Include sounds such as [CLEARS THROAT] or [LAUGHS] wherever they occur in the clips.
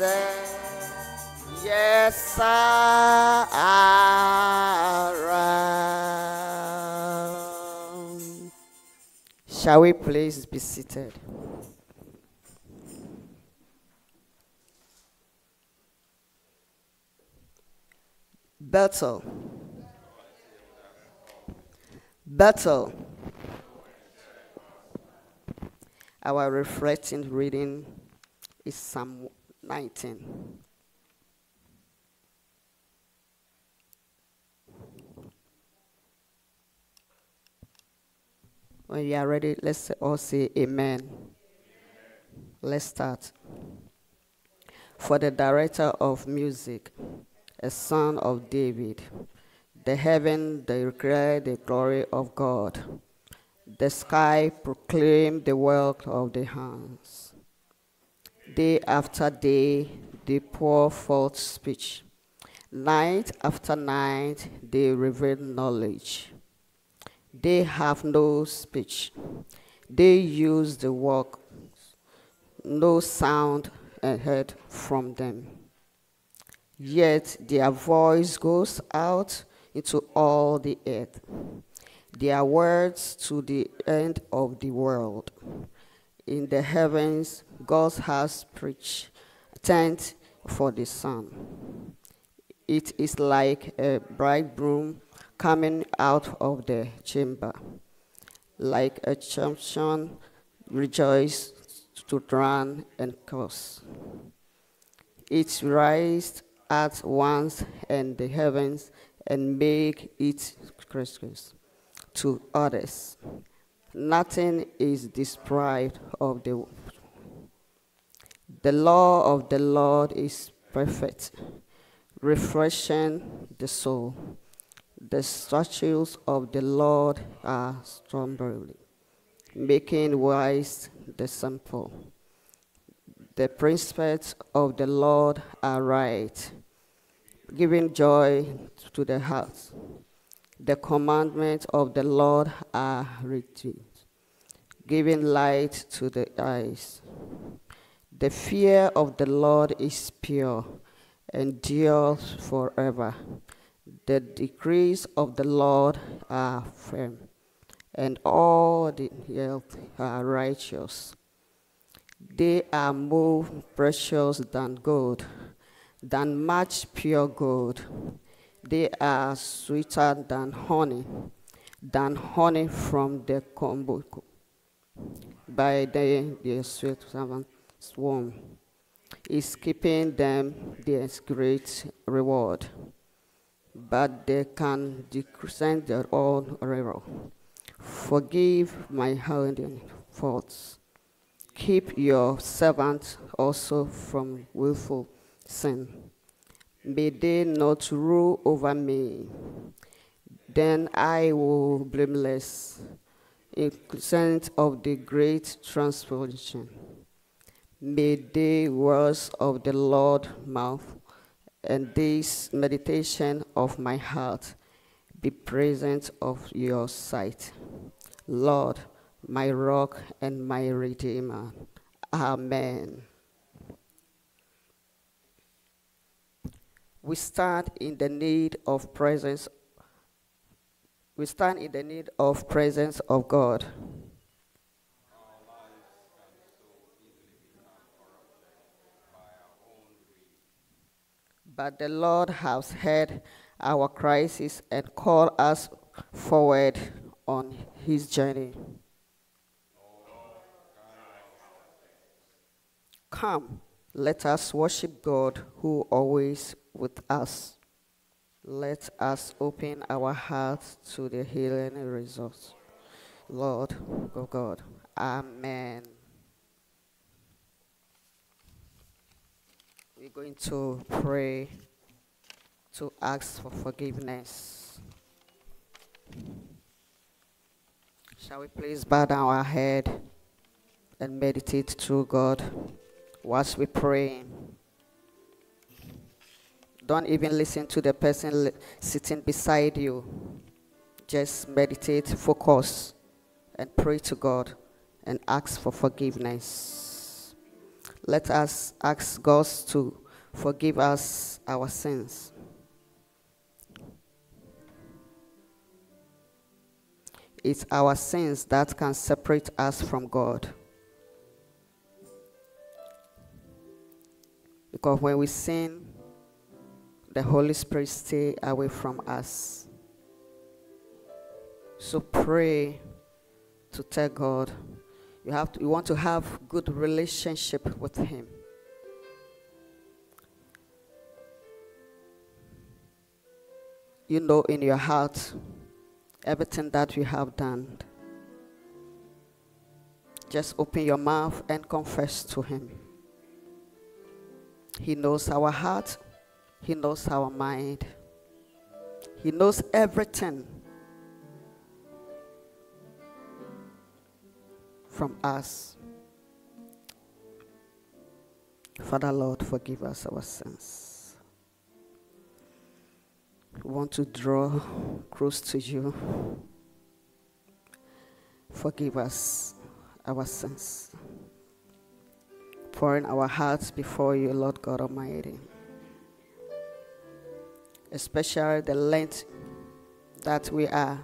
angels are around. Shall we please be seated? Bethel. Bethel. Our reflecting reading is Psalm 19. When you are ready, let's all say amen. amen. Let's start. For the director of music, a son of David, the heaven declare the glory of God. The sky proclaim the work of the hands. Day after day, they pour forth speech. Night after night, they reveal knowledge. They have no speech. They use the work, no sound heard from them. Yet their voice goes out into all the earth, their words to the end of the world. In the heavens, God has preached tent for the sun. It is like a bridegroom coming out of the chamber, like a champion rejoice to run and curse. It rises at once in the heavens and make it Christmas to others. Nothing is deprived of the the law of the Lord is perfect, refreshing the soul. The statutes of the Lord are slumbering, making wise the simple. The principles of the Lord are right, giving joy to the heart. The commandments of the Lord are written, giving light to the eyes. The fear of the Lord is pure, endures forever. The decrees of the Lord are firm, and all the earth are righteous. They are more precious than gold, than much pure gold. They are sweeter than honey, than honey from the combo. By the, sweet servant swarm is keeping them their great reward but they can descend their own error. Forgive my hidden faults. Keep your servant also from willful sin. May they not rule over me. Then I will blameless, innocent of the great transformation. May the words of the Lord mouth and this meditation of my heart be present of your sight. Lord, my rock and my redeemer. Amen. We stand in the need of presence. We stand in the need of presence of God. But the Lord has heard our crisis and called us forward on his journey. Come, let us worship God who always with us. Let us open our hearts to the healing results. Lord, oh God. Amen. We're going to pray to ask for forgiveness. Shall we please bow down our head and meditate to God whilst we pray? Don't even listen to the person sitting beside you. Just meditate, focus, and pray to God and ask for forgiveness let us ask God to forgive us our sins. It's our sins that can separate us from God. Because when we sin, the Holy Spirit stay away from us. So pray to tell God you have to, you want to have good relationship with him. You know in your heart everything that you have done. Just open your mouth and confess to him. He knows our heart. He knows our mind. He knows everything from us. Father, Lord, forgive us our sins. We want to draw close to you. Forgive us our sins. Pouring our hearts before you, Lord God Almighty. Especially the length that we are,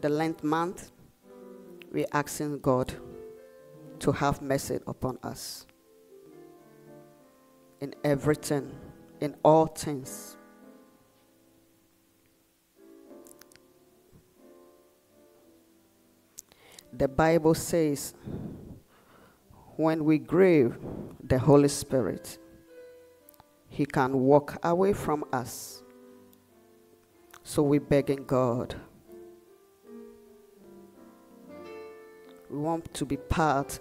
the length month we're asking God to have mercy upon us in everything, in all things. The Bible says, when we grieve the Holy Spirit, He can walk away from us. So we're begging God. We want to be part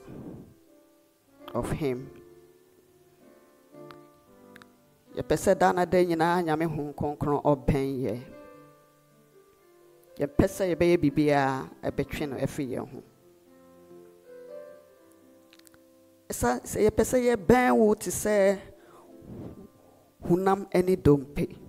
of Him. yɛpɛ sɛ da na da nyinaa nyame ho kronkron ɔbɛn yɛ. Yɛpɛ sɛ yɛbɛyɛ biribiaa ɛbɛtwe no ɛfiri yɛn ho. Sɛ yɛpɛ sɛ yɛbɛn wo te sɛ hunam ani dompe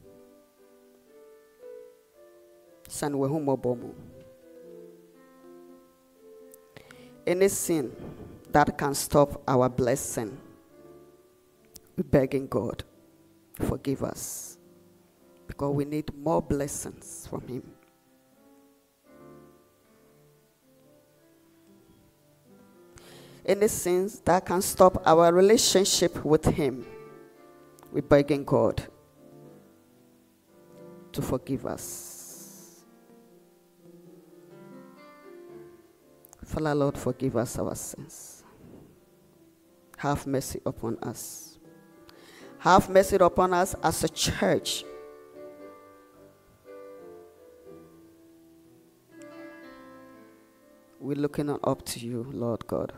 sane mu any sin that can stop our blessing, we're begging God, forgive us. Because we need more blessings from Him. Any sins that can stop our relationship with Him, we're begging God to forgive us. Father, Lord, forgive us our sins. Have mercy upon us. Have mercy upon us as a church. We're looking up to you, Lord God.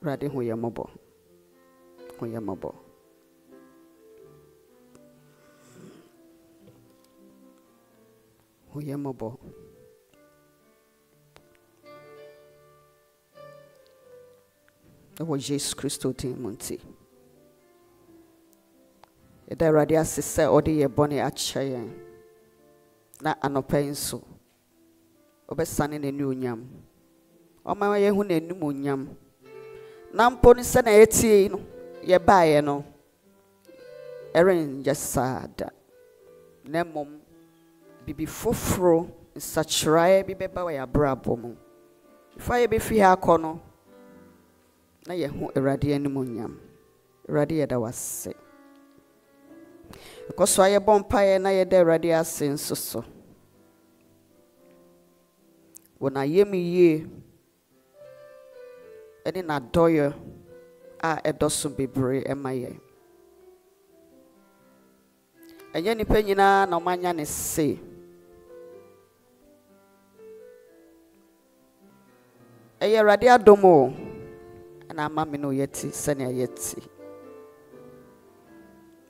Ready? Who you mmɔbɔ ɛwɔ yesu kristo din mu nti yɛda awurade ase sɛ ɔde yɛ bɔne akyɛ yɛn na anɔpa nso ɔbɛsane n'ani onyam ɔma yɛhu n'anim onyam na mpo no sɛ na yɛtie no yɛbaeɛ no. Ɛrenyɛ saa da. Na mmom bibi foforɔ nsakyerɛeɛ bi bɛba wɔ yɛabrabɔ mu. Fa yɛbɛfi ha akɔ no na yɛho awurade anim nyam awurade yɛda wase ɛkɔ so a yɛbɔ mpaeɛ na yɛda awurade ase nso so. Wɔ n'ayam yie ɛne n'adɔyɛ a ɛdɔ so bebree ɛma yɛn ɛnyɛ nipa nyinaa na ɔmanya ne se ɛyɛ awurade adom o ɛna ama me no yɛte sɛnea yɛte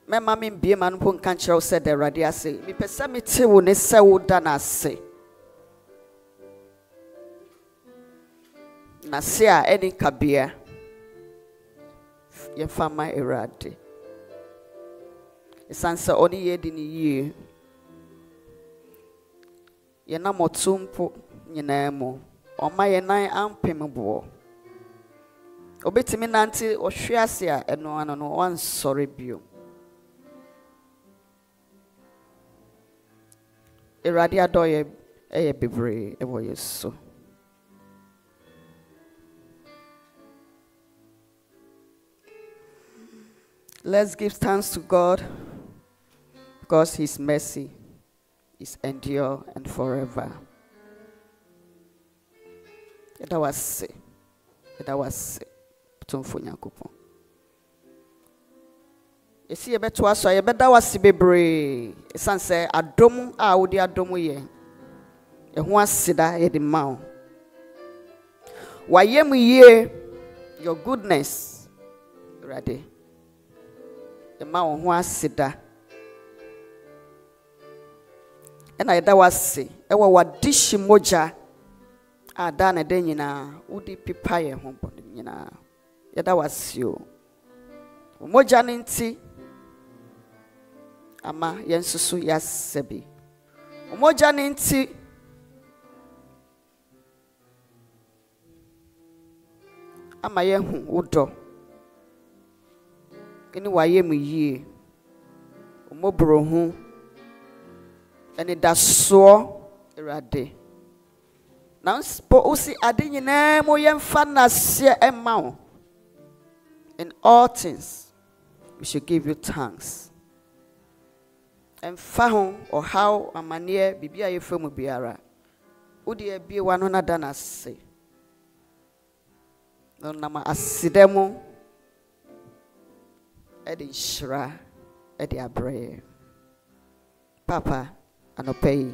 mɛma me mbie ma no mpo nka nkyerɛ wo sɛ da awurade ase. Mepɛ sɛ mete wo ne sɛ woda no ase. N'ase a ɛne kabea. Yɛmfa ma awurade. Ɛsiane sɛ ɔne yɛ di ne yie yɛnam ɔto mpo nyinaa mu ɔma yɛn nan ampem boɔ. Obɛtumi nante ɔhwe ase a ɛno ano no wansɔre bio. Awurade adɔyɛ ɛyɛ bebree ɛwɔ yɛ so Let's give thanks to God because His mercy is endure and forever. Yɛda wase, yɛda wase, tumfo Nyankopɔn. Yɛsi yɛbɛtoa so a yɛbɛda wase bebree ɛsiane sɛ adom a wode adom yɛ ɛho aseda yɛde ma wo. Wayɛ mu yie, your goodness, Awurade. ɛma wo ho aseda ɛna yɛda wase ɛwɔ w'adehye mogya a daa na ɛda nyinaa wode pepa yɛn ho bɔne nyinaa yɛda wase o. Mogya no nti ama yɛn nso so yɛasɛ bi. Mogya no nti ama yɛhu wo dɔ. Ne wayɛ mu yie. Mmɔborɔ ho anidasoɔ awurade. Na mpo wosi ade nyinaa mu yɛmfa naseɛ ɛma wo in all things we should give you thanks. Ɛmfa ho ɔhaw amanneɛ biribi a yɛfa mu biara. Wode abie wa no nada no ase na ɔnam asedɛ mu. Ɛde nhyira ɛde abrɛ yɛn papa anɔpa yi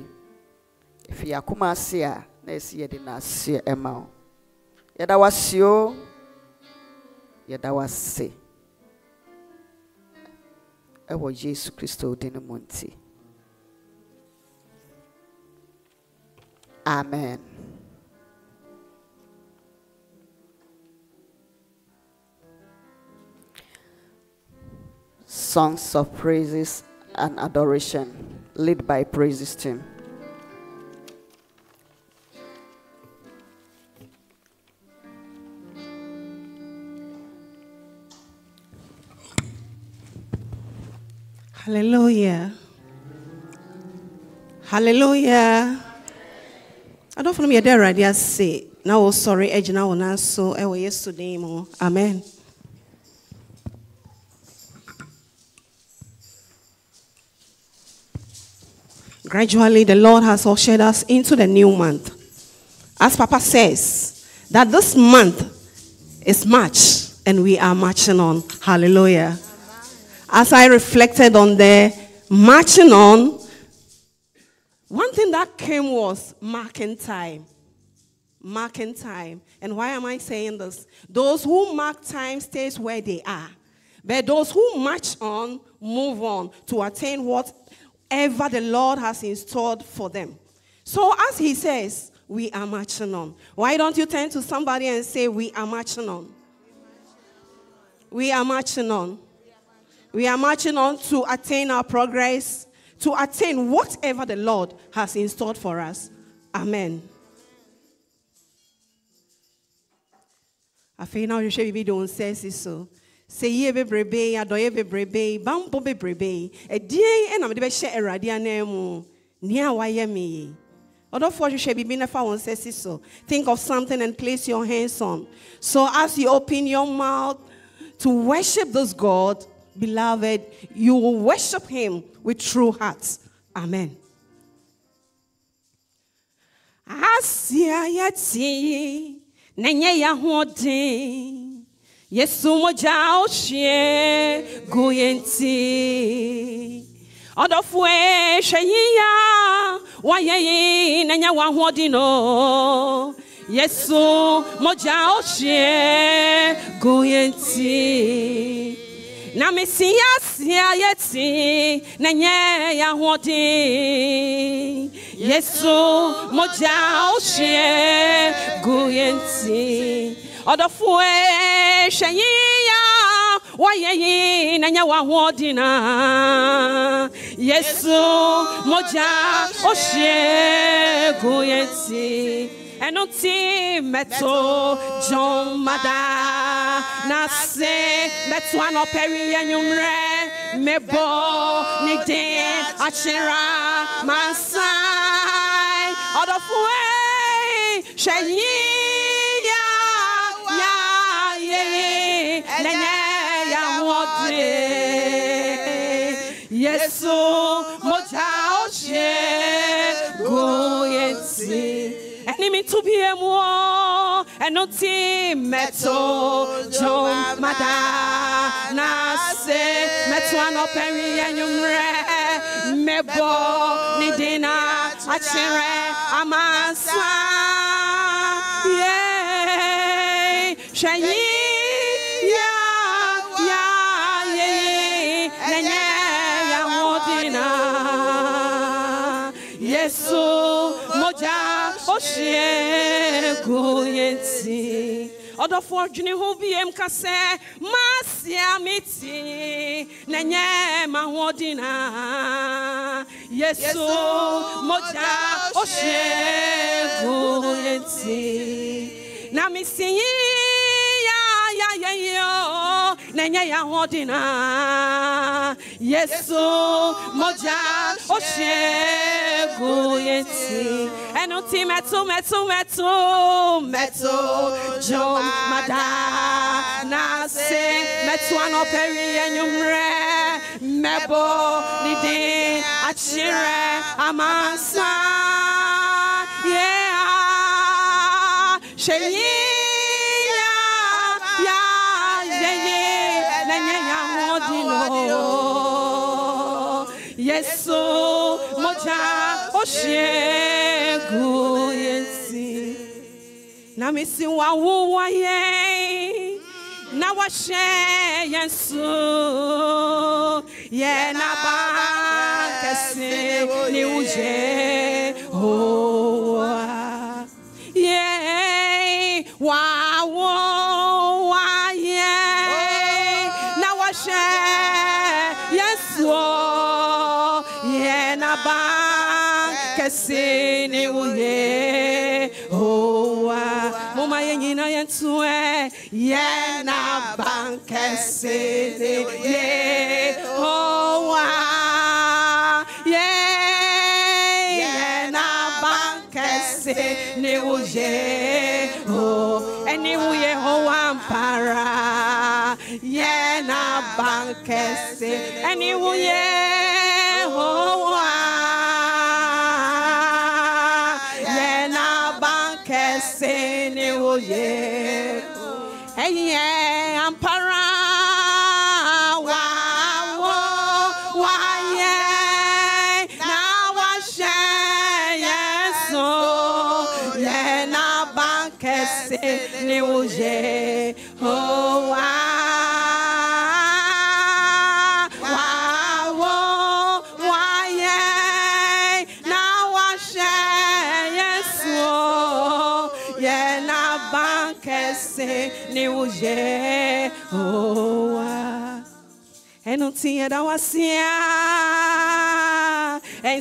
efi akoma ase a na esi yɛde n'aseɛ ɛma wo yɛda wase o yɛda wase ɛwɔ yesu kristo din mu nti amen. songs of praises and adoration, led by praises team. Hallelujah. Hallelujah. I don't no mu yɛda awurade ase na wɔsɔre agyina wo nan so ɛwɔ yesu din mu amen Gradually, the Lord has ushered us into the new month. As Papa says, that this month is March and we are marching on. Hallelujah. As I reflected on the marching on, one thing that came was marking time. Marking time. And why am I saying this? Those who mark time stays where they are. But those who march on move on to attain whatever the Lord has installed for them. So as he says, we are marching on. Why don't you turn to somebody and say, we are marching on? We are marching on. We are marching on to attain our progress, to attain whatever the Lord has installed for us. Amen. afei eh, na wohwehwɛ biribi de wo nsa asi so. Sɛ yie bebrebe yi adɔeɛ bebrebe yi bampɔ bebrebe ɛdeɛn ɛna mede bɛhyɛ awurade anan mu nea wayɛ me yi ɔdɔfoɔ hwehwɛ biribi na fa wo nsa si so. Think of something and place your hands on. So as you open your mouth to worship this god beloved you will worship him with true hearts. Amen. Asia yɛtie na nyɛ yɛ yesu mogya ohwie gu yɛn ti ɔdɔfoɔ hwɛ yiya wayɛ yi na nyɛ w'ahoɔden no. Yesu moja ohye guyenti na mesiasia yeti na nye ya hodi yesu moja ohye guyenti ọdọfue hwẹyin ya wayẹ yi na nye wa hodi na. Yesu moja tí mẹtò john mada. Na se mẹtò anọpẹri ẹnyumrẹ mẹbọ nídìí àṣírà máa ń sáì ọdọfún ẹ ṣẹyìn yá yá yẹyẹ lẹyẹ yà wọn yesu mọjà ẹni mi tún bí emu ọ ẹnu tí mẹtò jọ mada náà ṣe mẹtò anọpẹrin ẹnyumrẹ mẹbọ nídìínà àṣírẹ àmàṣà yẹ ṣẹyìn oṣiẹgun yẹnti ọdọfọ ọdwini ho biem kasẹ maasia mi ti n'ẹnyẹ ma wọn dina yesu moja oṣiẹgun yẹnti na mi si yin ya ya yẹ yẹ o n'ẹnyẹ ya wọn dina yesu moja oṣiẹgun yẹnti ẹnu tí mẹtú mẹtú mẹtú mẹtú jọ mada náà ṣe mẹtú anọpẹri ẹnyumrẹ mẹbọ nídìí achire àmàṣà yẹ ṣèyí yesu moja oṣiẹgun yẹnti na mi si wa wo wáyé na wa ṣe yẹn so yẹ naba kẹsì ni o yẹ ẹ yẹ naba kẹsì ni o owa yẹ yẹ naba kẹsì ni o o ẹni wo yẹ owa mpara yẹ naba kẹsì ẹni yẹ ni o yẹ o wà. wà wọ wà yẹ na wà ṣẹ yẹ sọ yẹ naba kẹsì ni o yẹ o wà ẹnu tí ẹ dá wá sí á ẹ ń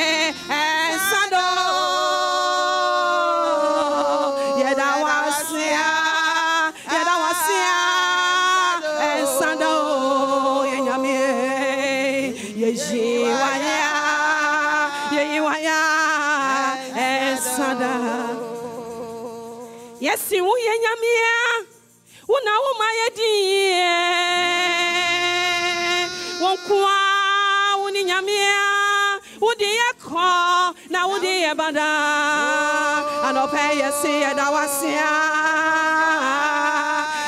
yɛsi wo yɛ nyamea wo na wo ma yɛ diɛ wo nkoa wo ne nyamea wo de yɛ kɔ na wo de yɛ bada anɔpɛ yɛsi yɛda wasea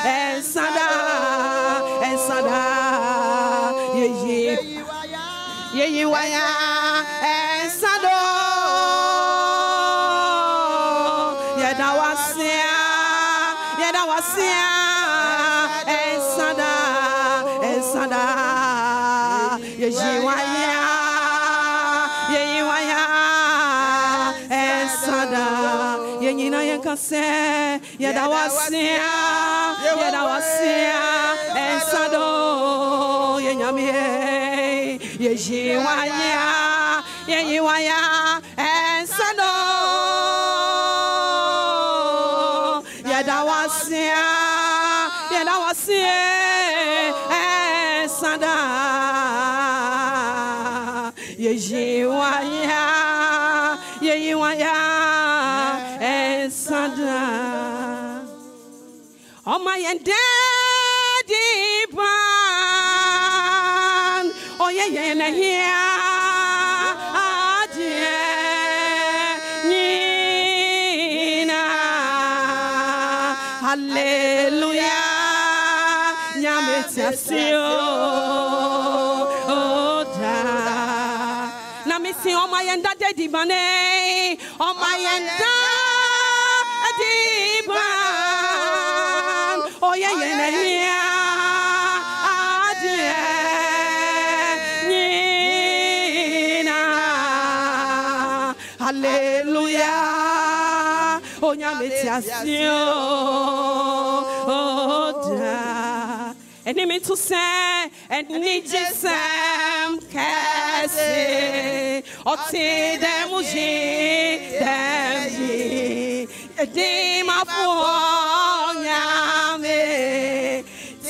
ɛnsada ɛnsada yɛyi waya sɛ yɛda wasea yɛda wasea ɛnsado yɛnyamie yɛyi waya yɛyi waya ɔma yɛn dɛɛdi ban ɔyɛ yɛn ahia adeɛ nyina haleluya nyame tiasio oda na mesi ɔma yɛn da dɛdi bane ɔma yɛn da adi ɔyɛ yɛn ahia adeɛ nyina haleluya onyame tiasio oda ɛne me to sɛ ɛne gye sɛm kɛse ɔte dɛ mu gye dɛm gye ɛdimafoɔ nyame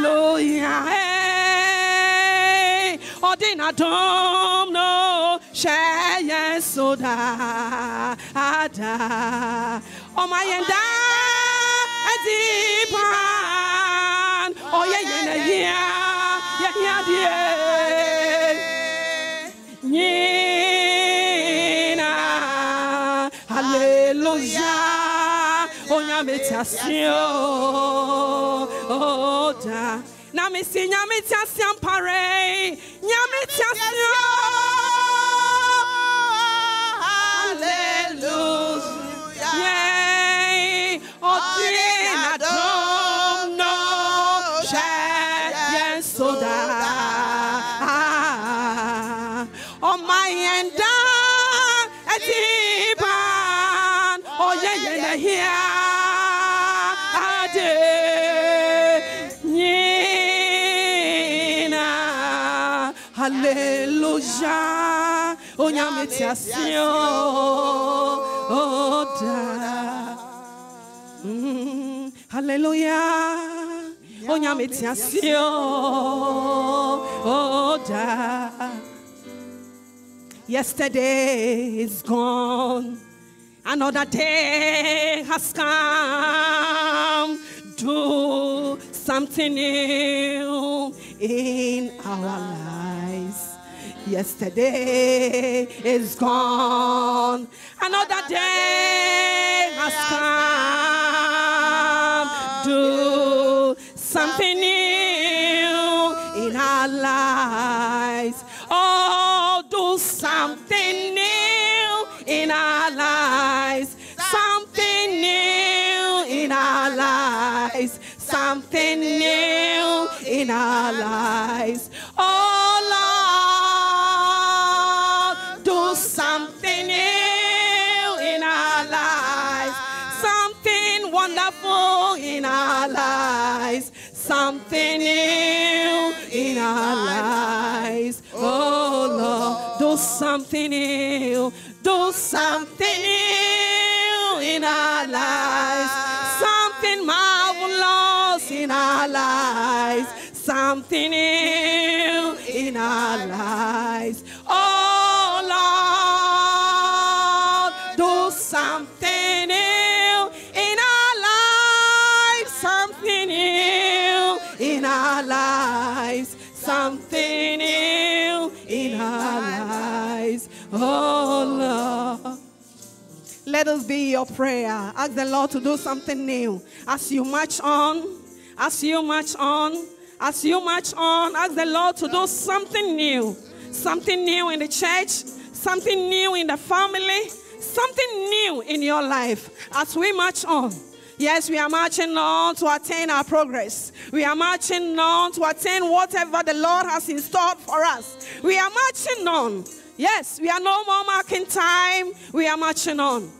hallelujah. Hey. ọdịnadọm no ṣẹyẹ soda ada. Ọmọ yẹn dá ẹdí pan. Ọyẹ yẹn na yíya yẹyẹ adìẹ nyina sí o da na mi si nyame sí ampare nyame tí onyame tí a sí o hallelujah onyame tí a o. Yesterday is gone. Another day has come. Do something new in our lives. Yesterday is gone. Another day has come. Do something new in our lives. Oh, do something new in our lives. Something new in our lives. Something new in our lives. Oh Something new in our lives. Oh Lord, do something new. Do something new in our lives. Something marvelous in our lives. Something new in our lives. Oh Lord. Let us be your prayer. Ask the Lord to do something new. As you march on, as you march on, as you march on, ask the Lord to do something new. Something new in the church, something new in the family, something new in your life. As we march on, Yes, we are marching on to attain our progress. We are marching on to attain whatever the Lord has in store for us. We are marching on. Yes, we are no more marking time. We are marching on.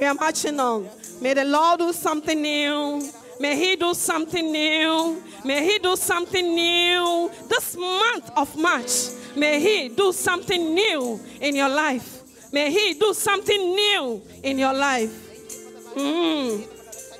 We are marching on. May the Lord do something new. May He do something new. May He do something new this month of March. May He do something new in your life. May He do something new in your life. Mm.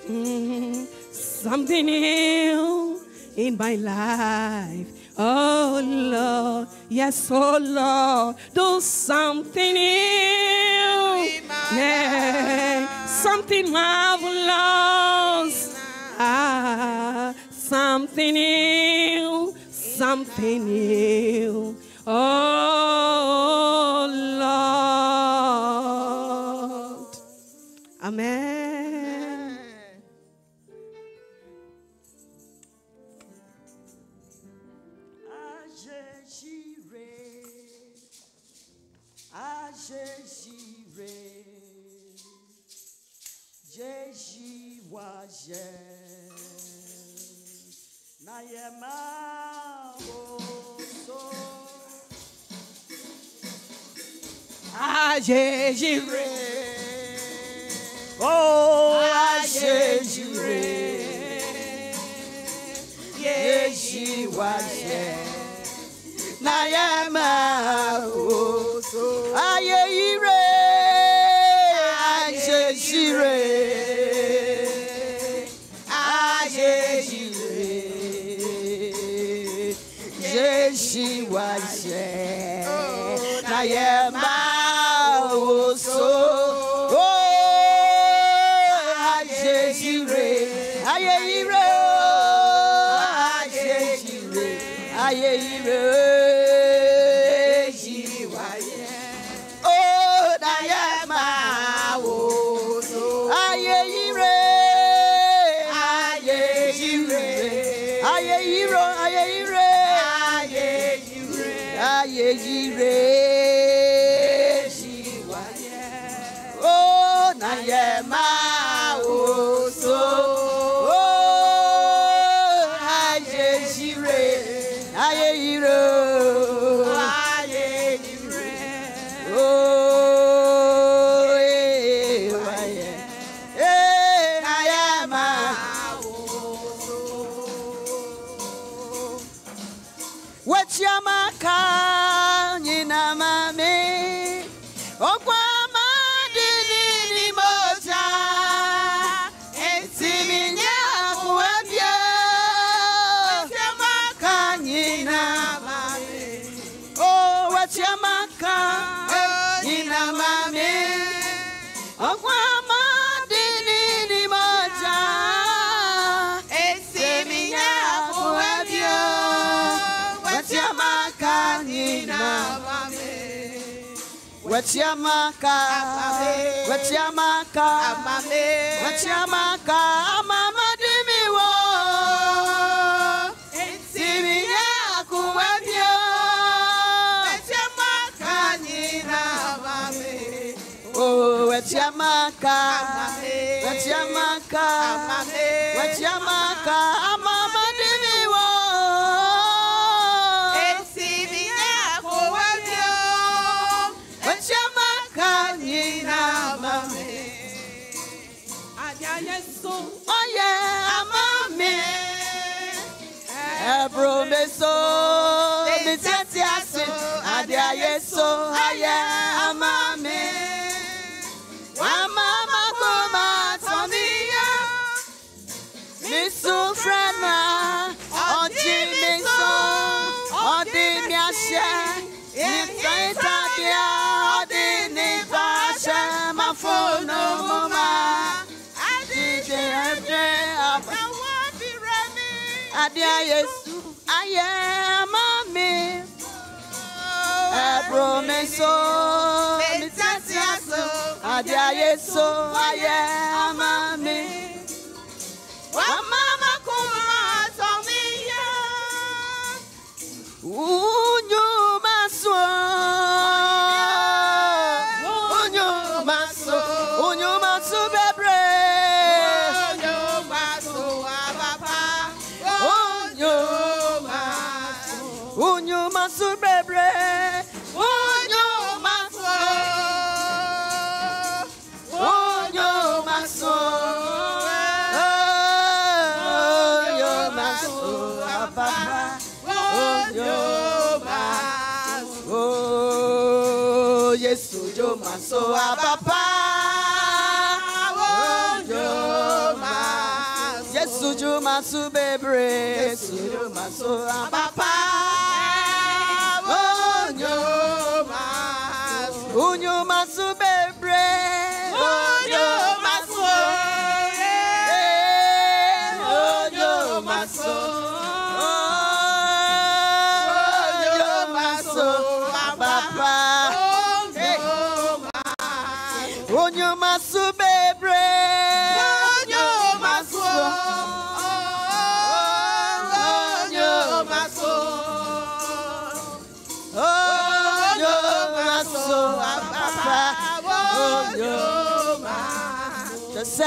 Mm. Something new in my life. Oh Lord, yes, oh Lord, do something new. Yeah, something marvelous. Ah, something new, something new. Oh Lord. Amen. Ajejire. Oh, Ajejire. Yeshi washe. Na yema oso. Aye ire. Ajejire. Ajejire. Yeshi washe. Na yema ire. Aye ire. Wetiamaka, Amame. Wetiamaka, Ama me. Wetiamaka, Mama Dimiwo, Simiya Kuwabio, Wetiamaka nyinaa ma me. Oh, Wetiamaka, Amame. Wetiamaka, Amame. Wetiamaka, Mama Oh yeah, Amame. Ebro me so, me tete ase, ade aye so, aye Ade ayesu aye mami Ebro me so mi tati aso Ade ayesu aye mami Wa mama kuma tomiya Unyu maso jo masu Ababa Onyo masu Yesu jo masu bebre Yesu jo masu Ababa ah, Onyo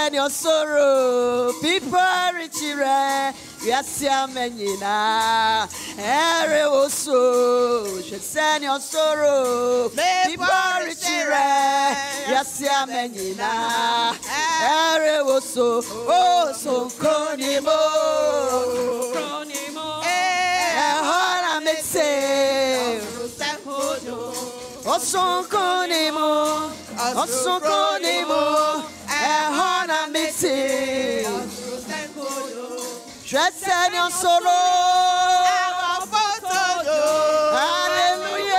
The send your sorrow, people rich re, yes, menina, ere oso. She send your sorrow, people rich re, yes, menina, ere oso. Oh, so konimo, ehora metse, osunkunimo, osunkunimo, ehora metse. Trust your sorrow. Hallelujah.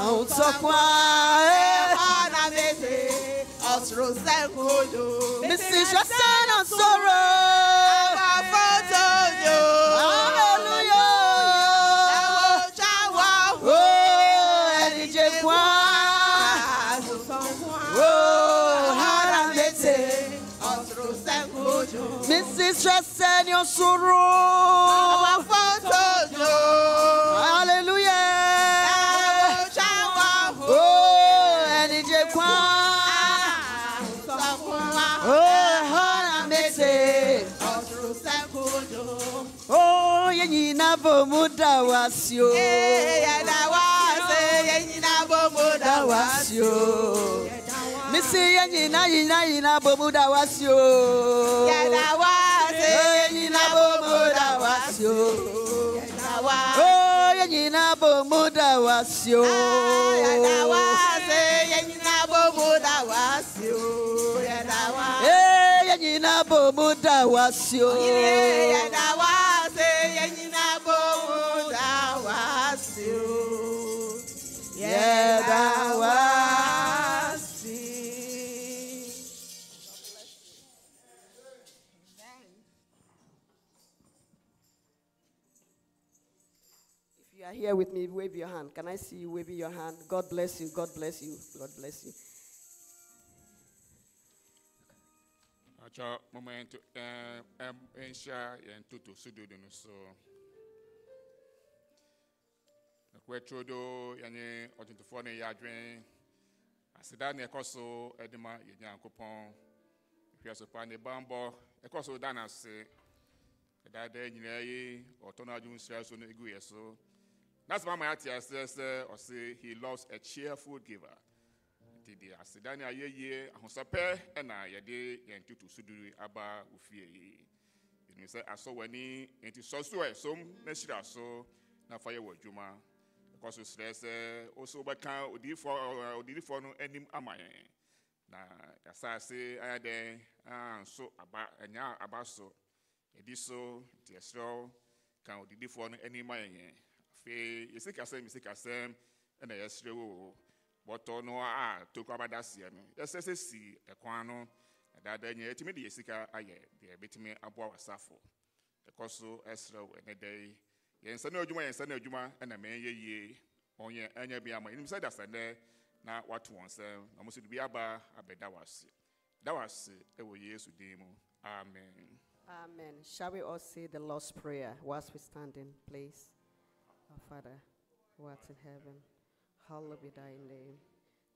Oh, crois, on se croit. Missy, trust your sorrow. distressed and your sorrow. Hallelujah. Oh, you need a bomuda was you. Yeah, that was a bomuda was you. Missy, you need a bomuda was you. Yeah, that was. Wasio. Oh, yenyina bomuda wasio. Oh, yenyina bomuda wasio. Eh, yenyina bomuda wasio. are your hand. Can I see you waving your hand? God bless you. God bless you. God bless you. Acho moment eh ensha yen tutu sududu no so. Nakwetrodo yanye odintofo ne yadwen. Asida ne ekoso edima yenyankopon. Hwiaso pa ne bambo ekoso dana se. Dada nyina yi otono adwun sia so no egu yeso. That's why my atia says uh, say he loves a cheerful giver. nti deɛ aseda ne ayɛyie ahosɛpɛ ɛna yɛde yɛn tutu suduru aba wo fie yi ɛnim sɛ asɔ w'ani nti sɔ so a ɛsom na hyira so na fa yɛ wɔ adwuma. Ɛkɔ so serɛ sɛ wo so wobɛka odiyifoɔ no anim ama yɛn. Na yɛasase ayɛ dɛn anso aba ɛnya aba so yɛdi so nti yɛserɛ wo ka odidifoɔ no anim ma yɛn afei yɛsikasɛm yɛsikasɛm ɛna yɛserɛ wo bɔtɔ no a toko abada seɛ no yɛsɛ sɛ si ɛkwan no ɛdaadaa nyɛ yɛtumi de yɛ sika ayɛ deɛ ɛbɛtumi aboa w'asafo ɛkɔ so ɛserɛ wo ɛnɛ da yi yɛn nsa no adwuma yɛn nsa no adwuma ɛna mɛnyɛ yie. Ɔnyɛ ɛnyɛ bi ama yɛnim sɛ dasɛnɛ na wato wɔn nsɛm na mo so de bi aba abɛda w'ase da w'ase ɛwɔ yesu din mu. Amen. Amen. Shall we all say the Lord's Prayer whilst we standing, please? Our Father, who art in heaven, hallowed be thy name.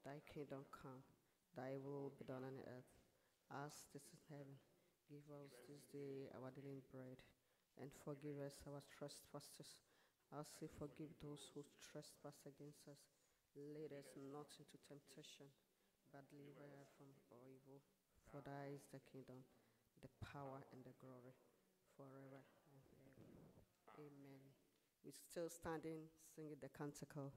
Thy kingdom come, thy will be done on earth as is in heaven. Give us this day our daily bread, and forgive us our trespasses, as we forgive those who trespass against us. Lead us not into temptation, but deliver us from all evil. For thy is the kingdom, the power and the glory forever and ever. Amen. We're still standing, singing the canticle.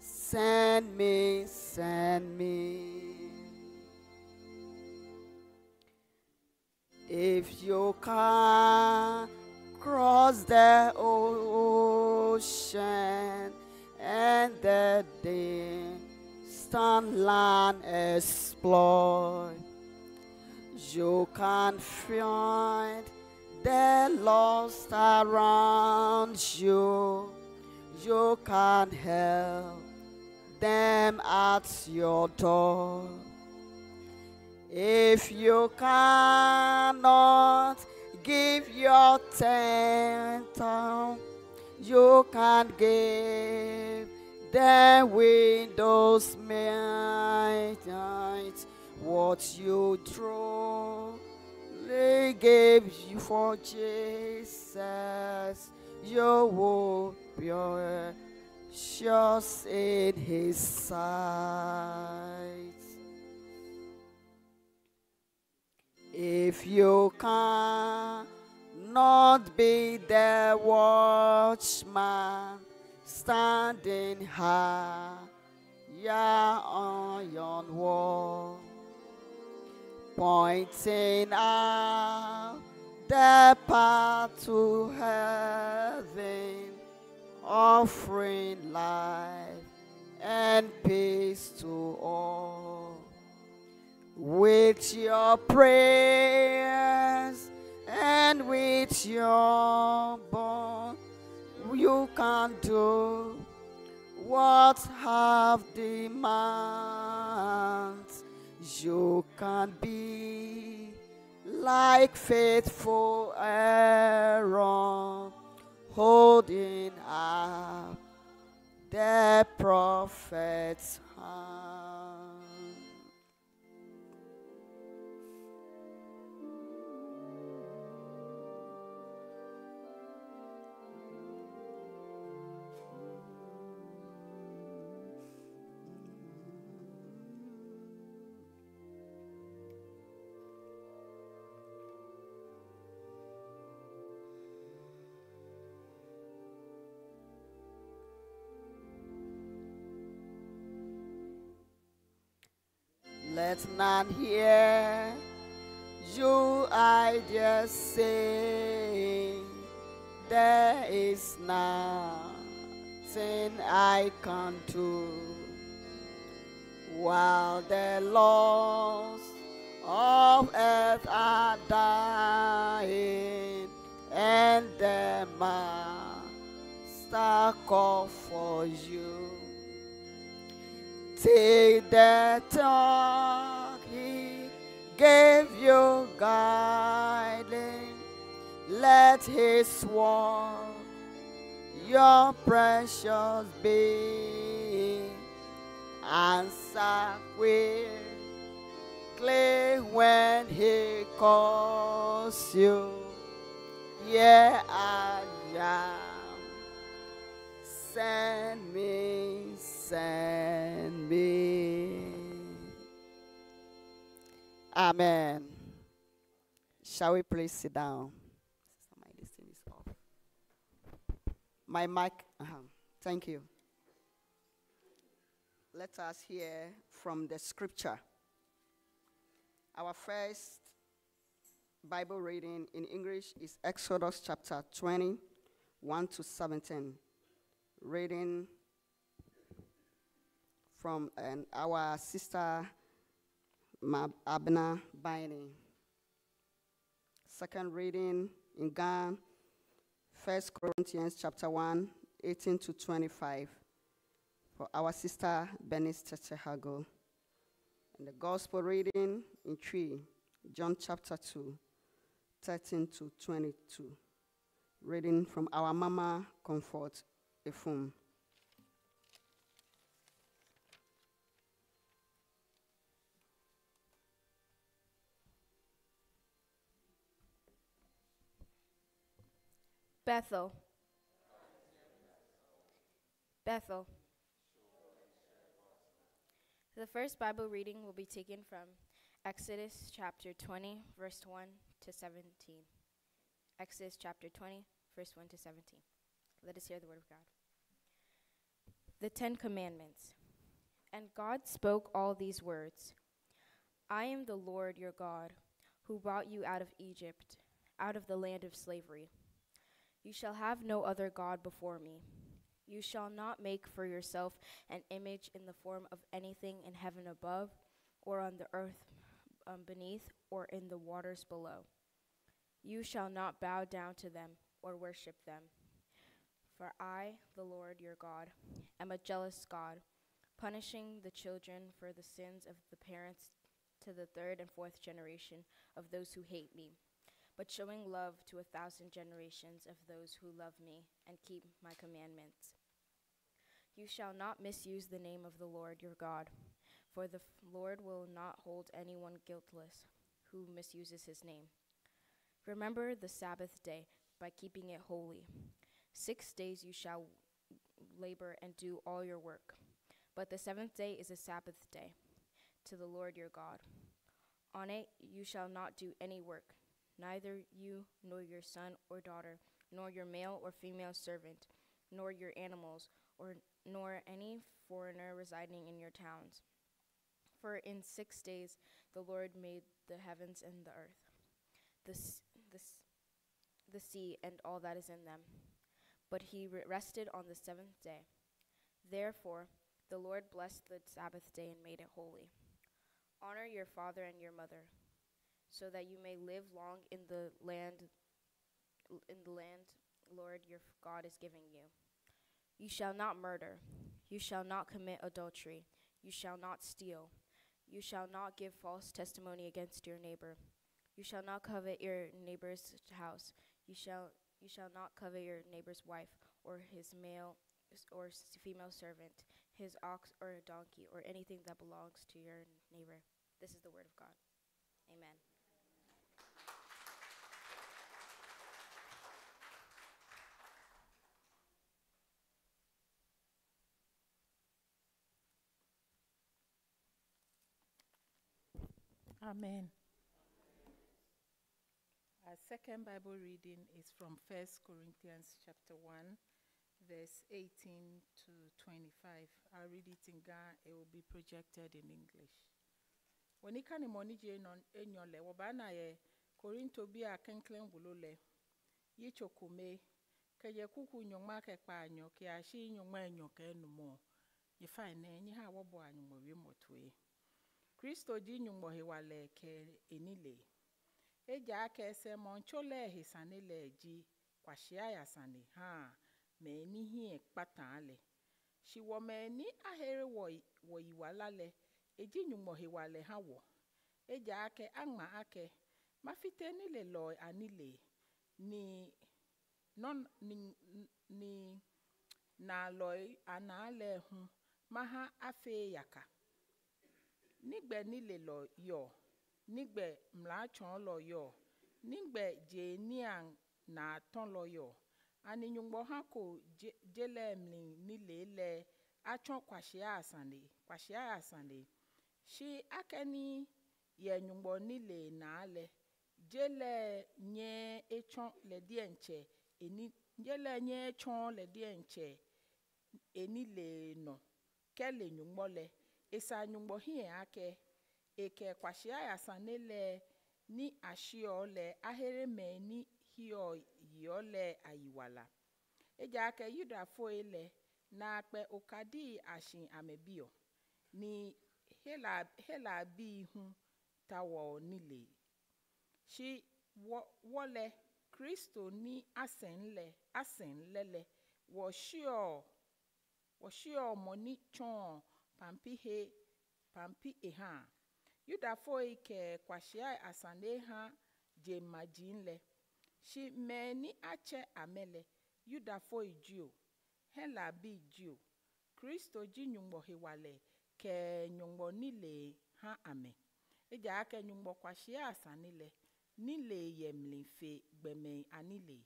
Send me, send me. If you can cross the ocean and the distant land explore, you can find Can help them at your door. If you cannot give your tenth, um, you can give the windows midnight what you truly gave you for Jesus. You will be precious in His sight. If you can not be the watchman standing high on your wall, pointing out the path to heaven, offering life and peace to all with your prayers and with your bond you can do what have demands. You can be like faithful Aaron, holding up the prophet's hand. Let none hear you, I just say, there is nothing I can do. While the laws of earth are dying, and the master call for you. Take the he gave you guiding. Let his word your precious being answer quickly when he calls you. Yeah, I am. Send me, send me. Amen. Shall we please sit down? My mic. uh-huh. Thank you. Let us hear from the scripture. Our first Bible reading in English is Exodus chapter 20, 1 to 17. Reading from um, our sister Abna Binding. Second reading in Ghana, 1 Corinthians chapter 1, 18 to 25. For our sister Bernice Tetehago. And the gospel reading in 3, John chapter 2, 13 to 22. Reading from our Mama Comfort Efum. Bethel. Bethel. The first Bible reading will be taken from Exodus chapter 20, verse 1 to 17. Exodus chapter 20, verse 1 to 17. Let us hear the word of God. The Ten Commandments. And God spoke all these words I am the Lord your God, who brought you out of Egypt, out of the land of slavery. You shall have no other God before me. You shall not make for yourself an image in the form of anything in heaven above, or on the earth um, beneath, or in the waters below. You shall not bow down to them or worship them. For I, the Lord your God, am a jealous God, punishing the children for the sins of the parents to the third and fourth generation of those who hate me but showing love to a thousand generations of those who love me and keep my commandments. You shall not misuse the name of the Lord your God, for the Lord will not hold anyone guiltless who misuses his name. Remember the Sabbath day by keeping it holy. Six days you shall labor and do all your work, but the seventh day is a Sabbath day to the Lord your God. On it you shall not do any work neither you nor your son or daughter, nor your male or female servant, nor your animals, or nor any foreigner residing in your towns. For in six days the Lord made the heavens and the earth, the, the, the sea, and all that is in them. But he re- rested on the seventh day. Therefore the Lord blessed the Sabbath day and made it holy. Honor your father and your mother so that you may live long in the land in the land Lord your God is giving you. You shall not murder. You shall not commit adultery. You shall not steal. You shall not give false testimony against your neighbor. You shall not covet your neighbor's house. You shall you shall not covet your neighbor's wife or his male or female servant, his ox or donkey or anything that belongs to your neighbor. This is the word of God. Amen. Amen. Our second Bible reading is from 1 Corinthians chapter 1, verse 18 to 25. I'll read it in Ghana, it will be projected in English. When it can money enyole, wabana ye Korinto bi a kenklen bulole, yi chokume, ke ye kuku nyongma ke pa anyo, ke ashi nyongma enyo ke enumo, ye fine, nyi ha wabo anyumo wi motwe. Kristo jinyumwohiwaleke enile. Eji aka ese moncholehi saneleji kwashiaya sani ha menihie kpatale shiwomeni ahere woyiwalale ejinyumwohiwale ha wo. Eji ake angma ake mafitenile loi anile ni non ni ni na loi anale hu maha afe yaka. nigbe nilelɔ yɔ nigbe mlatsɔ lɔ yɔ nigbe dzenia natɔ lɔ yɔ aninyugbɔ hã ko dzele mli nile le atsɔ kwasia asane kwasia asane si akeni yɛ nyugbɔ nile na le dzele nye etsɔ le die ŋtsɛ eni dzele nye etsɔ le die ŋtsɛ eni le nɔ ke le. esanyumbo hiye ake eke kwashia yasane le ni ashio le ahere me ni hio yio le ayiwala. Eja ake yuda fo ele na akpe okadi ashin amebio. Ni hela hela bi ihu tawo nile. Shi wole kristo ni asenle asenlele. Wọ ṣíọ wọ ṣíọ ọmọ ní tsọ́n pampihe pampi ha yudafo ike kwashia asane ha jemajinle shi meni ache amele yudafo ijio hela bi ijio kristo ji nyungbo hiwale ke nyungbo nile ha ame. Eji ake nyungbo kwashia asanile nile yemlefe gbeme anile.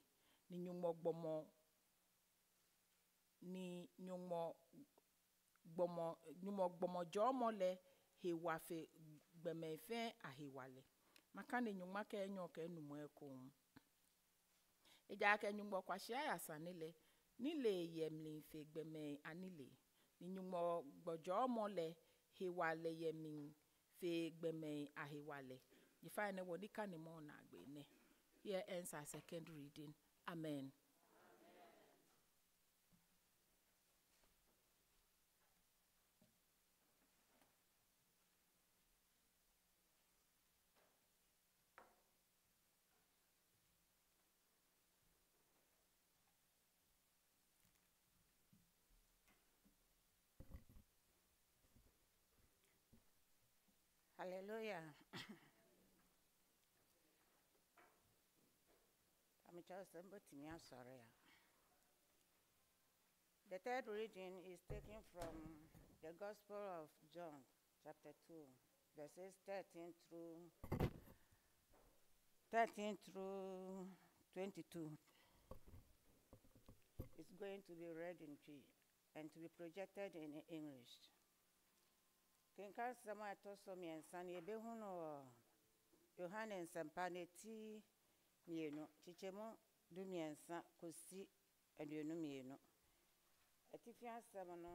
Ni nyungbo gbomo ni nyungbo gbɔmɔ nyumɔ gbɔmɔdzɔmɔ le hewa fe gbeme fe ahewa le maka ne nyuma ke enyo ke numo ko edza ke nyugbɔ kwashia yasa ne le ni le yemli fe gbeme ani le. Ni nyugbɔ gbɔdzɔmɔ le hewa le yemli fe gbeme ahewa le yifa ne wɔ nika ne mo na gbe ne here ends our second reading. Amen Hallelujah. I'm just sorry. The third reading is taken from the Gospel of John, chapter 2, verses 13 through 13 through 22. It's going to be read in G and to be projected in English. Kenka nsɛm a ɛtɔ so mmiɛnsa no yɛbɛhu no wɔ yohane nsɛmpa no ti mmienu kyekyɛmu du mmiɛnsa kɔsi aduonu mmienu. Atifi asɛm no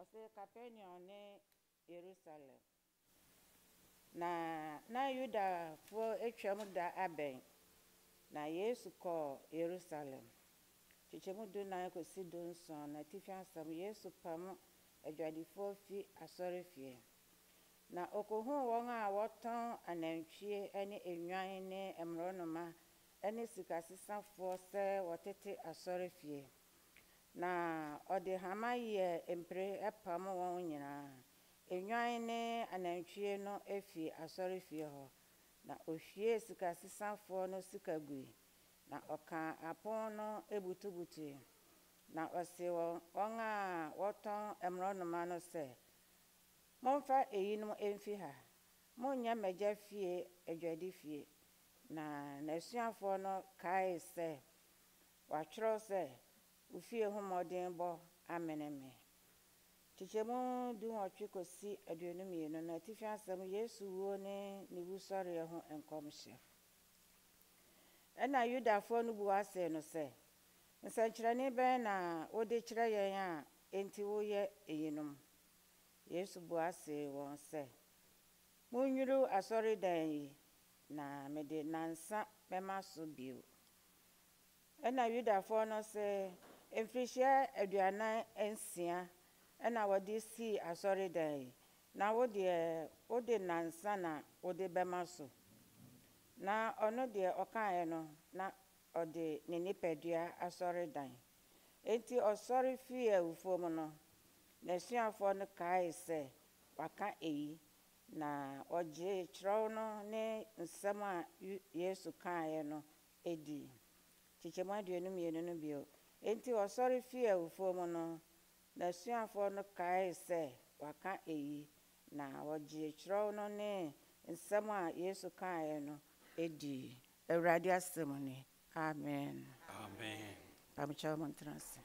ɔsɛ capernaum ne yerusalem. Na na yudafoɔ atwam da abɛn na yesu kɔɔ yerusalem. Kyekyɛmu du nan kɔsi du nson na atifi asɛm yesu pam adwadifoɔ fi asɔre fie. Na okohuu wɔn a wɔtɔn anantwie ne nnwan ne mmorɔnoma ne sikasesafoɔ sɛ wɔtete asɔre fie. Na ɔde hama yɛ mpire pam wɔn nyinaa. Enwan ne anantwie no fi asɔre fie hɔ. Na ohwie sikasesafoɔ no sika gui na ɔka apon no ebutubutui na ɔse wɔn a wɔtɔn mmorɔnoma no sɛ momfa eyinom mfi ha. Monnyɛ m'agya fie adwadi fie. Na n'asuafoɔ no kae sɛ wɔatwerɛw sɛ wo fie ho mmɔdenbɔ amene me. Kyekyɛmu dunwɔtwe kɔsi aduonu mmienu na atifi asɛm yesu wuo ne ne wusɔreɛ ho nkɔmhyɛ. Ɛna yudafoɔ no bu ase no sɛ nsɛnkyerɛnne bɛn na wode kyerɛ yɛn a enti woyɛ eyinom? Yesu bu ase wɔn sɛ munnwiriw asɔredan yi na mede nansa bɛma so bio. Ɛna yudafoɔ no sɛ mfirihyia aduanan nsia ɛna wɔde sii asɔredan yi na wodeɛ wode nansa na wode bɛma so. Na ɔno deɛ ɔkaeɛ no na ɔde ne nipadua asɔredan enti ɔsɔre fii awufoɔ mu no n'asuafoɔ no kae sɛ waka eyi na ɔgye kyerɛw no ne nsɛm a yesu kaeɛ no edi kyekyɛmu aduonu mmienu no bio. Enti ɔsɔre fii awufoɔ mu no n'asuafoɔ no kae sɛ waka eyi na wɔgye kyerɛw no ne nsɛm a yesu kaeɛ no edi awurade asɛm ni. Amen Amen. pamekyɛw mo ntena ase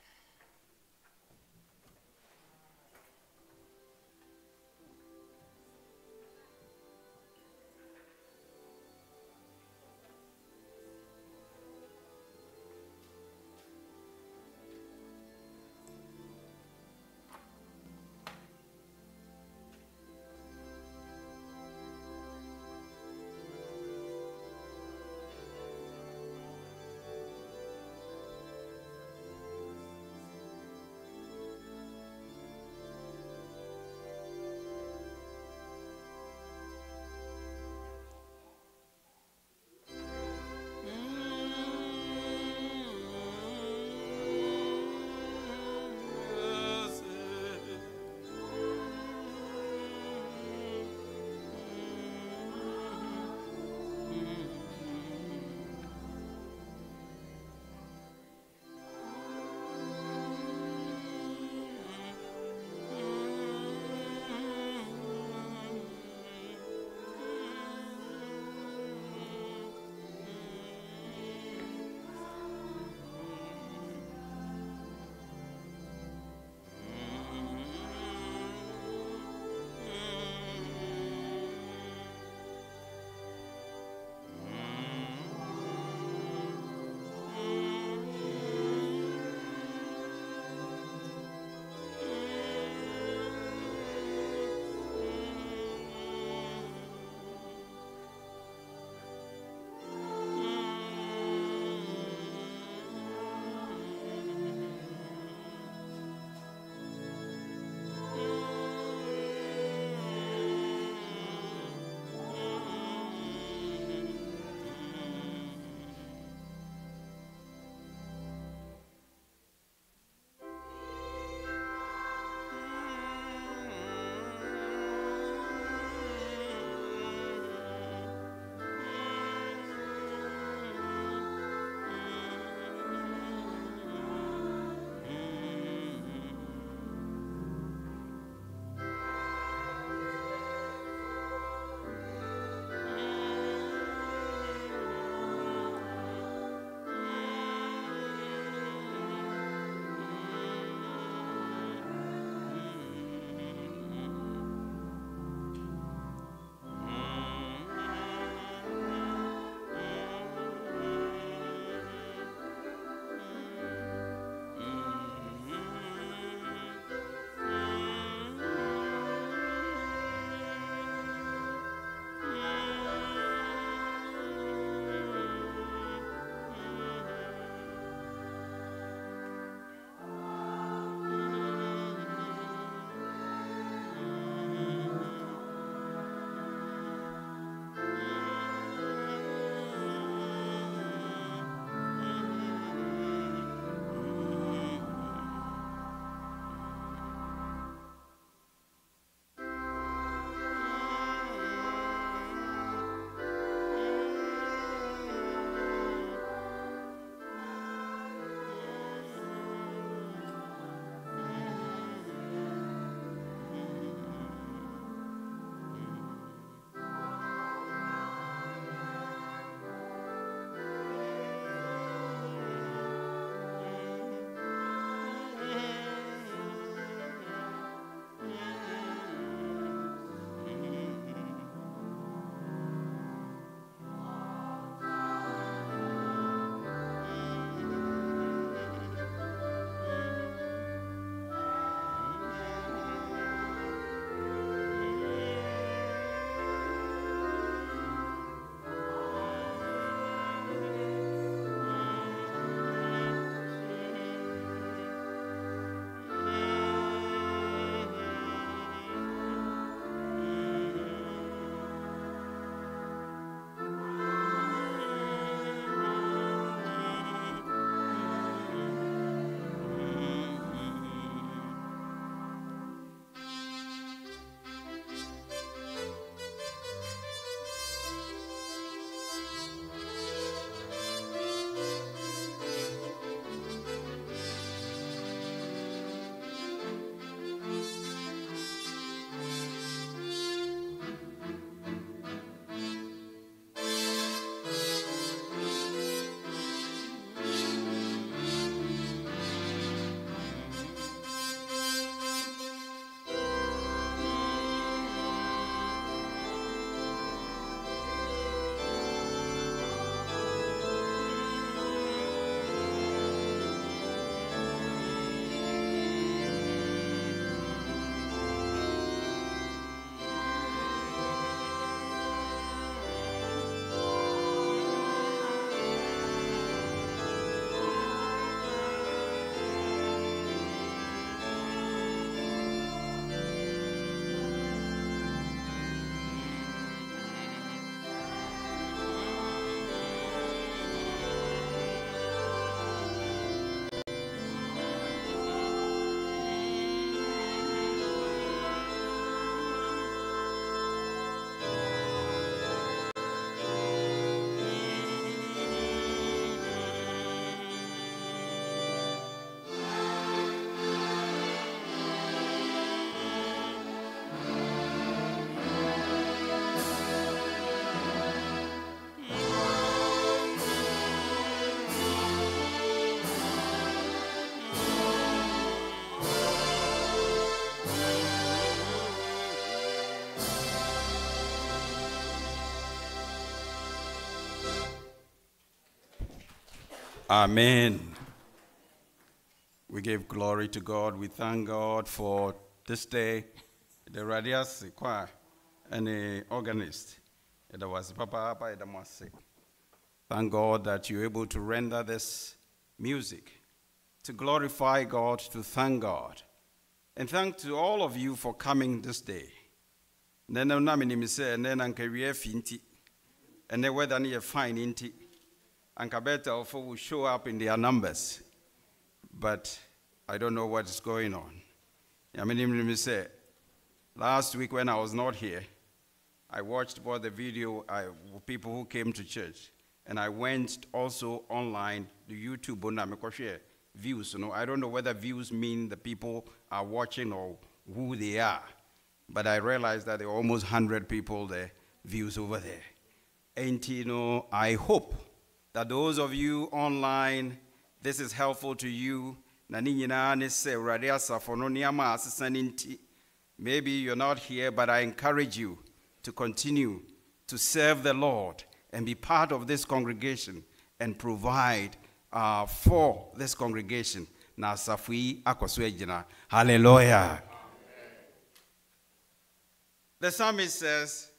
Amen. We give glory to God. We thank God for this day. The radius choir and the organist. It was Papa Papa Edamase. Thank God that you're able to render this music to glorify God, to thank God. And thank to all of you for coming this day. Nene na minim sɛ ɛnɛ na nka wie afi nti ɛnɛ weather no yɛ fine nti anka bɛtɛlfo will show up in their numbers but I don't know what's going on. I mean, let me say, last week when I was not here, I watched both the video I, people who came to church, and I went also online to YouTube on views. You know, I don't know whether views mean the people are watching or who they are, but I realized that there are almost 100 people there, views over there. And you know, I hope that those of you online, this is helpful to you. Maybe you're not here but i encourage you to continue to serve the lord and be part of this congregation and provide uh, for this congregation. Na so agyina. Hallelujah. The psalmist says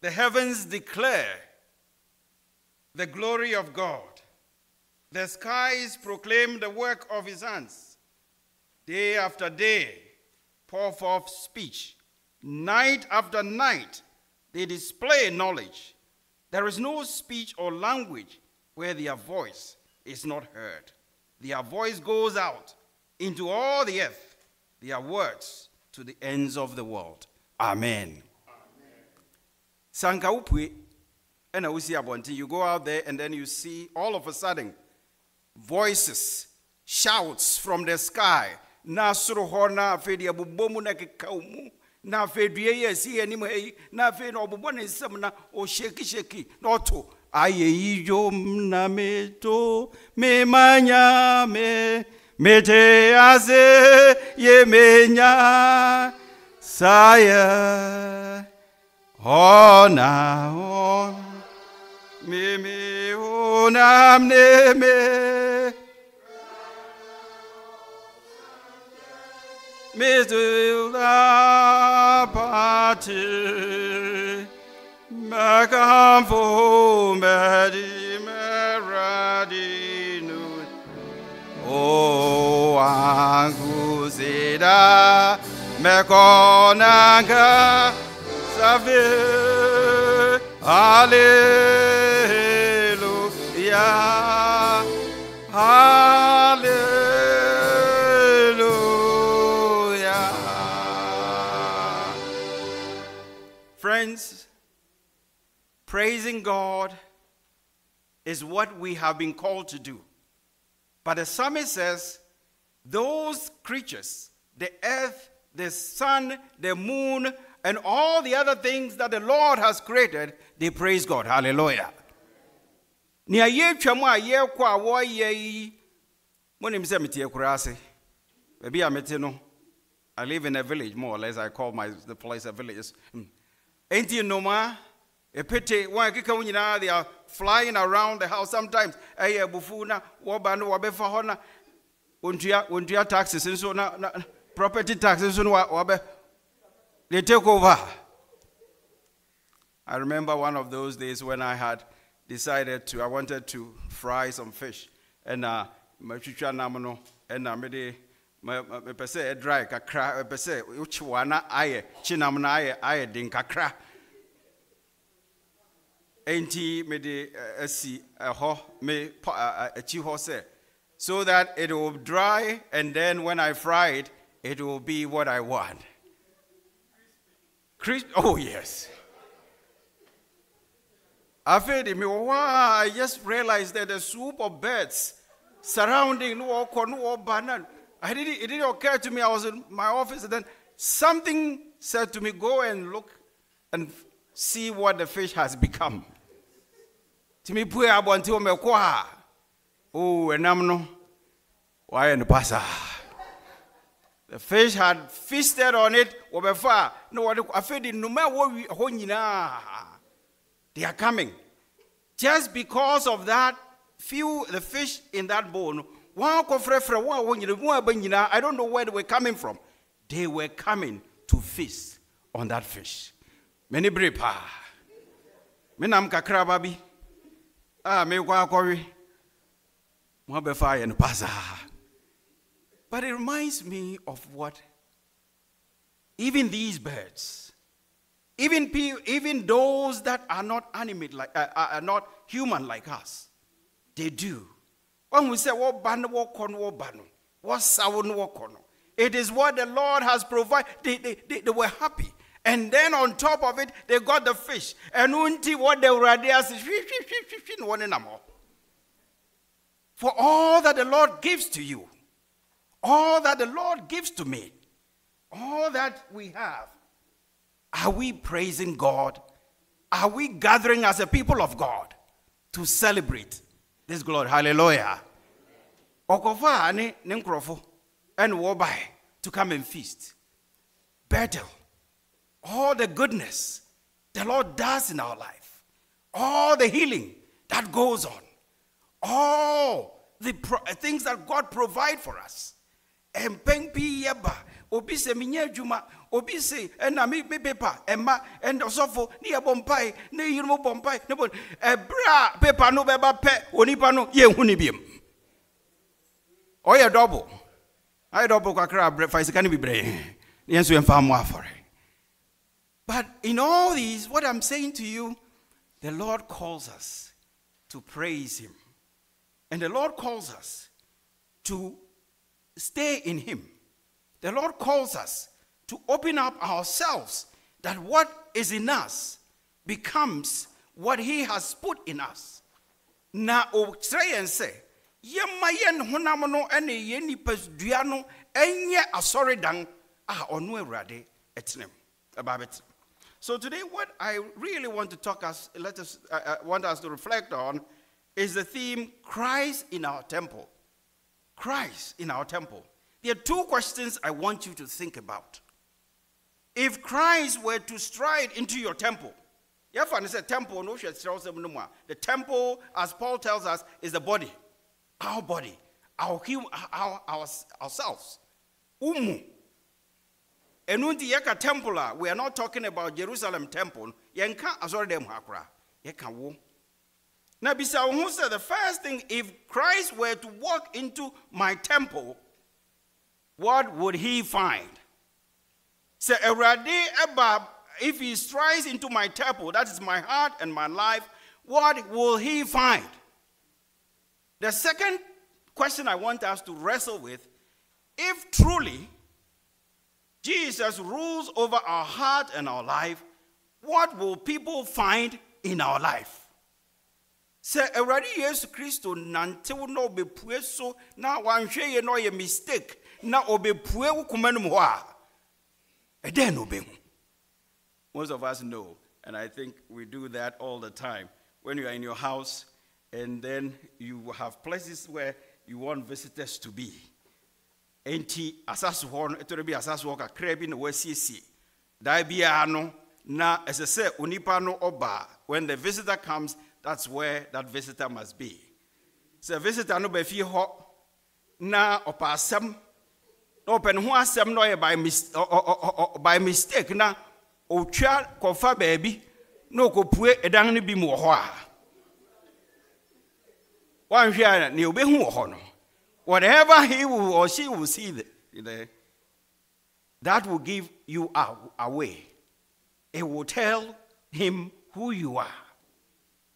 the heavens declare the glory of god the skies proclaim the work of his hands. Day after day, pour forth speech. Night after night, they display knowledge. There is no speech or language where their voice is not heard. Their voice goes out into all the earth, their words to the ends of the world. Amen. Upwe, and you go out there and then you see all of a sudden voices, shouts from the sky. Na soro hɔ na afei de abobɔ mu na keka mu na afei dua yi asi yi na afei na ɔbobɔ ne nsam na ɔhyekisheki na ɔto ayɛ yi dwom na meto memanya me mete ase ye menya saya ɔna ɔ meme onam ne me Mizula pati Makamfo medi meradinu O anguzida mekonanga save Hallelujah Hallelujah Friends, praising God is what we have been called to do. But the psalmist says, those creatures, the earth, the sun, the moon, and all the other things that the Lord has created, they praise God. Hallelujah. Nia ye twamu a ye kwa wo ye yi monim se metie kura ase. Baby a mete no. I live in a village more or less I call my the place a village. Hmm. Enti noma epete wan keka wo nyinaa they are flying around the house sometimes ɛyɛ abufu na wɔba no wɔbɛfa hɔ na ontua ontua taxes nso na, na property taxes nso no wɔbɛ they take over I remember one of those days when I had decided to I wanted to fry some fish and uh matwitwa nam no ɛna uh, mede mepɛ sɛ ɛdry kakra mepɛ sɛ wokyewa na ayɛ kyinam na ayɛ ayɛ den kakra enti mede eh, asi ɛhɔ eh, me akyi hɔ sɛ so that it will dry and then when I fry it it will be what I want. Crisp, oh yes. After me, I just realized that the soup of birds surrounding no no banana I didn't, it didn't occur to me. I was in my office, and then something said to me, Go and look and see what the fish has become. To me, put up until me. Oh, I'm no. Why in the pasa? The fish had feasted on it. No, what I feel no matter what we they are coming. Just because of that few the fish in that nyinaa i don't know where they were coming from. They were coming to feast on that fish. Many bere paa ah. me nam kakraba bi a ah, mekɔ akɔwe mo abɛfa but it reminds me of what even these birds even pe- even those that are not animate like uh, are are not human like us they do. When we say it is what the lord has provided they, they, they, they were happy. And then on top of it they got the fish. And unti what the radias for all that the lord gives to you all that the lord gives to me all that we have are we praising God? Are we gathering as a people of God to celebrate this glory? Hallelujah. And to come and feast. Battle. All the goodness the Lord does in our life. All the healing that goes on. All the things that God provide for us. And yeba obi se eh, ɛna me me pepa ɛma ɛna ɔsɔfo ne yɛbɔ mpae ne bɔ mpae ne bɔ pepa no pɛ eh, onipa no yɛnhu ne biam ɔyɛ oh, dɔbo ayɛ ah, dɔbo kakra brɛ fa sika no bi brɛ yɛn yɛn mo afɔre but in all these what i'm saying to you the lord calls us to praise him. And the lord calls us to stay in him. The Lord calls us to open up ourselves that what is in us becomes what He has put in us. Na ɔkyerɛ yɛn sɛ yɛmma yɛn honam no ne yɛn nipadua no ɛnyɛ asɔredan a ɔno awurade ɛtenam. So today, what I really want to talk us, let us uh, uh, want us to reflect on, is the theme Christ in our temple. Christ in our temple. There are two questions I want you to think about. If Christ were to stride into your temple, you have to temple, no the temple, as Paul tells us, is the body, our body, our, our, our ourselves. Umu. Enundi yeka temple, we are not talking about Jerusalem temple. Yenka azore dem hakra. Yeka wo. Now, who said the first thing, if Christ were to walk into my temple, what would he find? Say, if he strides into my temple, that is my heart and my life, what will he find? The second question I want us to wrestle with if truly Jesus rules over our heart and our life, what will people find in our life? Say, Awurade Yesu Kristo nantew na obepue so na wanhwɛ yɛ na ɔyɛ mistake na obepue wo koma no most of us know and i think we do that all the time. When you are in your house and then you have places where you want visitors to be. Enti asaso hɔ no bi asaso hɔ kakra na wɔasiesie. Daa na ɛsɛ sɛ no ɔba. When the visitor comes that's where that visitor must be. Sɛ visitor no ba fie hɔ na ɔpa na ɔpɛ ho asɛm na ɔyɛ by, mis by mistake na ɔtwa kɔfa baabi na ɔkɔpue ɛdan no bi mu wɔ hɔ a. Wanhwɛ a nea ɔbɛhu wɔ hɔ no whatever he will or she will see the, that will give you away it will tell him who you are.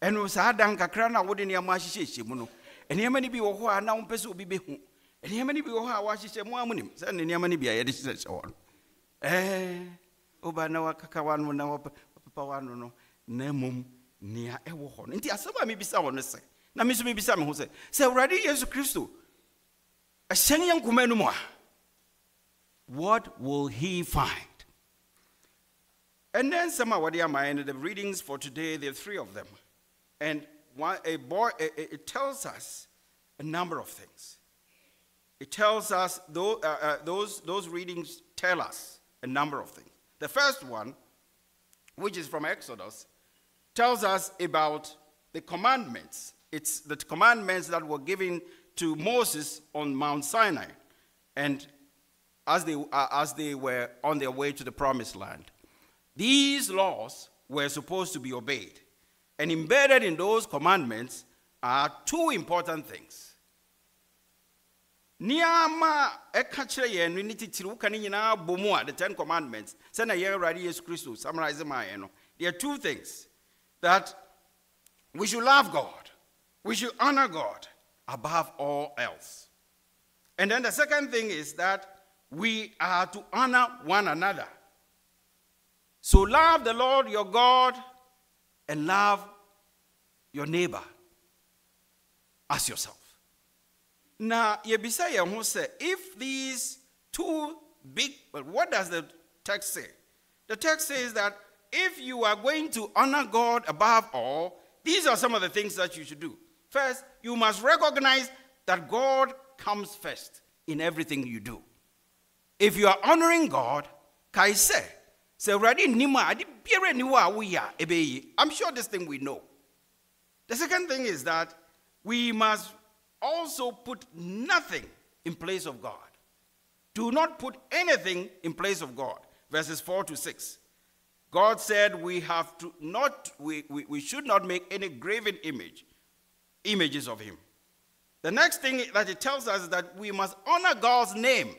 And ɛno saa dan kakra no a wode nneɛma ahyehyɛhyɛ mu no nneɛma no bi wɔ hɔ a na wompɛ sɛ obi bɛhu nneɛma no bi wɔ hɔ a no bi a yɛde hyehyɛhyɛ hɔ no. Ɛɛ na wakaka wano na wapapa wano no na nea ɛwɔ hɔ no. Nti asɛm a wɔ no sɛ na nso ho sɛ sɛ awurade yesu kristo ɛhyɛn yɛ nkoma no mu a what will he find? And then some what am the readings for today there are three of them. And one, a boy it tells us a number of things it tells us, those, uh, uh, those, those readings tell us a number of things. The first one, which is from Exodus, tells us about the commandments it's the commandments that were given to Moses on Mount Sinai, and as they, uh, as they were on their way to the promised land. These laws were supposed to be obeyed. And embedded in those commandments are two important things. Nneɛma ɛka kyerɛ yɛn no ne titiri woka the ten commandments. Sɛna yɛn awurade yesu kristo no there are two things that we should love god we should honor god above all else. And then the second thing is that we are to honor one another. So love the lord your god and love your neighbor as yourself now, yebisa yɛn ho if these two big, but what does the text say? The text says that if you are going to honor God above all, these are some of the things that you should do. First, you must recognize that God comes first in everything you do. If you are honoring God, kai. I'm sure this thing we know. The second thing is that we must also put nothing in place of God. Do not put anything in place of God. Verses 4 to 6. God said we have to not we, we, we should not make any graven image, images of him. The next thing that it tells us is that we must honor God's name.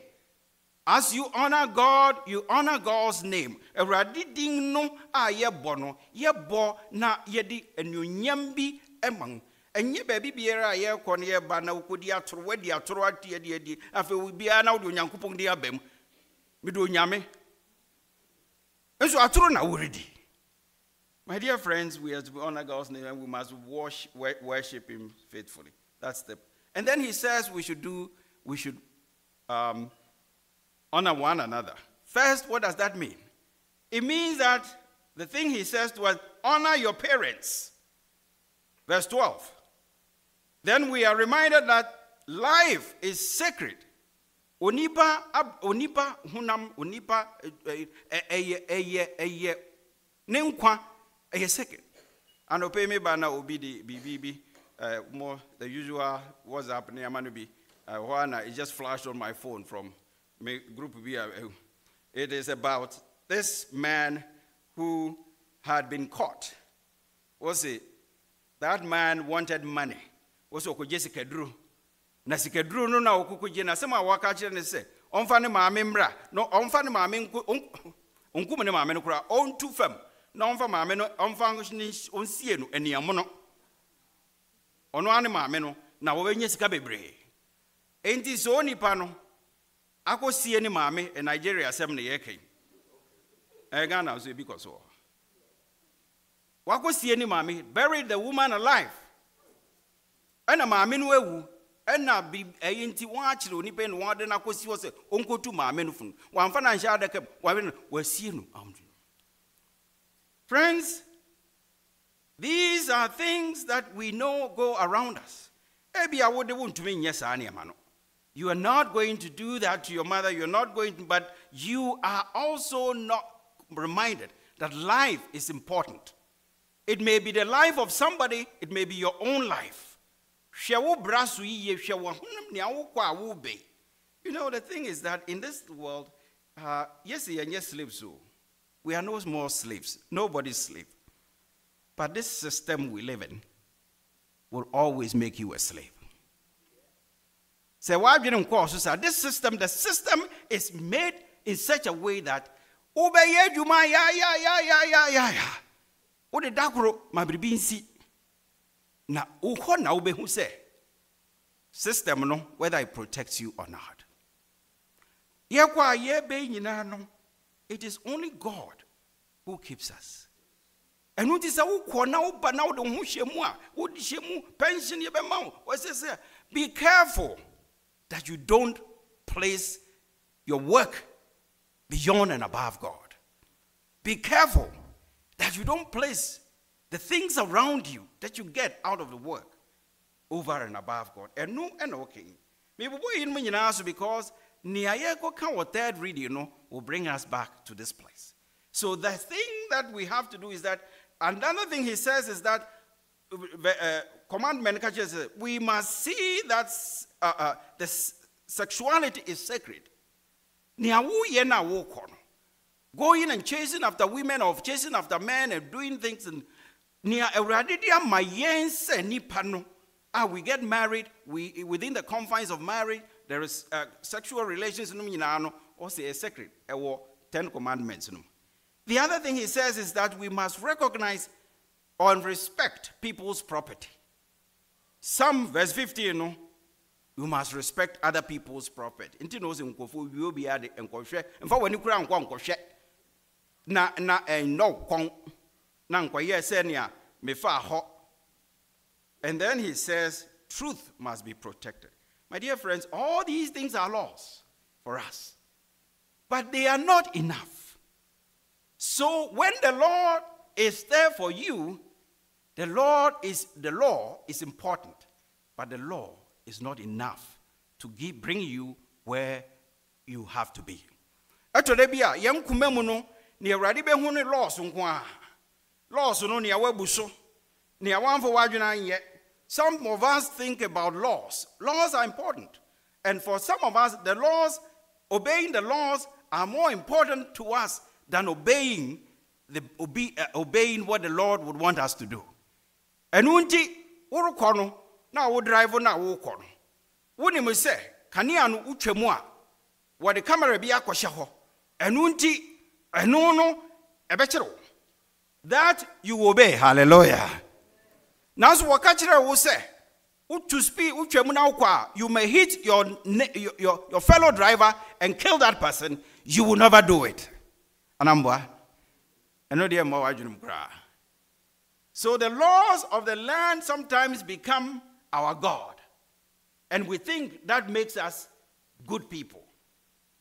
As you honor God, you honor God's name. No a na biara na atoro atoro na atoro na my dear friends we have to honor god's name and we must worship, worship him faithfully. That's the and then he says we should do we should um, honor one another. First what does that mean? It means that the thing he says to us honor your parents. Verse 12 then we are reminded that life is sacred. Onipa, onipa hunam, onipa, eye, eye, eye, ne nkwa, eye sacred. And opay me ba na obi di uh, more the usual WhatsApp ne amanu bi. Uh, one, it just flashed on my phone from me group B. Uh, it is about this man who had been caught. Was it? That man wanted money wɔsɛ ɔkɔgye sikaduro. Na sikaduro no na ɔkɔkɔgye na asɛm a wɔaka kyerɛ ne sɛ ɔmfa ne maame mmra na ɔmfa ne maame ɔnkum ne maame no koraa ɔntu fam na ɔmfa maame no ɔmfa ɔnsie no aniamono ɔno ane maame no na wɔbɛnya sika bebree. Enti sɛ onipa no akɔsie ne maame nigeria asɛm ne yɛka ɛyɛ ghana nso ebi kɔ so wakɔsie ne maame buried the woman alive. Ɛna maame no awu. Ɛna bi ɛyi nti wɔn onipa yi na wɔn ade akɔsi hɔ sɛ maame no funu. Wɔamfa no anhyɛ adaka mu. No wɔasie no friends these are things that we know go around us. Ebi a wode wontumi nyɛ saa nneɛma no. You are not going to do that to your mother. You're not going to but you are also not reminded that life is important. It may be the life of somebody. It may be your own life you know, the thing is that in this world, uh, yes, and yes, slaves. So we are no more slaves. Nobody's slave. But this system we live in will always make you a slave. So why didn't cause this system? The system is made in such a way that you, my ya ya ya ya ya ya ya. What the dark my baby na wokɔ na wobɛhu sɛ system no whether it protects you or not. No it is only god who keeps us. Ɛno nti sɛ wokɔ na woba na wode wo ho a be careful that you don't place your work beyond and above god. Be careful that you don't place the things around you that you get out of the work over and above God. And no and okay. Maybe we in so because Niayeko can third reading you know, will bring us back to this place. So the thing that we have to do is that another thing he says is that uh, commandment catches we must see that uh, uh, the sexuality is sacred. Wokɔ going and chasing after women or chasing after men and doing things and nea awurade de ama ah we get married we within the confines of marriage there is uh, sexual relations no nyinaa no ɔsɛ a secret ɛwɔ ten commandments the other thing he says is that we must recognize or respect people's property. Some verse 15 no you must respect other people's property. Nti na ɔsɛ nkɔfoɔ wie obiara de kora nkɔ nkɔhwɛ. Na na kɔn na sɛnea mefa and then he says truth must be protected. My dear friends all these things are laws for us but they are not enough. So when the lord is there for you the lord is the law is important but the law is not enough to give, bring you where you have to be. Ɛtɔ da bi a yɛn kuma laws nko a laws no nea wabu so. Nea wamfa w'adwene anyɛ some of us think about laws. Laws are important. And for some of us the laws obeying the laws are more important to us than obeying the obe, uh, obeying what the lord would want us to do. Ɛno nti worekɔ no na wo drive no a wokɔ no. Wonim sɛ kanea no wotwa mu a wɔde camera bi akɔhyɛ hɔ. Ɛno nti ɛno no ɛbɛkyerɛ wo that you obey. Hallelujah. Nanso wɔka kyerɛ wo sɛ wotu speed wotwa you may hit your, your, your, fellow driver and kill that person. You will never do it. So the laws of the land sometimes become our god. And we think that makes us good people.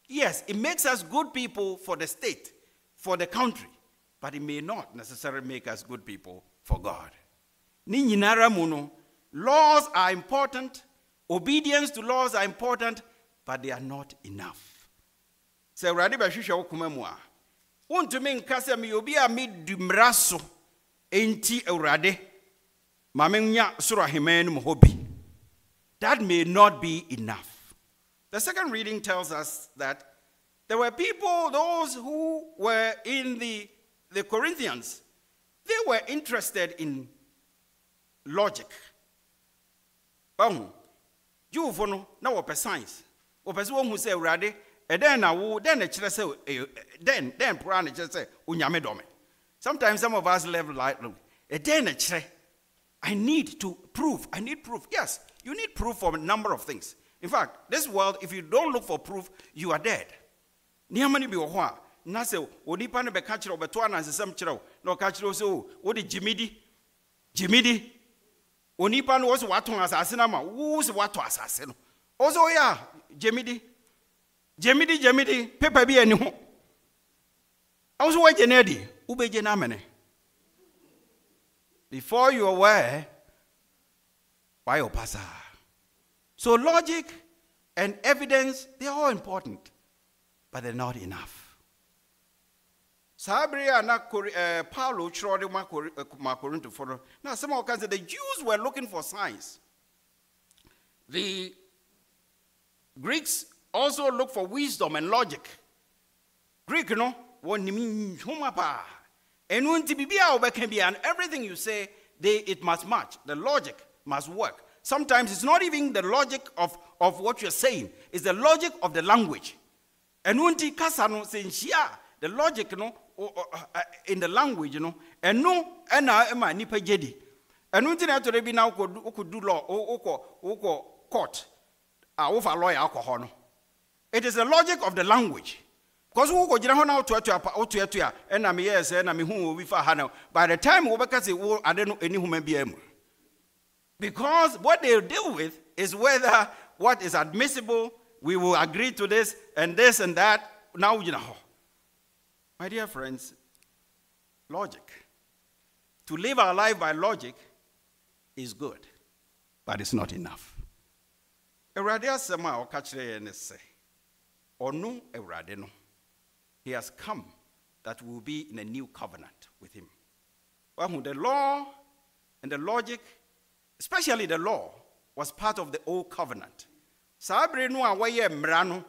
Yes, it makes us good people for the state, for the country, but it may not necessarily make us good people for God. Laws are important, obedience to laws are important, but they are not enough. Sɛ Awurade bɛhwehwɛ wo koma mu a, wontumi nka sɛ meyɛ obi a mmara so enti Awurade ma menya soro ahemman no hɔ bi. That may not be enough. The second reading tells us that there were people, those who were in the, the Corinthians, they were interested in logic. Ɔho, Jewfo no na wɔpɛ science. Ɛdɛn na wo, dɛn na kyerɛ sɛ, eh, eh, dɛn, dɛn pora na kyerɛ sɛ onyame dɔ. Sometimes some of us live like, ɛdɛn na kyerɛ. I need to prove. I need proof. Yes, you need proof for a number of things. In fact, this world, if you don't look for proof, you are dead. bi wɔ hɔ a na sɛ onipa no bɛka kyerɛ wo bɛto anansesɛm kyerɛ wo. Na ɔka kyerɛ wo sɛ o wode gyimidi gyimidi. Onipa no wɔ sɛ woatɔn asase no ama wo. Sɛ woatɔ asase no. Ɔ sɛ woyɛ a gyemidi gyemidi gyemidi pepa bi ani ho. Ɛwo sɛ woagye no adi wobɛgye no amene. Before you are aware why your pastor so logic and evidence they are all important but they're not enough saa bere na eh, paulo twerɛ ma eh, korintofoɔ no na asɛm the jews were looking for signs. The greeks also look for wisdom and logic. Greek no wɔnim nhoma paa. Ɛno nti a no everything you say they, it must match. The logic must work. Sometimes it's not even the logic of, of what you're saying. It's the logic of the language. Ɛno no the logic no in the language you know, and no ɛno ɛna ɛma nipa gye di ɛno nti na ɛtɔrɔ bi na wokɔdu wokɔdu law wo- wokɔ wokɔ court a wofa lawyer akɔ it is the logic of the language. Because wokɔgyina hɔ na wotoatoa pa- wotoatoa ɛna meyɛɛ sɛ ɛna mehu obi fa ha no by the time wobɛka sɛ wo no ɛni homa biara mu. Because what they deal with is whether what is admissible, we will agree to this and this and that. Now, you know. My dear friends, logic. To live our life by logic is good, but it's not enough. A he has come that will be in a new covenant with him. The law and the logic, especially the law, was part of the old covenant. Saa bere no a wɔyɛ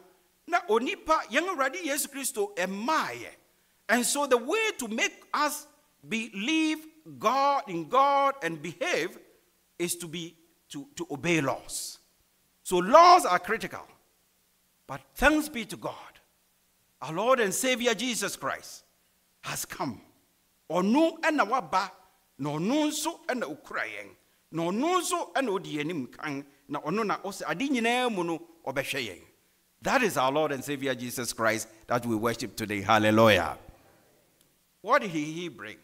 na onipa yɛn Awurade Yesu Kristo ɛmaayɛ. And so the way to make us believe God in God and behave is to be to, to obey laws. So laws are critical. But thanks be to God, our Lord and Savior Jesus Christ has come. Ɔno ɛna waba na ɔno nso ɛna okura yɛn. Na ɔno na na ɔsɛ ade nyinaa. That is our Lord and Savior Jesus Christ that we worship today. Hallelujah. What did he bring?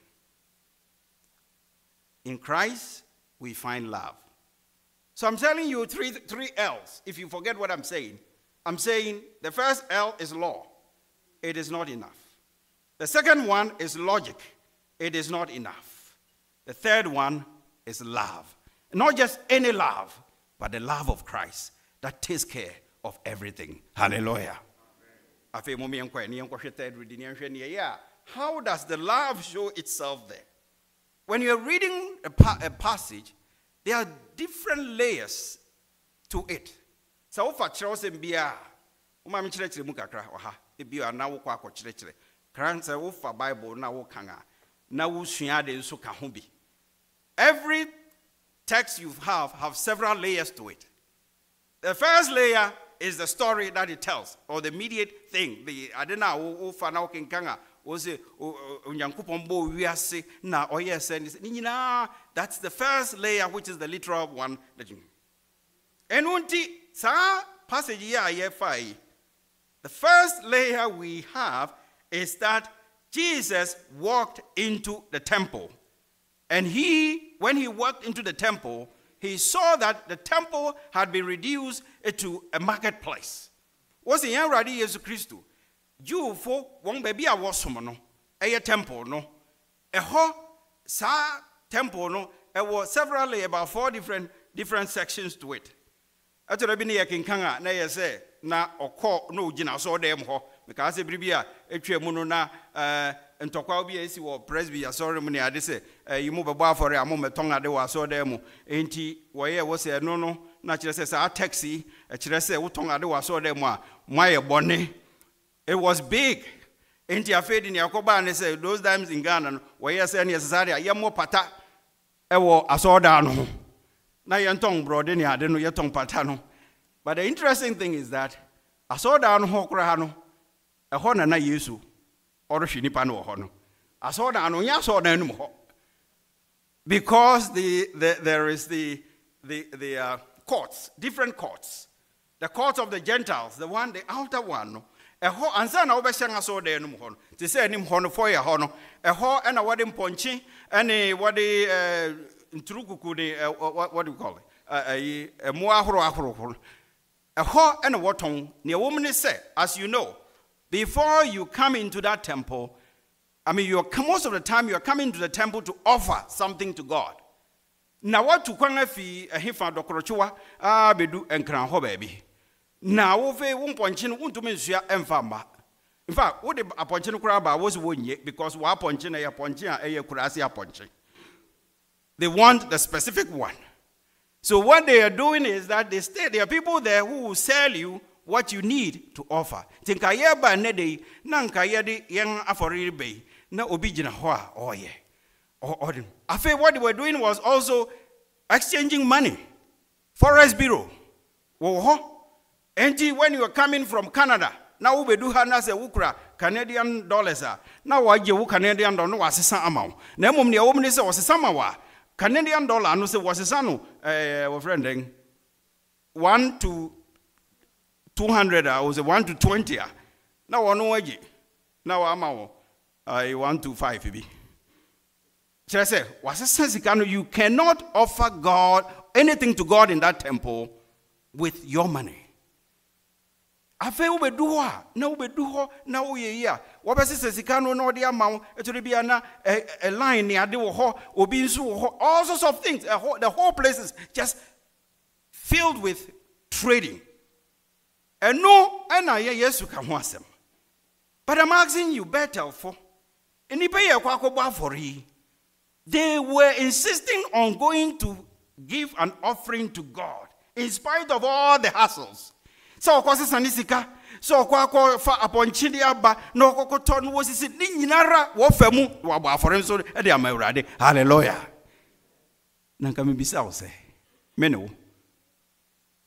In Christ, we find love. So I'm telling you three, three L's. If you forget what I'm saying, I'm saying the first L is law. It is not enough. The second one is logic. It is not enough. The third one is love. Not just any love, but the love of Christ that takes care of everything. Hallelujah. Afei, How does the love show itself there? When you're reading a, pa- a passage, there are different layers to it. Sɛ wofa kyerɛwsɛm biara a, woma me kyerɛkyerɛ mu kakra wɔ ha, ebi a na wokɔ akɔkyerɛkyerɛ. Kran sɛ wofa Bible na wokan a, na wosua ade nso ka. Every text you have have several layers to it. The first layer is the story that it tells, or the immediate thing. The adena wo fa na wokenkan a wɔse onyankopɔn bɔ wiase na ɔyɛ sɛ ne that's the first layer which is the literal one ɛno nti saa passage yi a the first layer we have is that jesus walked into the temple. And he when he walked into the temple he saw that the temple had been reduced to a marketplace. Wɔsi yɛn awurade yesu kristo jewfo wɔn baabi a wɔsom no ɛyɛ temple no. Ɛhɔ saa temple no ɛwɔ several about four different different sections to it. Ɛtɔrɔ bi ne yɛ kenkan a na yɛ sɛ na ɔkɔ na ogyina asɔɔdan mu hɔ. Mekaa biribi a atwa mu no na ɛɛ ntɔkwa bi a esi wɔ presby asɔre mu ne ade sɛ ɛyi mo bɛbɔ afɔre a mo mɛtɔn ade wɔ asɔɔdan mu. Enti wɔyɛ wɔ sɛ ɛno no na kyerɛ sɛ saa taxi ɛkyerɛ sɛ wotɔn ade wɔ asɔɔdan mu a mo ayɛ bɔne. It was big. Enti afei nea ɛkɔbaa ne sɛ those times in ghana no wɔyɛ sɛ ne ɛsesa de a yɛmmɔ pata. Ɛwɔ asɔɔdan no ho na yɛntɔn borɔde ne ade no yɛtɔn pata no but the interesting thing is that asɔɔdan no ho koraa no ɛhɔ na na yesu ɔrehwɛ nipa no wɔ hɔ no asɔɔdan no no mu because the, the, there is the, the, the uh, courts different courts. The courts of the gentiles the one the outer one no ɛhɔ ansa na wobɛhyɛ no asɔɔdan no mu hɔ no te sɛ anim hɔ no fɔyɛ hɔ no ɛhɔ ɛna wɔde mpɔnkye ɛne wɔde eh, ɛɛ nturukuku ne eh, do you call it? Eh, Ɛyi mmoa ahorow ahorow ɛhɔ ɛna wɔtɔn nea wɔm ne sɛ as you know before you come into that temple i mean you're most of the time you're coming to the temple to offer something to god. Na watu kwan afi ɛhefa dɔkorɔkyewa a ah, bɛdu nkran hɔ baabi na wofe wo mpɔnkye no wontumi nsua in fact wode apɔnkye no koraa baa wo sɛ wɔnnye because w'apɔnkye no ɛyɛ apɔnkye a ɛyɛ kuraase apɔnkye they want the specific one. So what they are doing is that they stay there are people there who will sell you what you need to offer. Nti nka yɛba nnɛ de yi na nka yɛde yɛn afɔre ba yi na obi gyina hɔ a what they were doing was also exchanging money. Forex bureau. Wɔ hɔ Enti when you are coming from Canada, na wobɛdu ha na sɛ wokura Canadian dollars a, na wagye wo Canadian dollar? Na wasesa ama wo. Na mmom nea wɔm ne sɛ wɔsesa ma wo a, Canadian dollar no sɛ wɔsesa no ɛɛ wɔfrɛ dɛn one to two hundred I was a one to twenty a, wɔn wagye na wo ɛɛ one to five bi. Kyerɛ sɛ wasesa sika no you cannot offer God anything to God in that temple with your money. Afei wobɛdu hɔ a na wobɛdu hɔ na woyɛ yi a wɔbɛsesɛ sika no na ɔde ama wo. Ɛtɔre bia na ɛ- line ne wɔ hɔ obi nso wɔ hɔ. All sorts of things A the whole place is just filled with trading. Ɛno ɛna yɛ yesu ka ho asɛm. But i'm asking you betelfo nnipa yi a ɛkɔ akɔbɔ afɔre yi They were insisting on going to give an offering to God in spite of all the hassles. Of course, sane sika sɛ ɔkɔ akɔfa apɔnkyene aba na ɔkɔkɔtɔ no wɔsisi ne nyinara wɔfa mu wɔabɔ afɔre nso de ama awurade. Halleluya na nka mebisa wo sɛ me ne wo.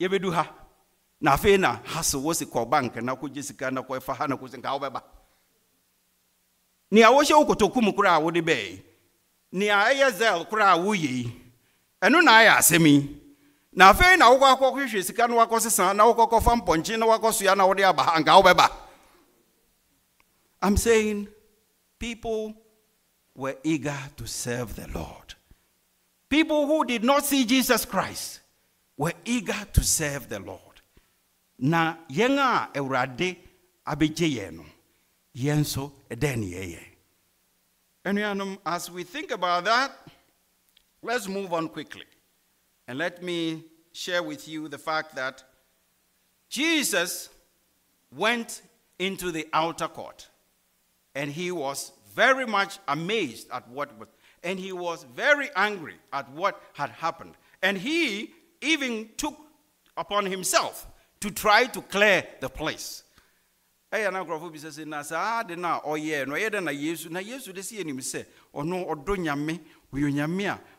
Yɛbɛdu ha. Na afei na hassle wɔ si kɔ na kɔgye sika na kɔfa ha na kɔsi nka wobɛba. Nea wɔhyɛ wo kotoku mu koraa wode bɛɛ nea ɛyɛ zel koraa yi. Ɛno na ayɛ asɛm yi. Na afei na wokɔ sika wakɔ sesa na mpɔnkye na na wode aba wobɛba i'm saying people were eager to serve the lord. People who did not see jesus christ were eager to serve the lord. Na yɛn a awurade abɛgye yɛn no yɛn nso ɛdɛn anuanom as we think about that let's move on quickly and let me share with you the fact that Jesus went into the outer court and he was very much amazed at what was, and he was very angry at what had happened. And he even took upon himself to try to clear the place. ɛyɛ na nkurɔfoɔ bi sɛ na no na yesu na yesu de sɛ yɛnim sɛ ɔno nyame ɔyɛ onyame a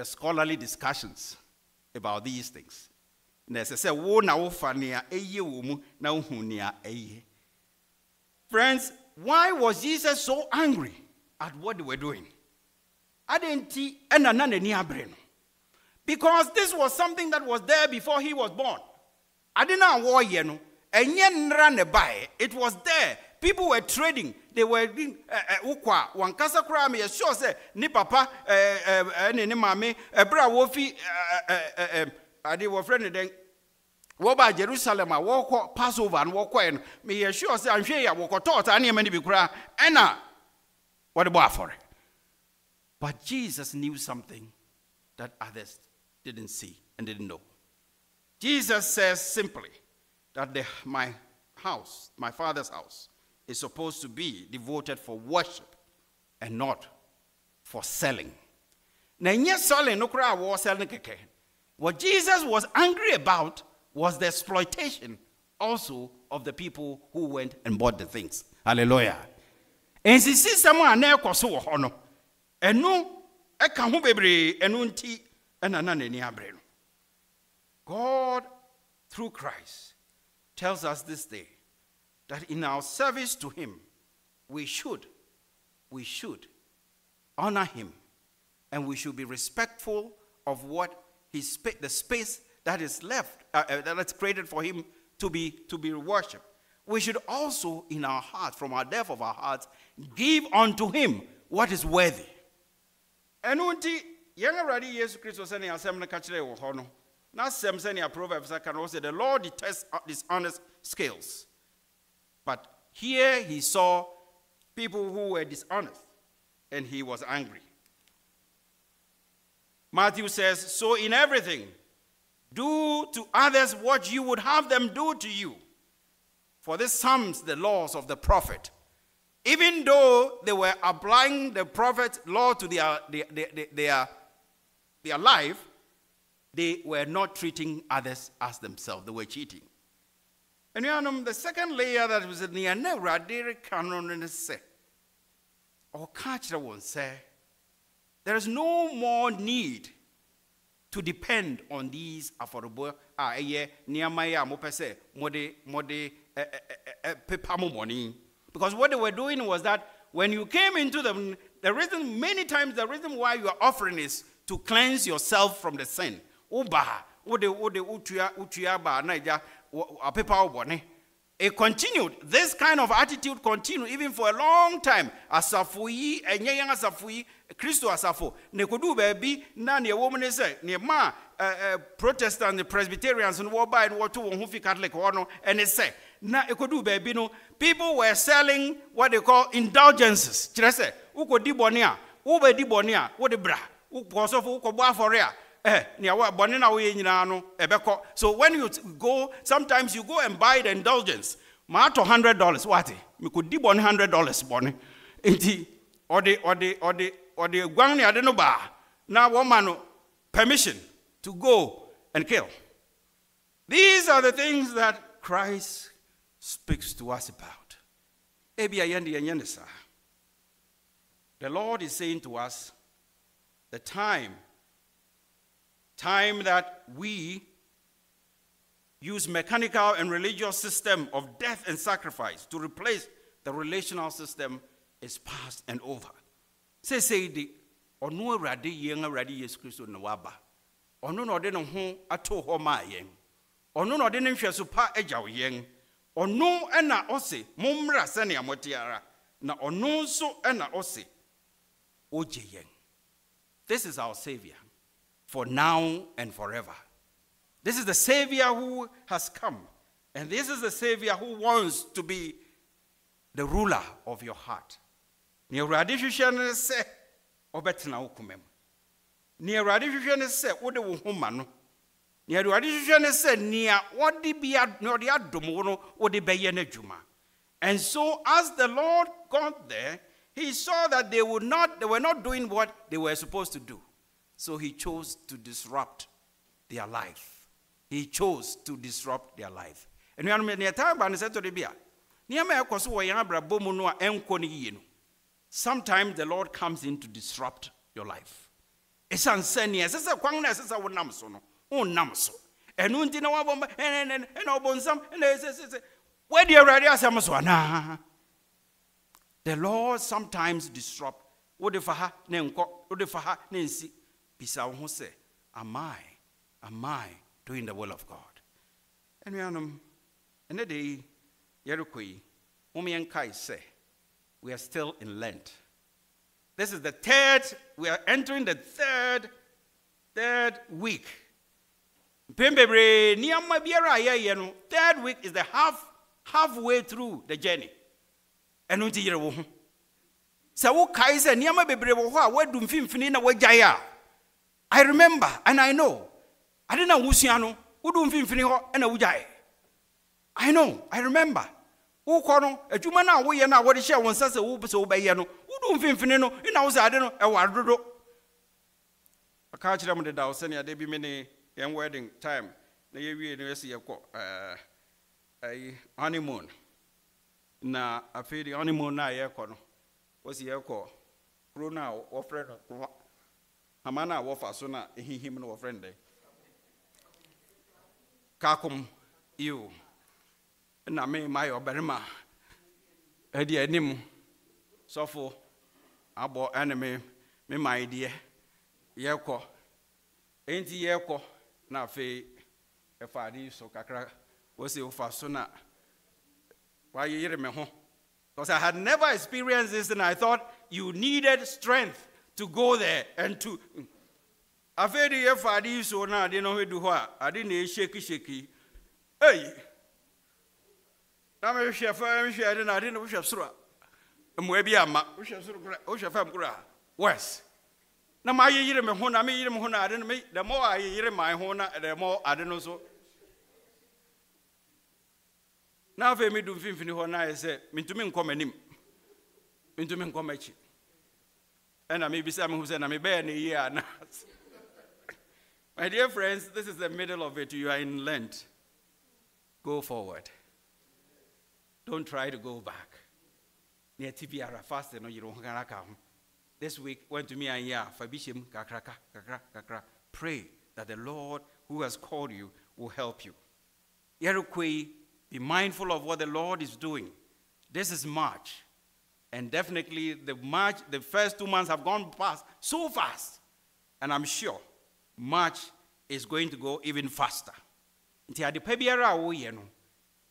the scholarly discussions about these things. Na na na friends why was jesus so angry at what they were doing? Na because this was something that was there before he was born. Ade no a wɔreyɛ no ɛnyɛ it was there. People were trading they were doing eh, eh, wokɔ a wankasa koraa meyɛ sure sɛ ne papa eh, ɛne ne maame ɛberɛ a wɔfi ade wɔfrɛ ne dɛn? Wɔba jerusalem a wɔkɔ passover no wɔkɔɛ no. Meyɛ sure sɛ anhwɛ yi a wɔkɔtɔɔ saa nneɛma no bi koraa ɛna wɔde bɔ afɔre. But jesus knew something that others didn't see and didn't know. Jesus says simply that the, my house my father's house is supposed to be devoted for worship and not for selling. Selling selling. What Jesus was angry about was the exploitation also of the people who went and bought the things. Hallelujah. And si someone na ekɔ so wɔ hɔ no, ɛno ɛka ho bebree ɛno nti ɛna na n'ani abere no. God, through Christ, tells us this day that in our service to him we should we should honor him and we should be respectful of what his spa- the space that is left uh, uh, that's created for him to be to be worshipped. We should also in our hearts from our depth of our hearts give unto him what is worthy. Ɛno nti yɛn awurade yesu kristo sɛnea asɛm no ka kyerɛ na asɛm sɛnea proverbs aka the lord detests dishonest scales but here he saw people who were dishonest and he was angry. Matthew says, So in everything, do to others what you would have them do to you. For this sums the laws of the prophet. Even though they were applying the prophet's law to their, their, their, their, their life, they were not treating others as themselves. They were cheating. In the Radiri canon say, or catch the one say, there is no more need to depend on these affordable ah eh niyamaya mo pese mode mode paper money because what they were doing was that when you came into them the reason many times the reason why you are offering is to cleanse yourself from the sin. Uba wode wode utua utua ba na wo it continued. This kind of attitude continued even for a long time. Asafo yi, enye yang asafo yi, Kristo asafo. Ne kodu baby na ne wo ne say, ne ma uh, uh, Protestant, the Presbyterians and wo ba and wo to wo fi Catholic wo no and it na ekodu baby no, people were selling what they call indulgences. Kyerɛ sɛ, wokɔdi bɔne a, wobɛdi bɔne a, wode bra. Wokɔ sɔfo, wokɔbɔ afɔre a, eh. So when you go, sometimes you go and buy the indulgence. Maato hundred dollars, what? wate? Mekɔdi bɔne hundred dollars bɔne. Nti, ɔde ɔde ɔde ɔde guan ne ade no baa na wɔma no permission to go and kill. These are the things that Christ speaks to us about. The Lord is saying to us, the time, time that we use mechanical and religious system of death and sacrifice to replace the relational system is past and over. Say say the ɔno awurade yɛn awurade yesu kristo na waba. Ɔno na ɔde ne ho ato hɔ maa yɛn ɔno na ɔde ne nhwɛso pa agyaw yɛn ɔno ɛna ɔse mommra sɛnea mote na ɔno nso ɛna ɔse ogye yɛn this is our savior for now and forever. This is the savior who has come and this is the savior who wants to be the ruler of your heart. No. And so as the lord got there he saw that they would not they were not doing what they were supposed to do so he chose to disrupt their life. He chose to disrupt their life. Anuanom nea ɛtaa ba ne sɛ tɔde bi a nneɛma a ɛkɔ so wɔ yɛn abrabɔ mu no a ɛnkɔ no yie no sometimes the lord comes in to disrupt your life. Ɛsiane sɛ nea ɛsɛ sɛ kwan na ɛsɛ sɛ wonam so no wonnam so. Ɛno nti na woabɔ mba ɛnɛ ɛna ɔbɔnsam ɛna ɛsɛsɛsɛ woadi awurade asɛm so anaa the lord sometimes disrupt. Wode fa ha ne bisa wo am i am i doing the will of god? Anuanom ɛnɛ de yi yɛrekɔ yi mom yɛnkae sɛ we are still in lent. This is the third we are entering the third third week. Mpɛn bebree nneɛma biara a yɛyɛ no third week is the half halfway through the journey. Ɛno nti yere wo ho sɛ wokae sɛ nneɛma bebree wɔ hɔ a woadu mfimfini na woagyae a i remember and i know. Ade na wosua no wodu mfimfini hɔ ɛna wogyae i know i know. I remember. Wokɔ no adwuma no a woyɛ no a wɔde hyɛ wo nsa sɛ wo sɛ wobɛyɛ no. Wodu mfimfini no ɛna wo sɛ ade no ɛwɔ adodo. Ɔka kyerɛ m deda wo sɛnea da bi me ne yɛn wedding time. Na yɛwie no yɛsi yɛkɔ ɛyi honeymoon. Na afei de honeymoon no a yɛkɔ no. Wɔsi yɛkɔ kuro no a wɔfrɛ no hama no a wɔfa so na ɛhihim no wɔfrɛ no dɛ. Kakom na me mayɛ ɔbarima ɛde anim sɔfo abɔ ɛne me me man deɛ yɛkɔ enti yɛkɔ na afei ɛfa ade so kakra wɔsi wofa so na wayeyere me ho. Because i had never experienced this and i thought you needed strength to go there and to afei de yɛfa ade yi so na ade no ho du hɔ a ade na ɛhyɛkihyɛki ei na mehwɛ fa mehwɛ ade na ade na wohwɛ soro a mmoa bi ama wohwɛ soro kora wohwɛ fam kora a wes na mayeyere me ho na meyere me ho na ade no the more ayeyere my ho na the more ade no so. Na afei medu mfimfini hɔ na ayɛ sɛ mentumi nkɔ m'anim mentumi nkɔ m'akyi ɛna mebisa me ho sɛ na mebɛyɛ no yie ana my dear friends this is the middle of it. You are in lent. Go forward. Don't try to go back. This week went to me and yeah fa bi kakra kakra. Pray that the lord who has called you will help you. Be mindful of what the Lord is doing. This is March. And definitely the March, the first two months have gone past so fast. And I'm sure March is going to go even faster.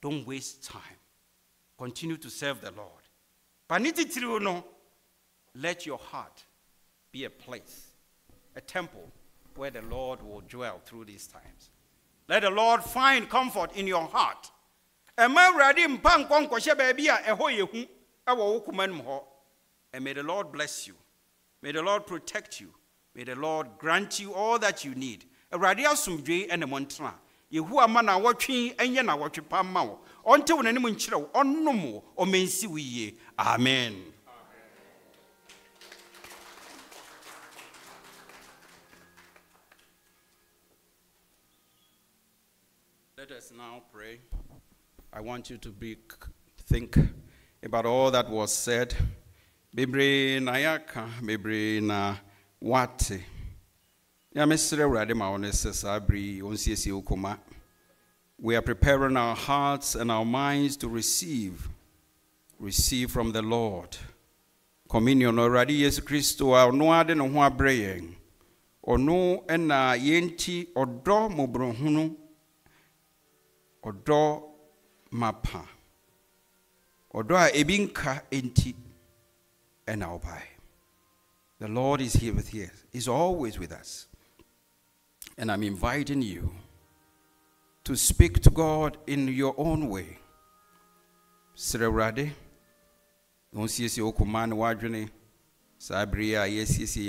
Don't waste time. Continue to serve the Lord. Let your heart be a place, a temple where the Lord will dwell through these times. Let the Lord find comfort in your heart. Ɛwɔ wo koma hɔ. And may the Lord bless you. May the Lord protect you. May the Lord grant you all that you need. Awurade asomdwee ɛna mo ntena. Yehu ama na awɔtwe ɛnyɛ na awɔtwe pa mma wo. Ɔnte wo n'anim nkyerɛ wo. Ɔnnom wo. Ɔmɛnsi wo yie. Amen. Let us now pray. I want you to be, think about all that was said. Bebree na yaka, bebree na wate. Ya mesrɛ Awurade ma wo ne sɛ. We are preparing our hearts and our minds to receive, receive from the Lord. Communion Awurade Yesu Kristo a ɔno ade ne ho abrɛ yɛn. Ɔno ɛna yɛnti ɔdɔ mapa ɔdɔ a enti ɛna ɔbae the lord is here with us he's always with us. And i'm inviting you to speak to god in your own way. Srɛ awurade na ɔnsiesie wo koma ne w'adwene saa bere a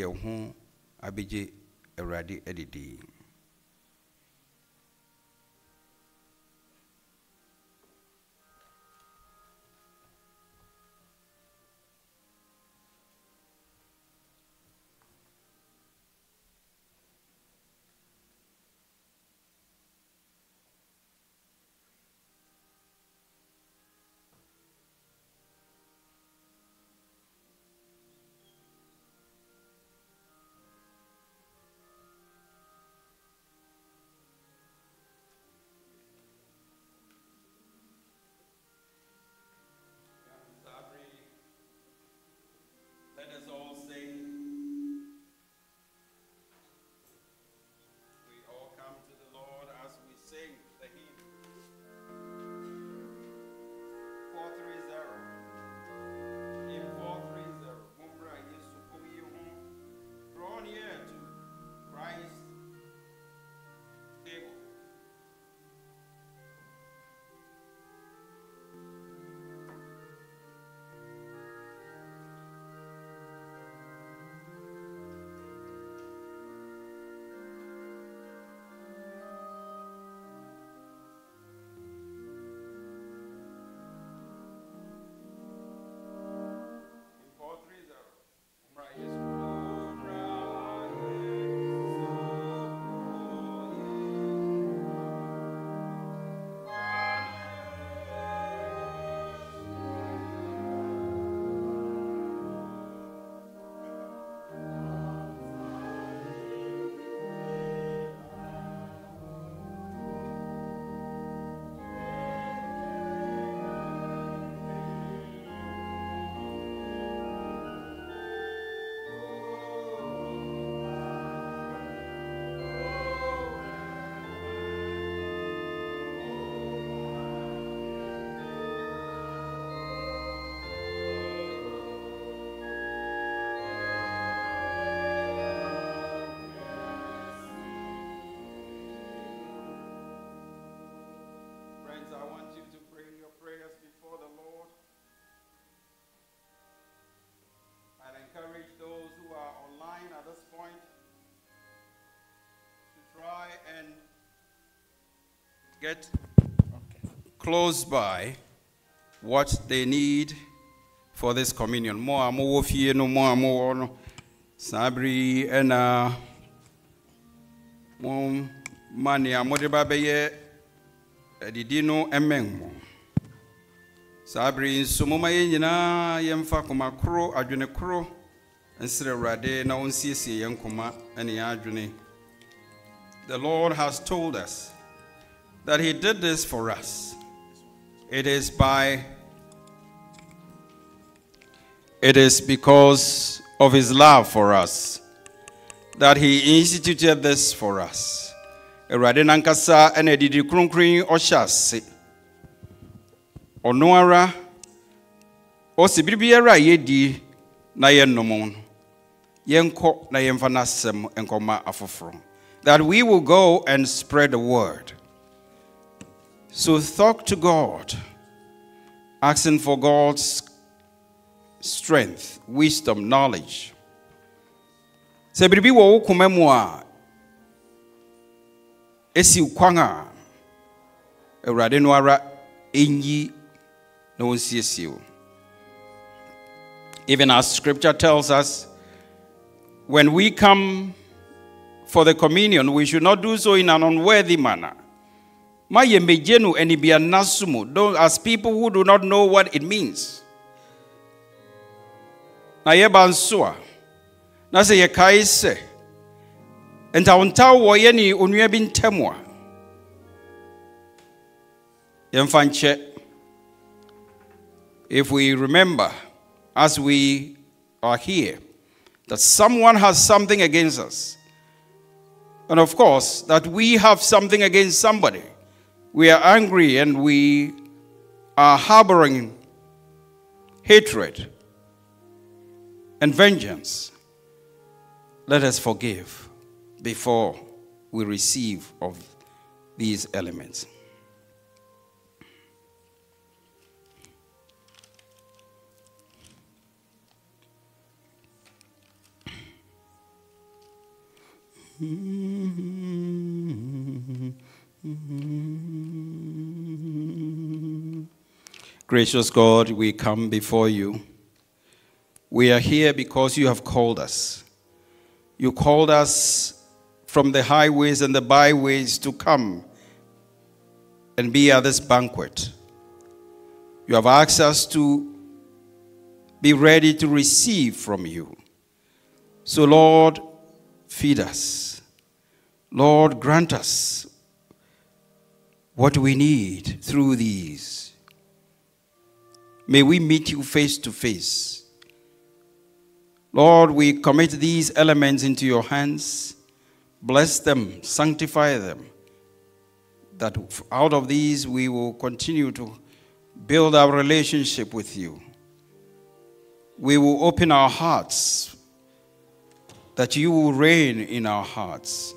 ho abɛgye awurade adidi get close by what they need for this communion. Mo amo wo fie no mo amo wo no. Sabri ena mo mani amode ba bɛyɛ adidi no mmɛn mo saa bere yi nso moma yɛn nyinaa yɛmfa koma koro adwene koro nsrɛ awurade na ɔnsiesie yɛn koma ne yɛn adwene the lord has told us that he did this for us. It is by it is because of his love for us that he instituted this for us. Awurade nankasa ɛna adidi kronkron ɔhyɛ ase ɔno ara ɔsi biribiara na yɛnom no na yɛmfa n'asɛm nkɔma that we will go and spread the word so talk to god asking for god's strength wisdom knowledge. Sɛ biribi wɔ wo koma mu a esi kwan a awurade no ara ɛnyi na wo. Even as scripture tells us when we come for the communion we should not do so in an unworthy manner ma yɛ megye no anibiana don't as people who do not know what it means. Na yɛba nso a na sɛ yɛkae sɛ ntawontaw wɔ yɛ onua bi if we remember as we are here that someone has something against us. And of course that we have something against somebody we are angry and we are harboring hatred and vengeance let us forgive before we receive of these elements. [LAUGHS] Gracious God, we come before you. We are here because you have called us. You called us from the highways and the byways to come and be at this banquet. You have asked us to be ready to receive from you. So, Lord, feed us. Lord, grant us what we need through these. May we meet you face to face. Lord, we commit these elements into your hands. Bless them, sanctify them, that out of these we will continue to build our relationship with you. We will open our hearts, that you will reign in our hearts.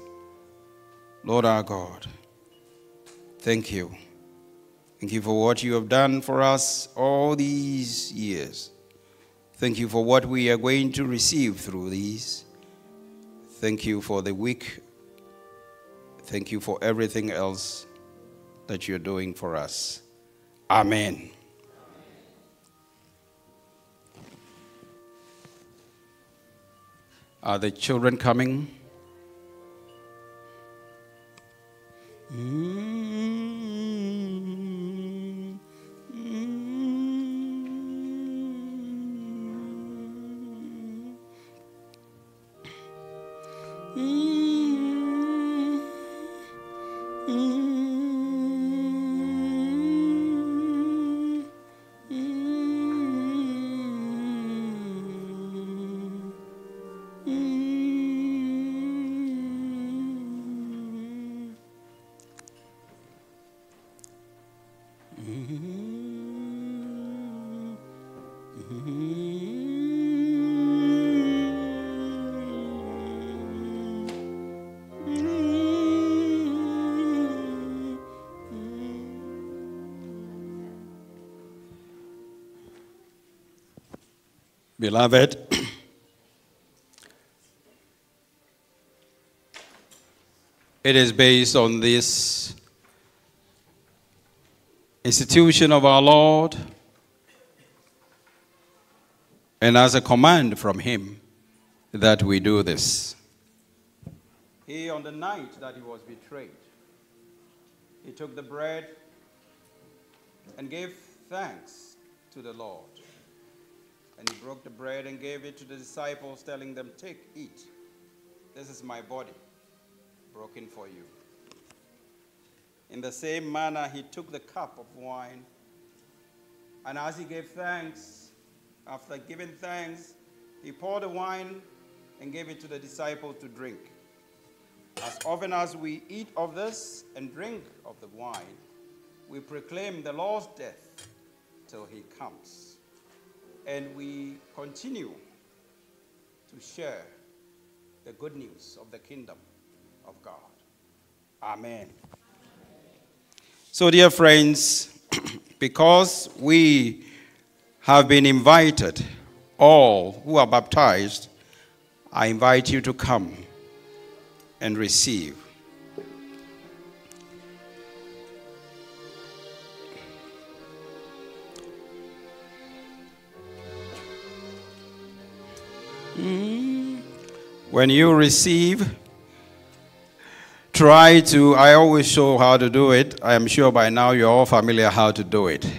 Lord our God, thank you. Thank you for what you have done for us all these years. Thank you for what we are going to receive through these. Thank you for the week. Thank you for everything else that you're doing for us. Amen. Are the children coming? Mm. Beloved, it is based on this institution of our Lord and as a command from Him that we do this. He, on the night that he was betrayed, he took the bread and gave thanks to the Lord. And he broke the bread and gave it to the disciples, telling them, Take, eat. This is my body, broken for you. In the same manner, he took the cup of wine, and as he gave thanks, after giving thanks, he poured the wine and gave it to the disciples to drink. As often as we eat of this and drink of the wine, we proclaim the Lord's death till he comes. And we continue to share the good news of the kingdom of God. Amen. So, dear friends, [CLEARS THROAT] because we have been invited, all who are baptized, I invite you to come and receive. When you receive, try to, I always show how to do it. I am sure by now you're all familiar how to do it.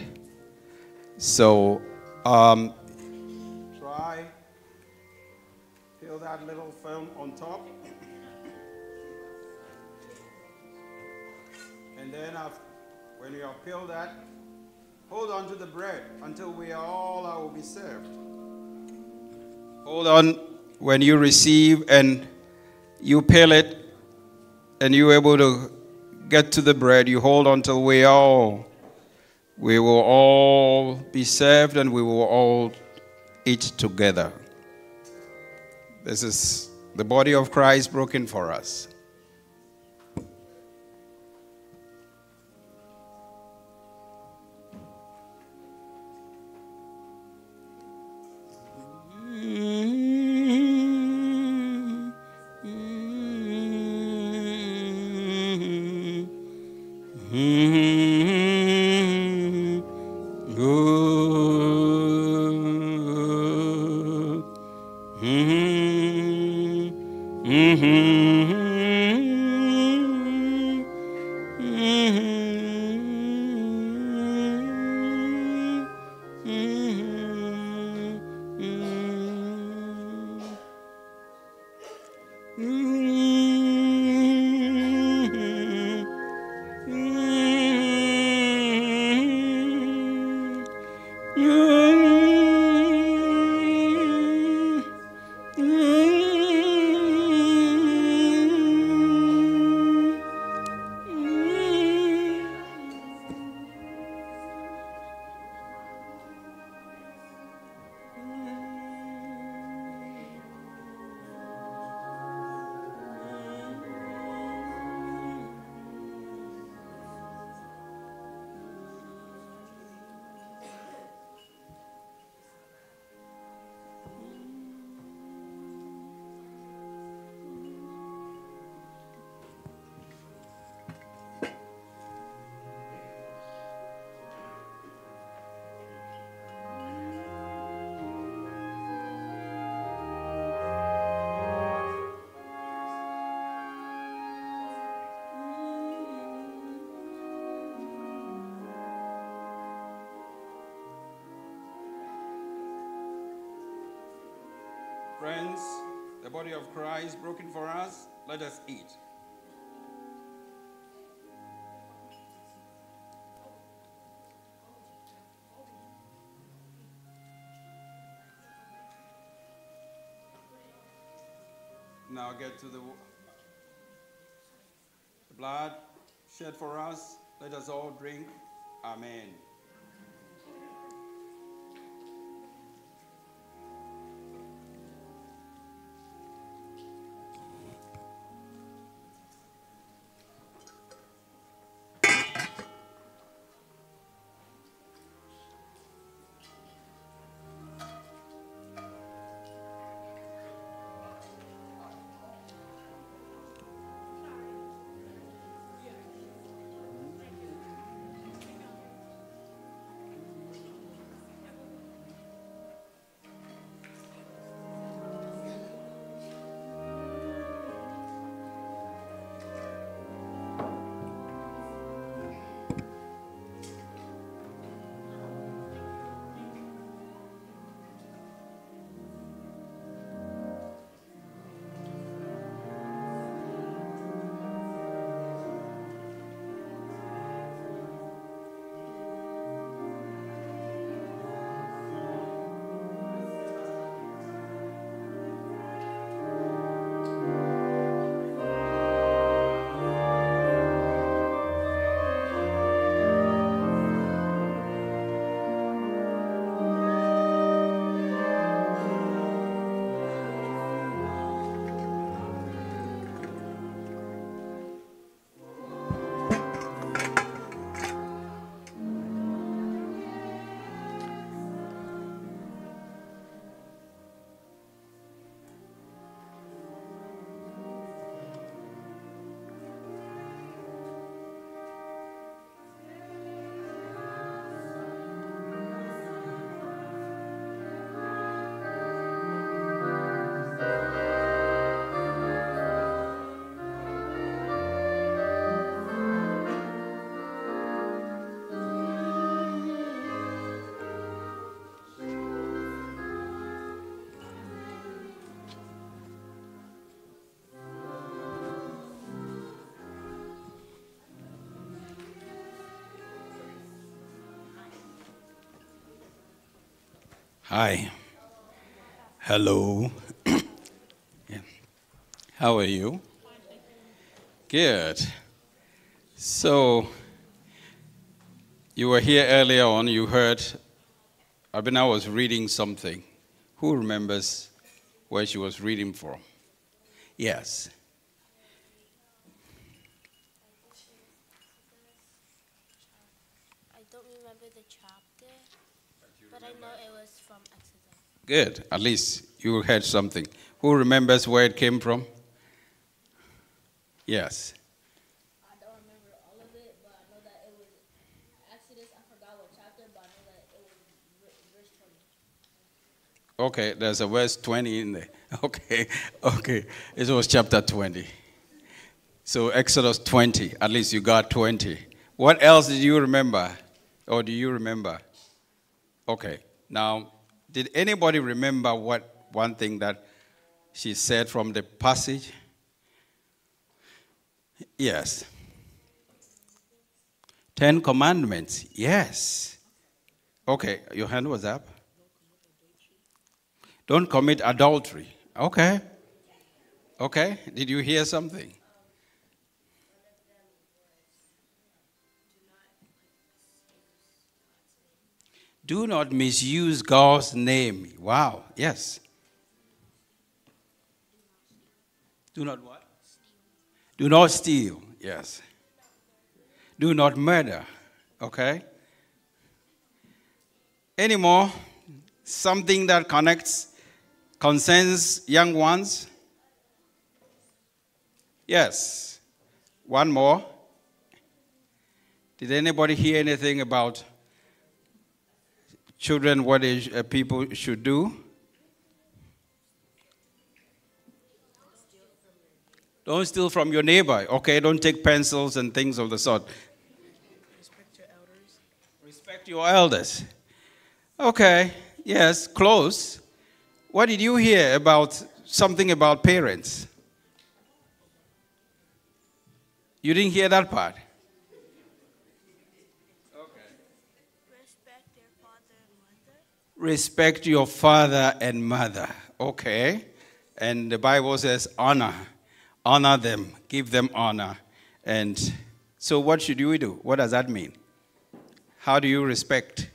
So, um, try, peel that little film on top. And then after, when you have peeled that, hold on to the bread until we are all I will be served. Hold on when you receive and you peel it and you're able to get to the bread, you hold on till we all we will all be served and we will all eat together. This is the body of Christ broken for us. To the Hi. Hello. [COUGHS] yeah. How are you? Good. So, you were here earlier on, you heard Abina was reading something. Who remembers where she was reading from? Yes. I don't remember the chapter, but I know it was from Exodus. Good. At least you heard something. Who remembers where it came from? Yes. I don't remember all of it, but I know that it was Exodus. I forgot what chapter, but I know that it was verse 20. Okay, there's a verse 20 in there. [LAUGHS] Okay, okay. It was chapter 20. So Exodus 20, at least you got 20. What else did you remember? Or do you remember? Okay, now, did anybody remember what one thing that she said from the passage? Yes. Ten Commandments, yes. Okay, your hand was up. Don't commit adultery. Okay. Okay. Did you hear something? Do not misuse God's name. Wow. Yes. Do not what? Do not steal. Yes. Do not murder. Okay. Any more? Something that connects, concerns young ones? Yes. One more. Did anybody hear anything about children, what uh, people should do? Don't steal from your neighbor, okay? Don't take pencils and things of the sort. Respect your elders. Respect your elders. Okay, yes, close. What did you hear about something about parents? You didn't hear that part? Respect their father and mother. Respect your father and mother. Okay. And the Bible says honor. Honor them. Give them honor. And so, what should we do? What does that mean? How do you respect?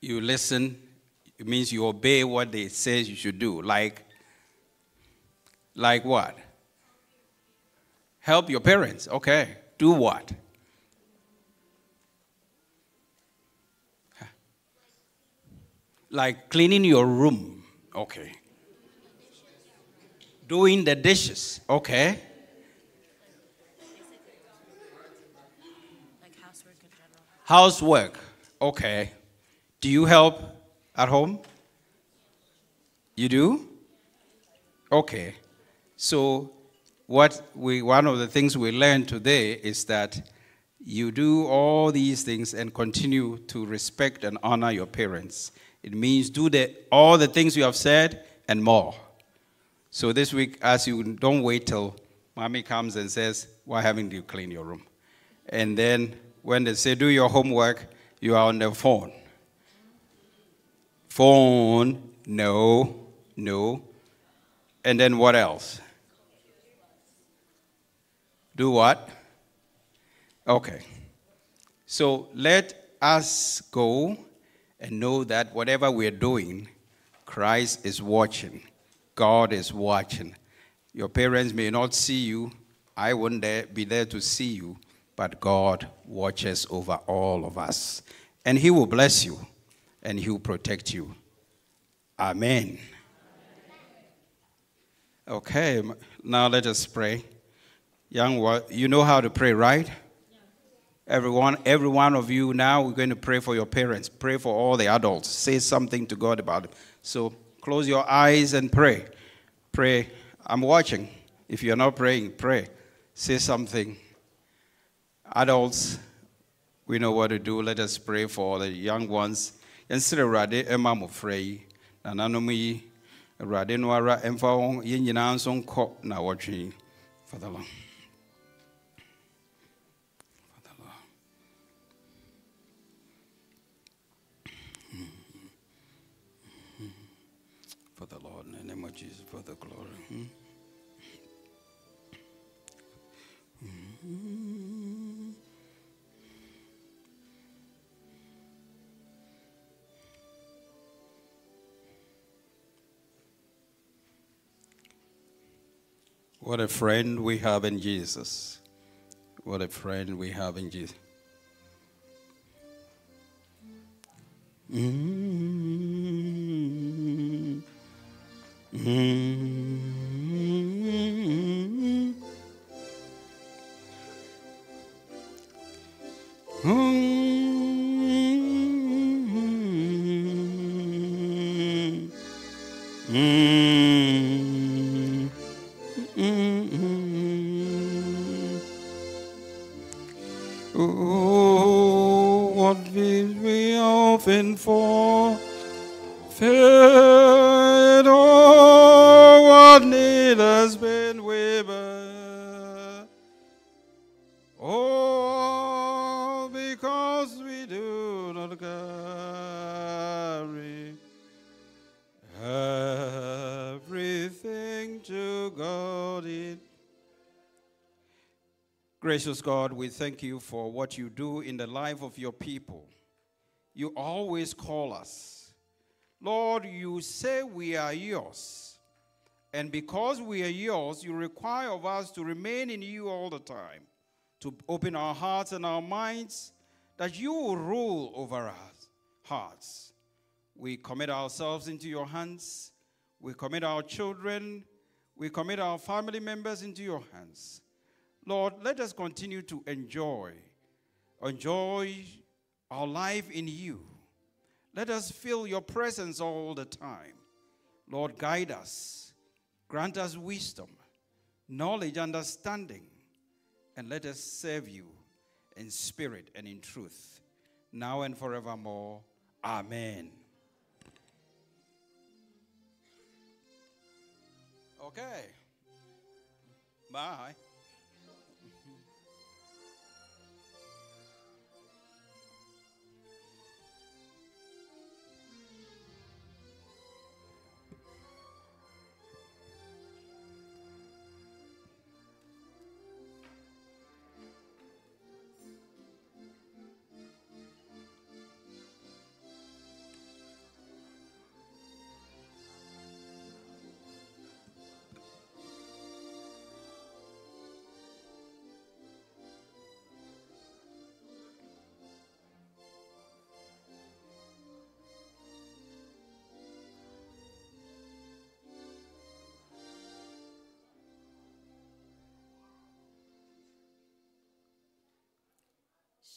You, listen. It means you obey what they say you should do. Like, like what? Help your parents. Okay. Do what? Like cleaning your room. Okay. Doing the dishes. Okay. Like housework in general. Housework. Okay. Do you help at home? You do? Okay. So what we one of the things we learned today is that you do all these things and continue to respect and honor your parents. It means do the, all the things you have said and more. So this week, as you don't wait till mommy comes and says, Why haven't you cleaned your room? And then when they say, Do your homework, you are on the phone. Phone, no, no. And then what else? Do what? Okay. So let us go and know that whatever we're doing, Christ is watching. God is watching. Your parents may not see you. I wouldn't be there to see you, but God watches over all of us. And He will bless you and He will protect you. Amen. Okay, now let us pray. Young, you know how to pray, right? Everyone, every one of you now, we're going to pray for your parents. Pray for all the adults. Say something to God about it. So close your eyes and pray. Pray. I'm watching. If you're not praying, pray. Say something. Adults, we know what to do. Let us pray for the young ones. Yɛnsrɛ Awurade ɛma mmɔfra yi, nananom yi, Awurade no ara ɛmfa wɔn yɛn nyinaa nso na wɔtwe. Father Lord. What a friend we have in Jesus. What a friend we have in Jesus. Mm. Mm. Mm. Mm. Oh, what did we often forfeit? Oh, what need has been Gracious God, we thank you for what you do in the life of your people. You always call us. Lord, you say we are yours. And because we are yours, you require of us to remain in you all the time, to open our hearts and our minds, that you will rule over our hearts. We commit ourselves into your hands. We commit our children. We commit our family members into your hands. Lord, let us continue to enjoy, enjoy our life in you. Let us feel your presence all the time. Lord, guide us, grant us wisdom, knowledge, understanding, and let us serve you in spirit and in truth, now and forevermore. Amen. Okay. Bye.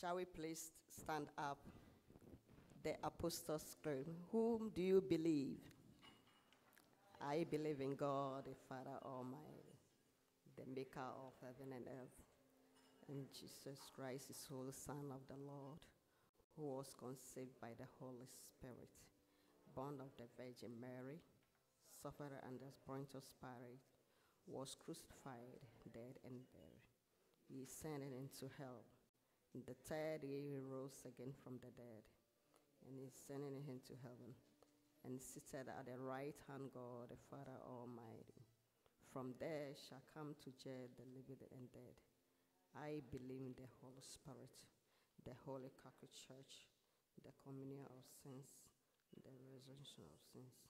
Shall we please stand up? The Apostles' Creed. Whom do you believe? I believe in God, the Father Almighty, the maker of heaven and earth, and Jesus Christ, his holy Son of the Lord, who was conceived by the Holy Spirit, born of the Virgin Mary, suffered under Pontius Pilate, was crucified, dead, and buried. He ascended into hell. The third day he rose again from the dead, and he ascended into heaven, and seated at the right hand God, the Father Almighty. From there shall come to judge the living and dead. I believe in the Holy Spirit, the Holy Catholic Church, the communion of sins, the resurrection of sins,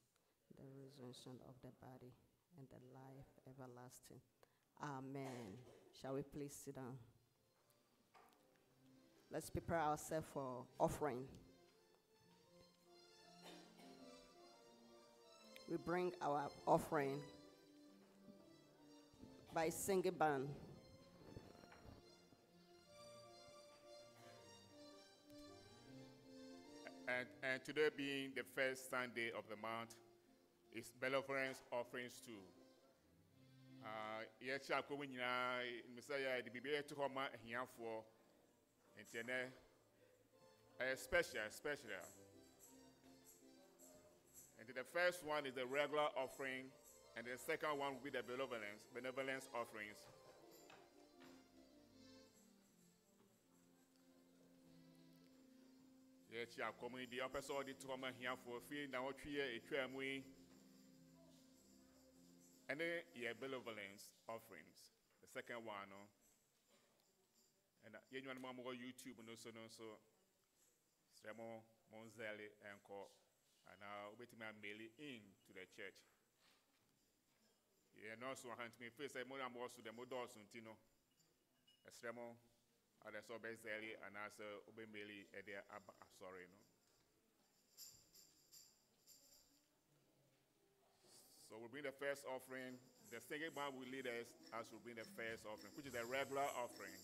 the resurrection of the body, and the life everlasting. Amen. Shall we please sit down? Let's prepare ourselves for offering. We bring our offering by singing band. And, and today being the first Sunday of the month, is benevolence offerings too. Uh, yɛkyɛ akɔmu nyinaa mmisa yɛ de biribi ɛto hɔ ma nti ɛnɛ ɛyɛ special special and uh, the first one is the regular offering and the second one will be the benevolence benevolence offerings yɛkyi akɔm yi deɛ ɔpɛ sɛ ɔde to hɔ ma ahiafoɔ fie na wɔtwe yɛ etwa mu yi Any your benevolence offerings. The second one. And you know, I'm YouTube and also, no, so, Sremo, Monzeli, and Co. And now, wait me, mail in to the church. Yeah, and also, hand me face, I'm also the model, Suntino. Sremo, and I saw Bezeli, and also, Obemeli, and they're sorry, no. So we'll bring the first offering. The second one will lead us as we bring the first offering, which is the regular offering.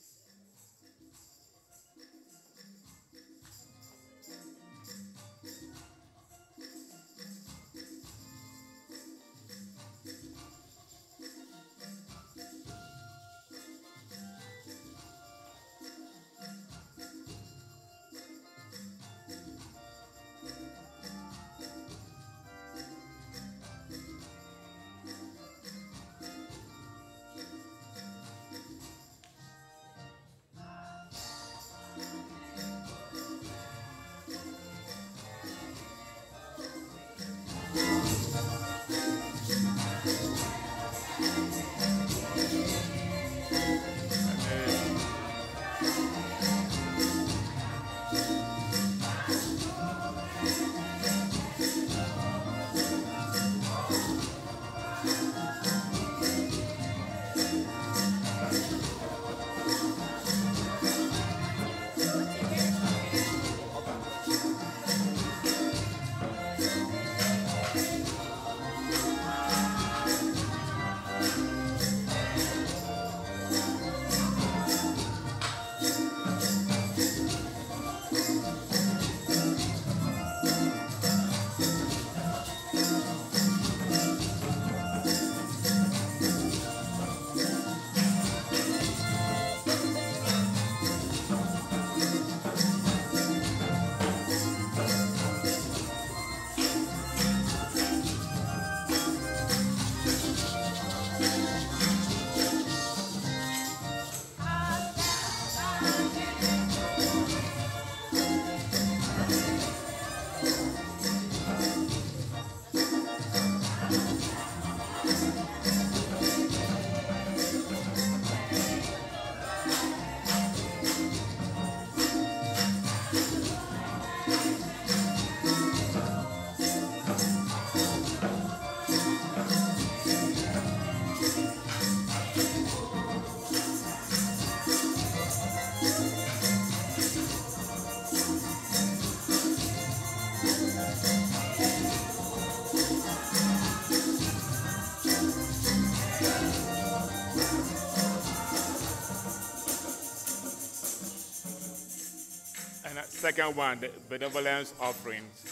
Second one, the benevolence offerings.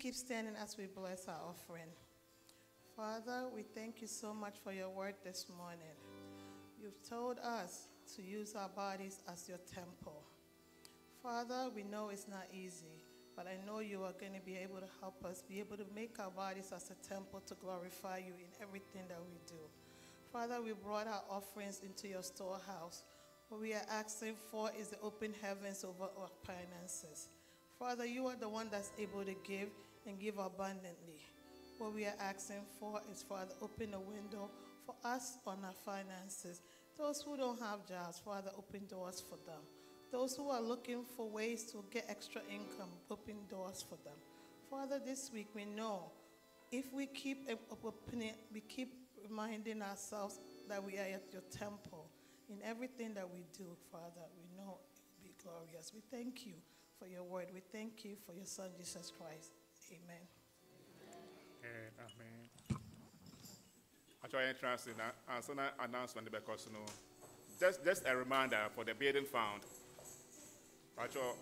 Keep standing as we bless our offering. Father, we thank you so much for your word this morning. You've told us to use our bodies as your temple. Father, we know it's not easy, but I know you are going to be able to help us be able to make our bodies as a temple to glorify you in everything that we do. Father, we brought our offerings into your storehouse. What we are asking for is the open heavens over our finances. Father, you are the one that's able to give give abundantly. What we are asking for is, for Father, open a window for us on our finances. Those who don't have jobs, Father, open doors for them. Those who are looking for ways to get extra income, open doors for them. Father, this week we know if we keep opening, we keep reminding ourselves that we are at your temple. In everything that we do, Father, we know it will be glorious. We thank you for your word. We thank you for your Son, Jesus Christ. Amen. And amen. Actually, entrance in answer announcement because you know, just just a reminder for the building fund. Actually,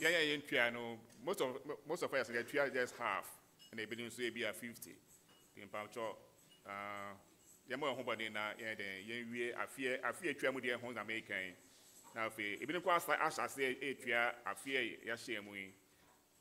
yeah, yeah, yeah, no. Most of most of us get just half, and the building so be a fifty. The mpacho, uh, yɛn mo ɛho bɔden na yɛn de yɛn wie afie afie atwa mu deɛ ɛho na mɛkan na afei ebi ne kɔ asa ahyɛ ase etua afie yɛahyɛ mu yi na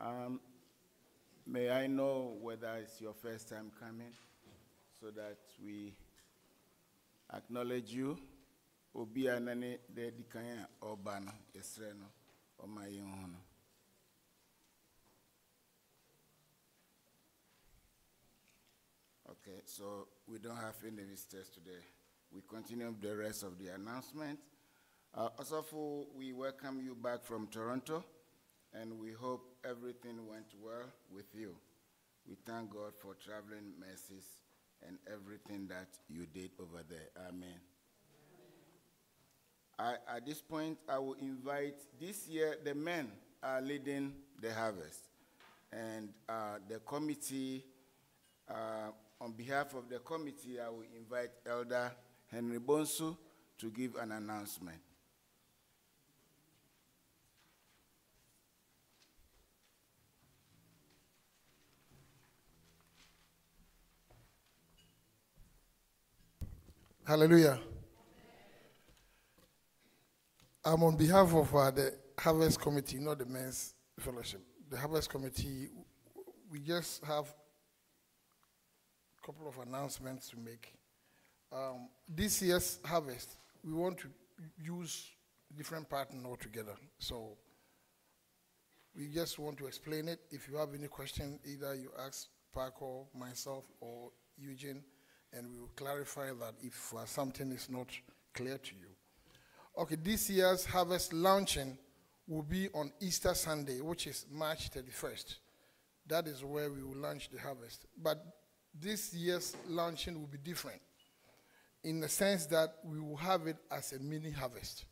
Um, may I know whether it's your first time coming so that we acknowledge you. Obi anani de dikanya obano esreno omayin Okay, so we don't have any visitors today. We continue the rest of the announcement. Uh, we welcome you back from Toronto, and we hope everything went well with you. We thank God for traveling mercies and everything that you did over there. Amen. I, at this point, I will invite this year the men are leading the harvest, and uh, the committee, uh, on behalf of the committee, I will invite Elder Henry Bonsu to give an announcement. Hallelujah. I'm on behalf of uh, the Harvest Committee, not the Men's Fellowship. The Harvest Committee, we just have a couple of announcements to make. Um, this year's harvest, we want to use different pattern altogether. So we just want to explain it. If you have any question, either you ask Paco, myself, or Eugene, and we will clarify that if uh, something is not clear to you. Okay, this year's harvest launching will be on Easter Sunday, which is March 31st. That is where we will launch the harvest. But this year's launching will be different in the sense that we will have it as a mini harvest.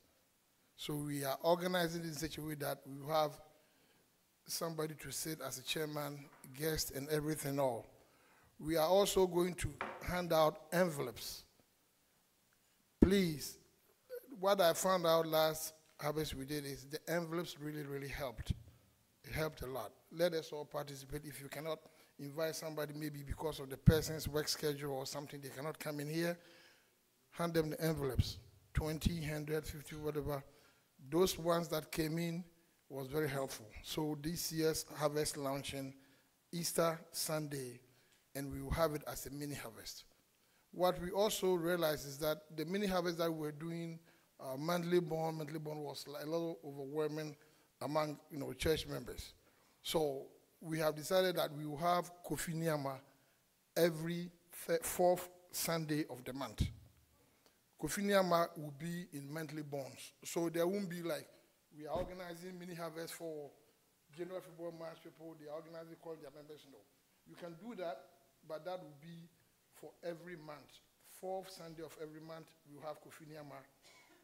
So we are organizing it in such a way that we will have somebody to sit as a chairman, guest, and everything all. We are also going to hand out envelopes. Please, what I found out last harvest we did is the envelopes really, really helped. It helped a lot. Let us all participate. If you cannot invite somebody, maybe because of the person's work schedule or something, they cannot come in here, hand them the envelopes 20, 100, 50, whatever. Those ones that came in was very helpful. So this year's harvest launching Easter Sunday, and we will have it as a mini harvest. What we also realized is that the mini harvest that we are doing, uh, monthly bond, monthly bond was a little overwhelming among you know church members. So we have decided that we will have Kofi Niyama every fourth Sunday of the month. Kofi Niyama will be in monthly bonds. So there won't be like, we are organizing mini harvest for January, February, March people, they organize it, call their members. No. You can do that, but that will be for every month. Fourth Sunday of every month, we will have Kofi Nyama.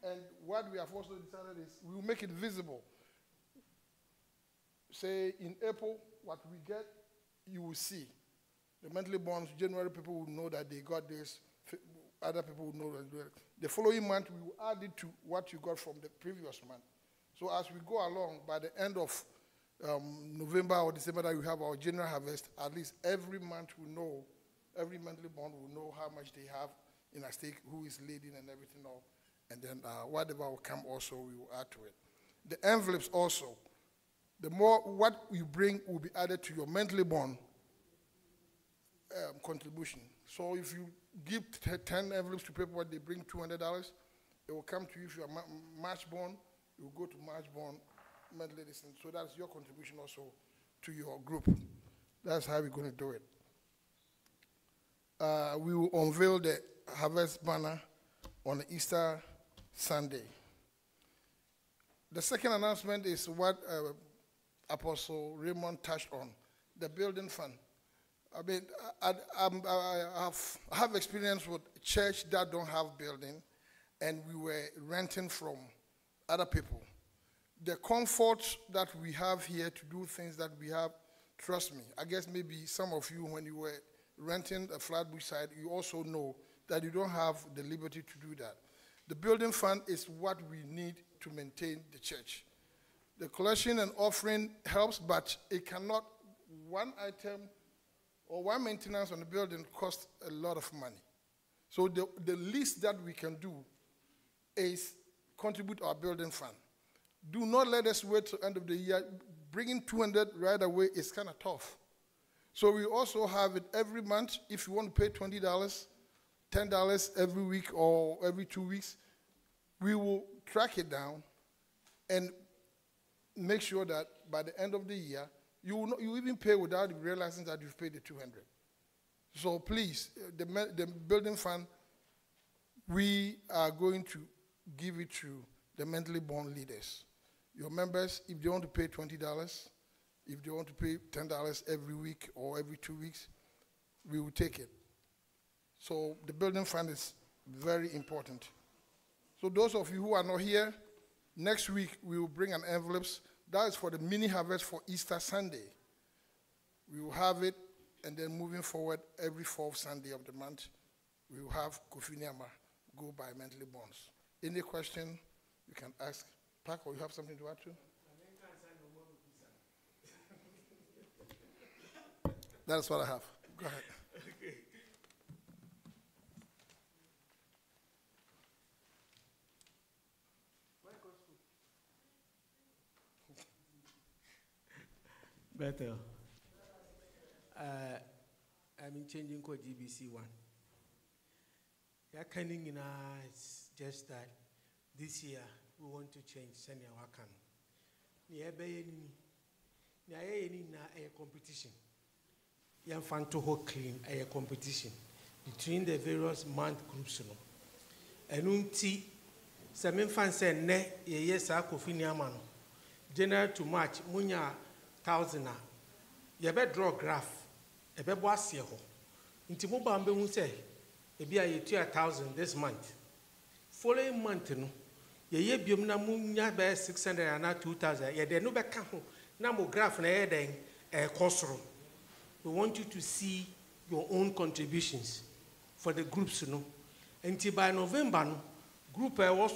And what we have also decided is we will make it visible. Say in April, what we get, you will see. The monthly bonds, January people will know that they got this. Other people will know that. The following month, we will add it to what you got from the previous month. So as we go along, by the end of um, November or December, that we have our general harvest, at least every month we know, every monthly bond will know how much they have in a stake, who is leading and everything all. And then uh, whatever will come also, we will add to it. The envelopes also, the more what you bring will be added to your monthly bond um, contribution. So if you give t- 10 envelopes to people, what they bring $200, it will come to you if you are ma- March born, you will go to March born monthly listen. So that's your contribution also to your group. That's how we're going to do it. Uh, we will unveil the harvest banner on Easter Sunday. The second announcement is what uh, Apostle Raymond touched on the building fund. I mean, I, I, I have, I have experience with church that don't have building, and we were renting from other people. The comfort that we have here to do things that we have, trust me, I guess maybe some of you, when you were renting a Flatbush site, you also know that you don't have the liberty to do that. The building fund is what we need to maintain the church. The collection and offering helps, but it cannot, one item or one maintenance on the building costs a lot of money. So the, the least that we can do is contribute our building fund. Do not let us wait till end of the year. Bringing 200 right away is kind of tough. So we also have it every month. If you want to pay $20, $10 every week or every two weeks, we will track it down and make sure that by the end of the year, you will not, you even pay without realizing that you've paid the 200. So please, uh, the, the building fund, we are going to give it to the mentally born leaders. Your members, if they want to pay $20, if they want to pay $10 every week or every two weeks, we will take it. So the building fund is very important. So those of you who are not here, next week we will bring an envelopes. That is for the mini harvest for Easter Sunday. We will have it, and then moving forward, every fourth Sunday of the month, we will have Kofi Nyama go by mentally bonds. Any question you can ask. Paco, you have something to add to? That's what I have. Go ahead. Better. Uh, I'm in changing code GBC one. Yeah, canning in is just that this year we want to change senior wakan. Ni ebe ye ni ni aye ni na a competition. Yan fan to ho clean a competition between the various month groups no. Ɛnu nti sɛ memfa sɛ nnɛ yɛyɛ saa kofi nneɛma no general to march munya thousand a yɛbɛdraw graph ɛbɛbɔ aseɛ hɔ nti mobaa mbɛhu sɛ ebi a yɛtua thousand this month following month no yɛyɛ biom na munya bɛyɛ six hundred anaa two thousand yɛde no bɛka ho. Na mo graph na ɛyɛ dɛn? We want you to see your own contributions for the groups no. Nti by november no group a ɛwɔ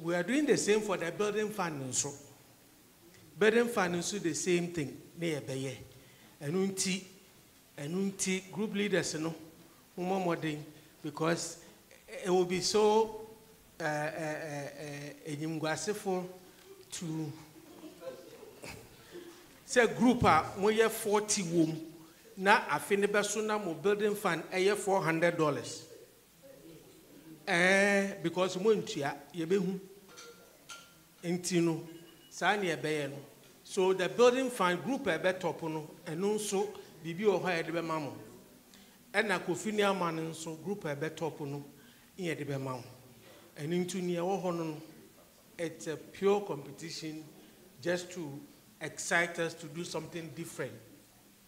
we are doing the same for the building fund nso. Building fund nso the same thing ne yɛbɛyɛ. Ɛno nti ɛno nti group leaders no mo mmɔ mmɔden because will be so uh, uh, uh, enyimguasefo to say group a moyɛ 40 wɔ mu na afe ne bɛso na mo building fund ɛyɛ 400 dollars. Ɛɛ because mo ntua yɛbɛhu. Nti no saa ne ɛbɛyɛ no. So the building fund group a ɛbɛtɔpo no ɛno nso biribi wɔ hɔ a bɛma mo. Kofi no group a ɛbɛtɔpo no ne yɛde bɛma mo ɛno nti nea ɛwɔ hɔ no no it's a pure competition just to excite us to do something different.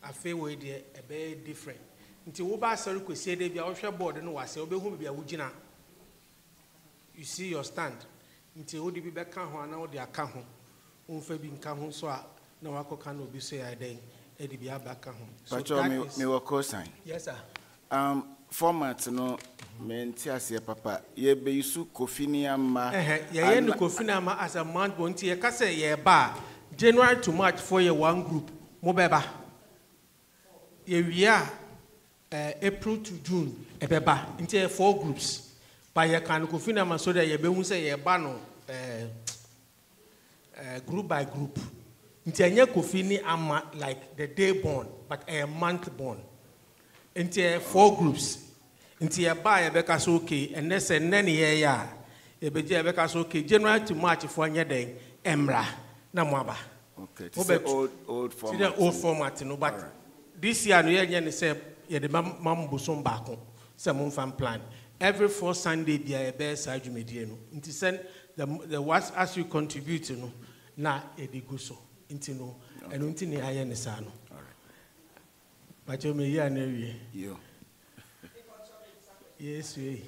afei wei deɛ ɛbɛyɛ different. Nti woba asɔre kɔsie de bi a wohwɛ board no wase wobɛhu baabi a wogyina you see your stand. Nti wode bi bɛka ho anaa wode aka ho. Womfa bi nka ho so a na wakɔka na obi so yɛ dɛn ɛde bi aba ka ho. So that me, is- me wɔ yes sir. Um, format no, mente aseɛ papa. Yɛbɛyisu Kofi ni ama. Yɛyɛ no kofi no ama as a month bɔ nti yɛka sɛ yɛreba a january to march foɔ yɛ one group. Mobɛba yɛwie a eh, april to june ɛbɛba nti yɛ four groups. Ba yɛka no kofi no ama so dɛ yɛbɛhu sɛ yɛreba no eh, eh, group by group. Nti ɛnyɛ kofi ni ama like the day born but ɛyɛ month born. Nti yɛ four groups. Nti yɛba a yɛbɛka so okay ɛnɛ sɛ nnɛ ne yɛyɛ a yɛbɛgye yɛbɛka so okay january to march foɔ nyɛ dɛn? Ɛmmra na mo aba. Okay, te sɛ Wobɛtu- old- format. no. but this year no yɛnyɛ ne sɛ yɛde ma ma mo bosom baako sɛ momfa plan. Every four sunday bia yɛbɛyɛ saa dwumadie no. Nti sɛ the, the what as you contribute no na yɛde gu so. Nti no ɛno nti ne ayɛ ne saa no bakyɛ meyi a na awie Yo. yesu ei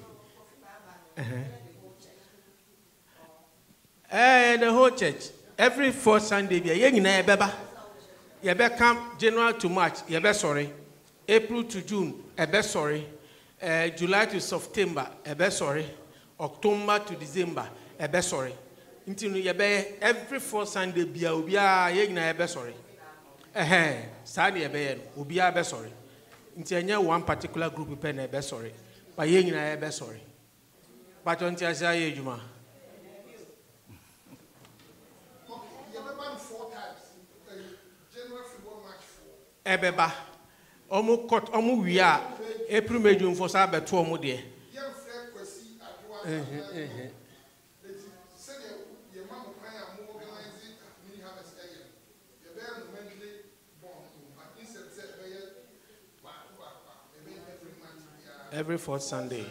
Ɛhɛ. Eh, the whole church every fourth sunday bia yɛn nyinaa yɛbɛba yɛbɛka january to march yɛbɛsɔre april to june ɛbɛsɔre eh, july to september ɛbɛsɔre october to december ɛbɛsɔre nti no yɛbɛyɛ every fourth sunday bia obiara yɛn nyinaa yɛbɛsɔre ɛhɛn saa de yɛbɛyɛ no obiara bɛsɔre. Nti ɛnyɛ one particular group pɛ na ɛbɛsɔre ba yɛn nyinaa yɛbɛsɔre. Bàtɔ nti ase ayɛ adwuma. Ɛbɛba. Ɔmo kɔt ɔmo wie a april may june fo saa bɛto ɔmo deɛ. Every fourth sunday.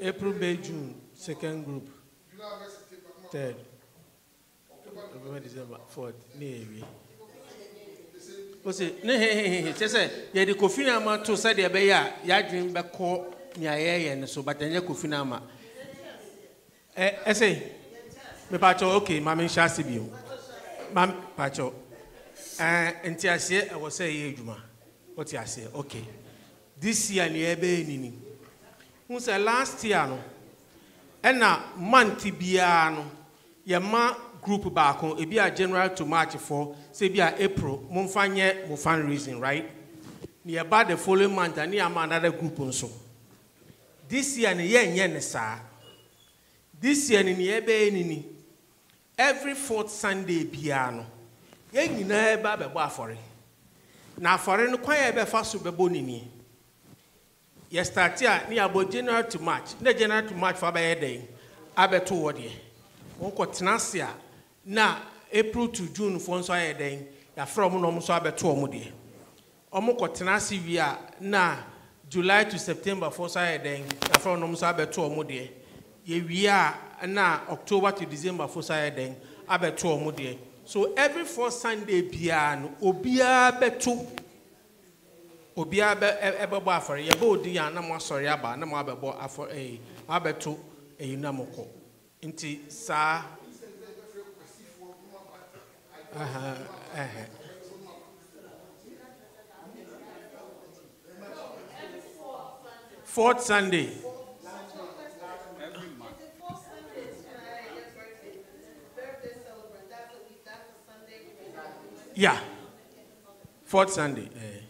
April may june second group third november december fourth ne ewie. o se ne hehehe kyɛ sɛ yɛde kofi na ama to sɛdeɛ ɛbɛyɛ a yɛadwene bɛkɔ nea yɛyɛ no so but ɛnyɛ kofi na ama. ɛ ɛsɛ mepakyɛw okay maame nhyɛ ase bio maame pakyɛw ɛɛ nti aseɛ ɛwɔ sɛ ɛyɛ adwuma. Wote aseɛ okay this year nea ɛbɛyɛ nini? N sɛ last year no ɛna month biara no yɛma group baako ebi a january to march fɔ sɛ bi a april momfa nyɛ mo fundraising right? Ne yɛba the following month a ne another group nso. This year ne yɛnyɛ ne saa. This year ne nea ɛbɛyɛ ne ni every fourth sunday biara no yɛn nyinaa ba bɛbɔ afɔre. Na afɔre no kwan a yɛbɛfa so bɛbɔ ne nie. Yɛstarte a ne yɛabɔ january to march na january to march fa bɛyɛ dɛn? Abɛto wɔ deɛ. Wɔnkɔtena ase a na april to june foɔ nso ayɛ dɛn? Yɛafrɛ ɔmo na ɔmo nso abɛto ɔmo deɛ. Ɔmo kɔtena ase wie a na july to september foɔ nso ayɛ dɛn? Yɛafrɛ ɔmo na ɔmo nso abɛto ɔmo deɛ. Yɛwie a na october to december foɔ nso ayɛ dɛn? Abɛto ɔmo deɛ. So every four sunday biara no obiara bɛto obiara bɛ ɛbɛbɔ afɔre yɛbɛ odi yɛn a na mo asɔre aba na mo abɛbɔ afɔ ɛyi abɛto ɛyi na mo kɔ nti saa fourth sunday. Yeah. Fourth sunday eh.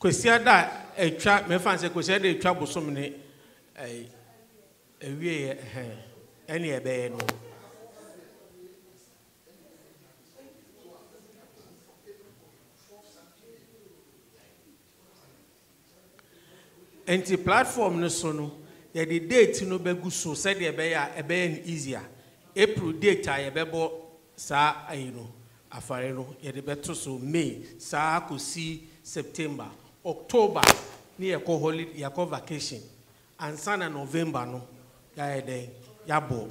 kwasi da a atwa mefa sɛ kwasi da a atwa bosom ne eh, awieɛ ɛhɛn, ɛne ɛbɛyɛ no. Nti platform no so no yɛde date no bɛgu so sɛdeɛ ɛbɛyɛ a ɛbɛyɛ no easier. April date a yɛbɛbɔ saa ayi no afare no yɛde bɛto so may saa kɔsi september october ne yɛkɔ holiday yɛkɔ vacation. Ansa na november no yɛayɛ dɛn? Yɛabɔ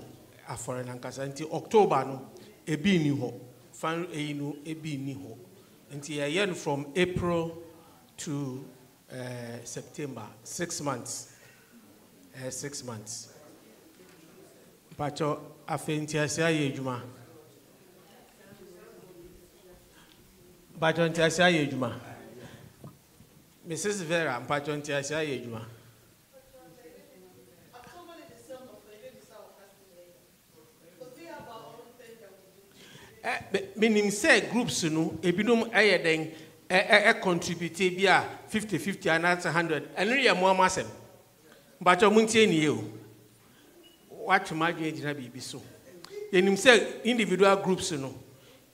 afɔre nankasa nti october no ebi nni hɔ. Fan eyi no ebi nni hɔ. Nti yɛyɛ no from april to uh, september six months. Uh, six months. Mpakyɛ afei nti ase ayɛ adwuma mpakyɛ nti ase ayɛ adwuma. Mrs vera mpakyɛ nti ase ayɛ adwuma. Menim sɛ groups no ebinom ɛyɛ dɛn? Ɛ- contribute bi a 50 50 anaasɛ 100 ɛno yɛ mo ama asɛm. Mpakyɛ mo ntie nie o. Watwe m adwene gyina biribi so. Yɛnim sɛ individual groups no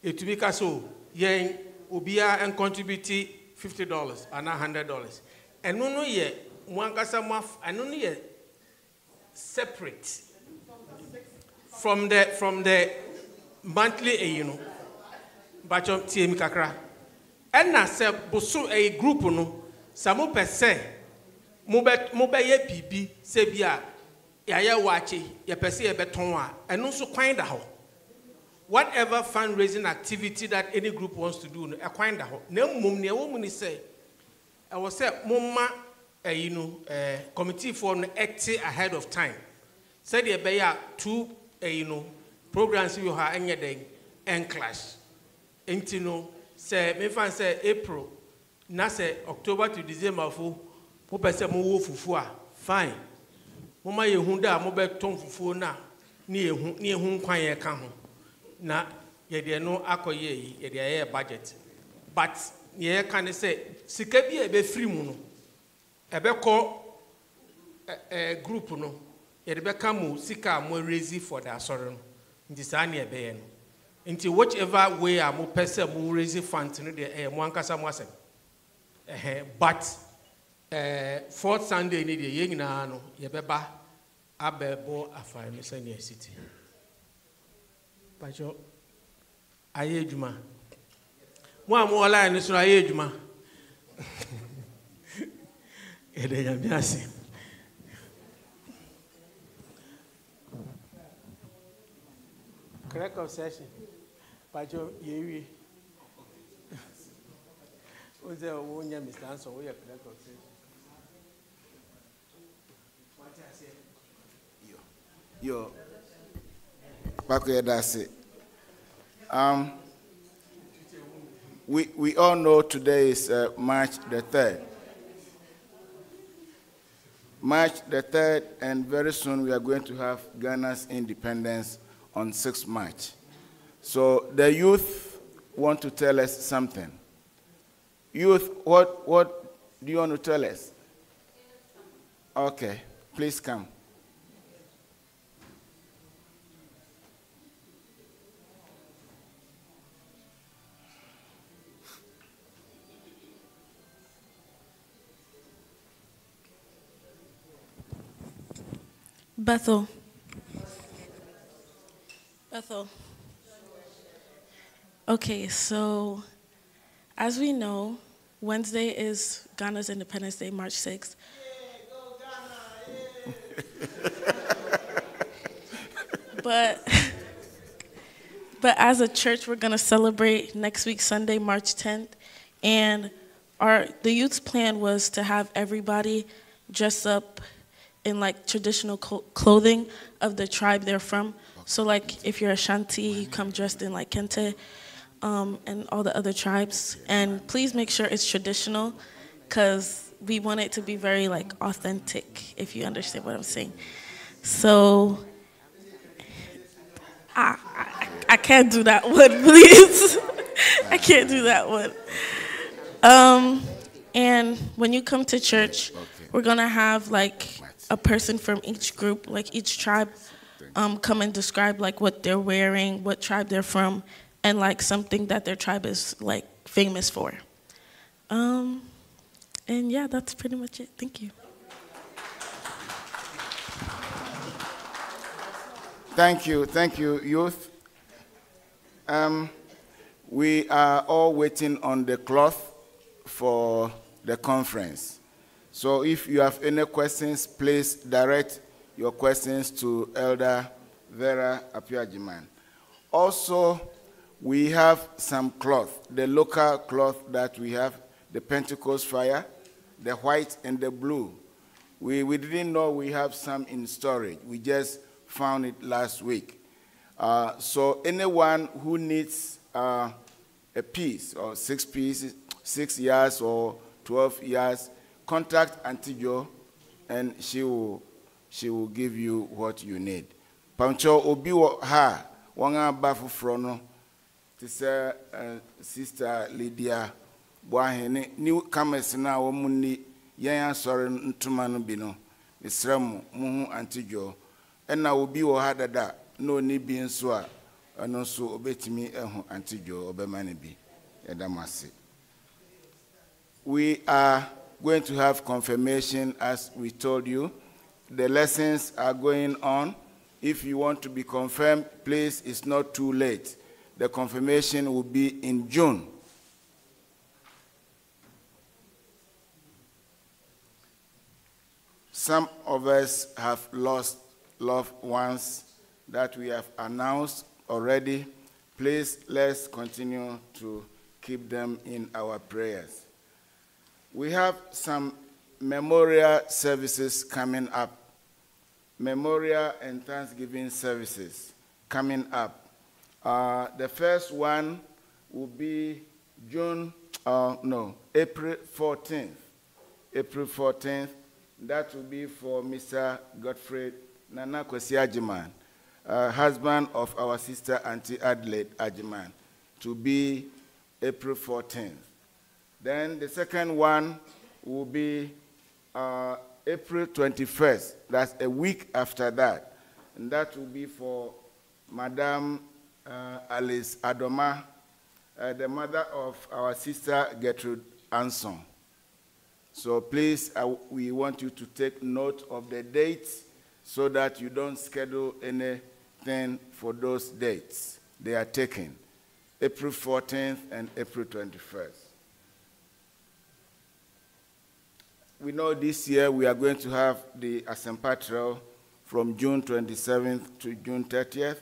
ɛtumi ka so yɛn obiara ncontribute 50 dollars anaa 100 dollars. Ɛno no yɛ mo ankasa mo af ɛno no yɛ separate. From the from the monthly eyi no mpakyɛ tie mi kakra. Ɛna sɛ boso ɛyi group no sɛ mopɛ sɛ mobɛ mobɛyɛ biribi sɛ bi a yɛayɛ wakye yɛpɛ sɛ yɛbɛtɔn a ɛno nso kwan da hɔ whatever fundraising activity that any group wants to do no ɛkwan da hɔ na mmom nea ɛwɔ mu ni sɛ ɛwɔ sɛ momma ɛyi no ɛɛ committeefoɔ no ɛte ahead of time. Sɛdeɛ ɛbɛyɛ a two ɛyi no programs bi wɔ ha ɛnyɛ dɛn? Ɛnclash nti no sɛ mefa sɛ april na sɛ october to december fo mopɛ sɛ mowɔ fufuo a fine. Moma yɛhu dɛ a mobɛtɔn fufuo no a ne yɛhu ne yɛhu nkwan yɛ ka ho na yɛde no akɔyɛ yi yɛde ayɛ budget. But neɛ yɛka ne sɛ sika bi a ɛbɛfiri mu no ɛbɛkɔ ɛ ɛ group no yɛde bɛka mo sika a mo raise for the asɔre no. Nti saa ne ɛbɛyɛ no. Nti whichever way a mopɛ sɛ mo raise fund no deɛ ɛyɛ mo ankasa mo asɛm. Ɛhɛn but ɛɛ fourth sunday ni deɛ yɛn nyinaa no yɛbɛba abɛbɔ afare no sɛnea ɛsi te patro ayɛ adwuma mo a mowɔ line no so no ayɛ adwuma yɛde nyame ase correct of session patro yɛwie wo sɛ wonyɛ mr anson woyɛ correct of session Yo, Pakoye Dasi. Um, we, we all know today is uh, March the 3rd. March the 3rd, and very soon we are going to have Ghana's independence on 6th March. So the youth want to tell us something. Youth, what, what do you want to tell us? Okay, please come. Bethel. Bethel. Okay, so as we know, Wednesday is Ghana's Independence Day, March 6th. but but as a church, we're gonna celebrate next week, Sunday, March 10th, and our the youth's plan was to have everybody dress up in like traditional clothing of the tribe they're from. So like if you're Ashanti, you come dressed in like kente, um, and all the other tribes. And please make sure it's traditional, because we want it to be very like authentic. If you understand what I'm saying. So I I, I can't do that one, [LAUGHS] please. I can't do that one. Um, and when you come to church, we're gonna have like a person from each group, like each tribe, um, come and describe like what they're wearing, what tribe they're from, and like something that their tribe is like famous for. Um, and yeah, that's pretty much it. Thank you. Thank you, thank you, youth. Um, we are all waiting on the cloth for the conference. So if you have any questions, please direct your questions to Elder Vera Apiajiman. Also, we have some cloth, the local cloth that we have, the Pentecost fire, the white and the blue. We, we didn't know we have some in storage. We just found it last week. Uh, so anyone who needs uh, a piece or six pieces, six years or 12 years, contact Auntie and she will, she will give you what you need. Pancho obi wɔ ha a wɔn aba foforɔ no uh, sister Lydia Boahene new comers no a wɔn ni yɛn asɔre ntoma no bi no mesrɛ mo mo ho Auntie Joe ɛna obi wɔ ha dada na oni bi nso a ɔno nso obetumi ɛho Auntie no bi yɛda mo. We are going to have confirmation as we told you. The lessons are going on. If you want to be confirmed, please, it's not too late. The confirmation will be in June. Some of us have lost loved ones that we have announced already. Please, let's continue to keep them in our prayers. We have some memorial services coming up, memorial and Thanksgiving services coming up. Uh, the first one will be June, uh, no, April 14th. April 14th. That will be for Mr. Godfrey Nana Kwesi Ajiman, uh, husband of our sister Auntie Adelaide Ajiman, to be April 14th. Then the second one will be uh, April 21st. That's a week after that. And that will be for Madame uh, Alice Adoma, uh, the mother of our sister Gertrude Anson. So please, uh, we want you to take note of the dates so that you don't schedule anything for those dates. They are taken April 14th and April 21st. We know this year we are going to have the Asempa Trail from June 27th to June 30th,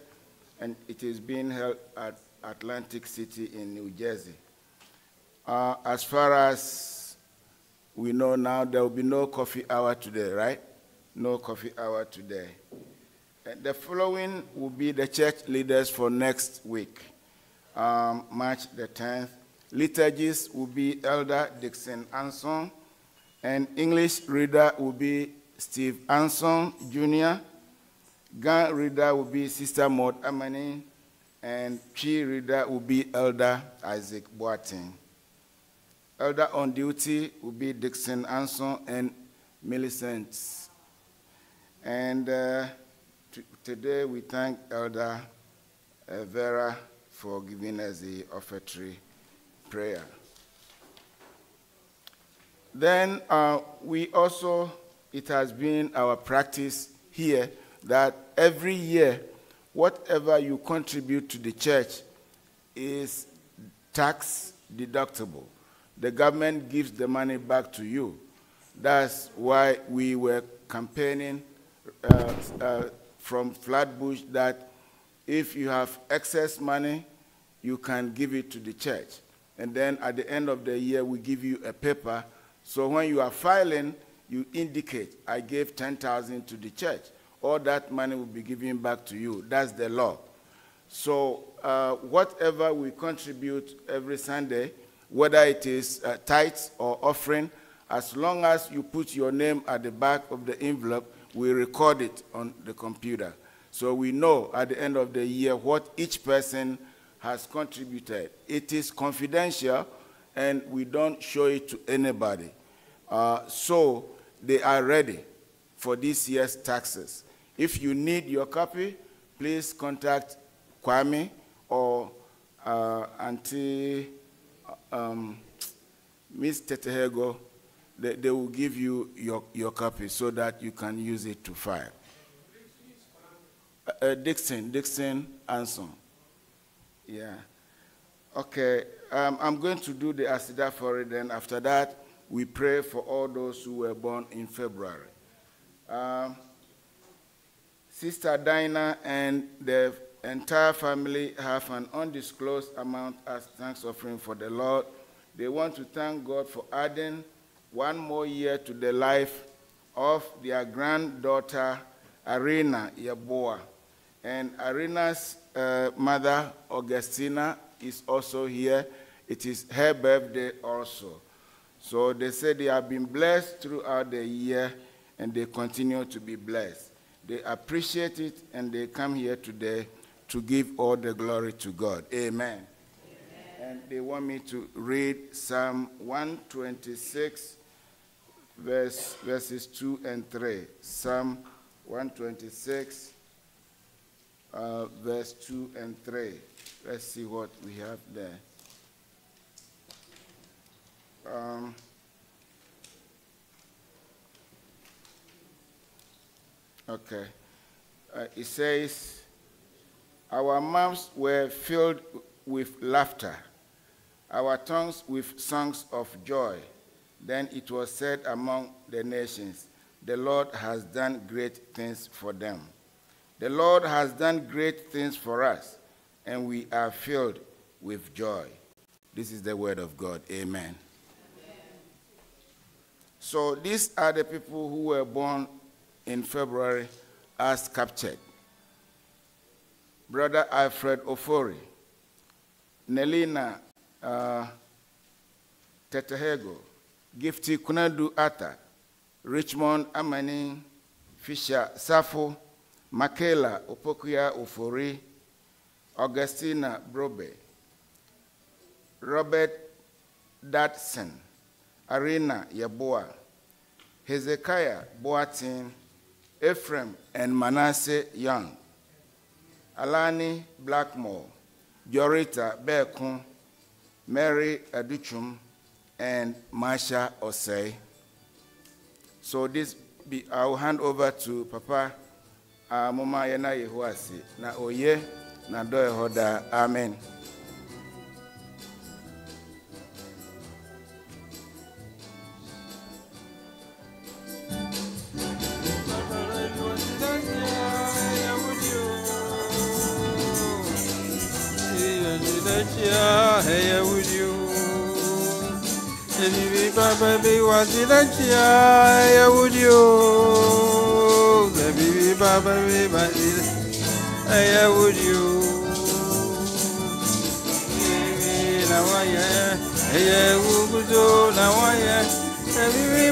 and it is being held at Atlantic City in New Jersey. Uh, as far as we know now, there will be no coffee hour today, right? No coffee hour today. And the following will be the church leaders for next week, um, March the 10th. Liturgist will be Elder Dixon Anson, and English reader will be Steve Anson Jr. Gun reader will be Sister Maud Amani, and Twi reader will be Elder Isaac Boateng. Elder on duty will be Dixon Anson and Millicent. And uh, today we thank Elder uh, Vera for giving us the offertory prayer. Then uh, we also, it has been our practice here that every year, whatever you contribute to the church is tax deductible. The government gives the money back to you. That's why we were campaigning uh, uh, from Flatbush that if you have excess money, you can give it to the church. And then at the end of the year, we give you a paper. So when you are filing, you indicate, I gave 10,000 to the church. All that money will be given back to you. That's the law. So uh, whatever we contribute every Sunday, whether it is uh, tithes or offering, as long as you put your name at the back of the envelope, we record it on the computer. So we know at the end of the year what each person has contributed. It is confidential and we don't show it to anybody. Uh, so they are ready for this year's taxes. If you need your copy, please contact Kwame or uh, Auntie um, Miss Tetehego. They, they will give you your, your copy so that you can use it to file. Uh, uh, Dixon, Dixon Anson. Yeah. Okay, um, I'm going to do the Asida for it, then after that, we pray for all those who were born in February. Um, Sister Dinah and the entire family have an undisclosed amount as thanks offering for the Lord. They want to thank God for adding one more year to the life of their granddaughter, Arena Yaboa. And Arena's uh, mother, Augustina, is also here. It is her birthday also. So they say they have been blessed throughout the year and they continue to be blessed. They appreciate it and they come here today to give all the glory to God. Amen. Amen. And they want me to read Psalm 126, verse, verses 2 and 3. Psalm 126, uh, verse 2 and 3. Let's see what we have there. Um, okay. Uh, it says, Our mouths were filled with laughter, our tongues with songs of joy. Then it was said among the nations, The Lord has done great things for them. The Lord has done great things for us, and we are filled with joy. This is the word of God. Amen. So these are the people who were born in February as captured. Brother Alfred Ofori, Nelina uh, Tetehego, Gifty Kunadu Ata, Richmond Amani, Fisher Safo, Makela Opokuya Ofori, Augustina Brobe, Robert Datson, Arena Yaboa, Hezekiah Boateng, Ephraim and Manasseh Young, Alani Blackmore, Jorita Bekun, Mary Aduchum, and Marsha Osei. So this be, I'll hand over to Papa uh, Mama Yena Yehuasi. Na oye, na doe hoda. Amen. Would you? Baby, baby, was it a chia? Would you? Baby, baby, was it? Hey, would you? Now I am. Hey, would you? Now I am. Baby,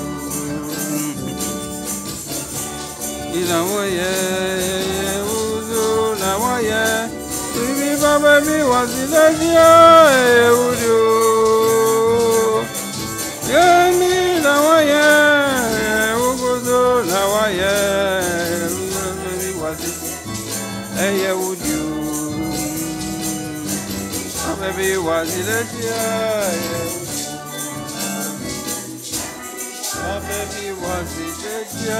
wuyu. Every na waya, every papa be wa la ya wuyu. Inawoye, uzo nawoye, bibi baba mi wasileje ewudu. Yemi nawoye, uzo nawoye, bibi wasi ewudu. Baba mi wasileje Baba mi wasileje.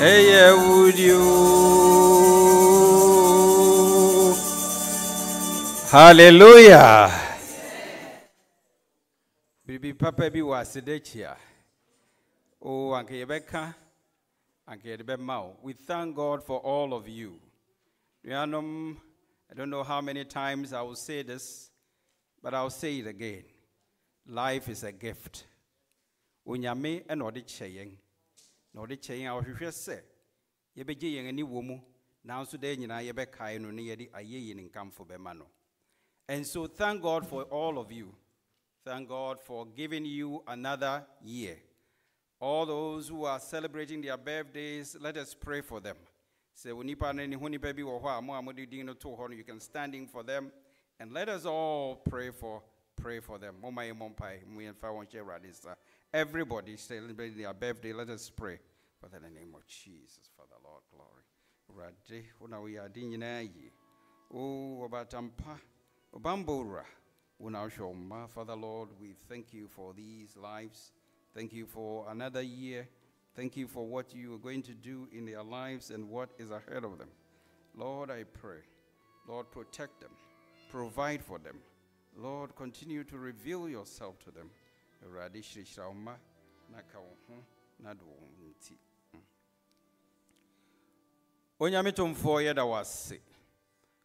You? Hallelujah. Bibi papa bi wɔ asedekyi a o anka yɛbɛka anka. We thank God for all of you. I don't know how many times I will say this, but I'll say it again. Life is a gift. Onyame ɛna ɔde. Na ɔde kyɛn a ɔhwehwɛ sɛ yɛbɛgye yɛn ani wɔ mu nanso dɛ nyinaa yɛbɛkae no yɛde ayɛ ne nkamfo bɛma no. And so thank god for all of you. Thank god for giving you another year. All those who are celebrating their birthdays let us pray for them. Sɛ onipa no ne ho nipa bi wɔ hɔ a mo a mode din no too hɔ no you can stand in for them. And let us all pray for pray for them. Moma yɛ mu wɔn hyɛ awurade nsa everybody celebrating their birthday let us pray Father, in the name of Jesus, Father, Lord, glory. Rade, una nyinaa yie. Oh, obatampa, obambora, una shoma. Father, Lord, we thank you for these lives. Thank you for another year. Thank you for what you are going to do in their lives and what is ahead of them. Lord, I pray. Lord, protect them. Provide for them. Lord, continue to reveal yourself to them. Awurade hyirahyira wo mma na ka wo ho na de wo nti. Onyame tomfoɔ yɛda wo ase.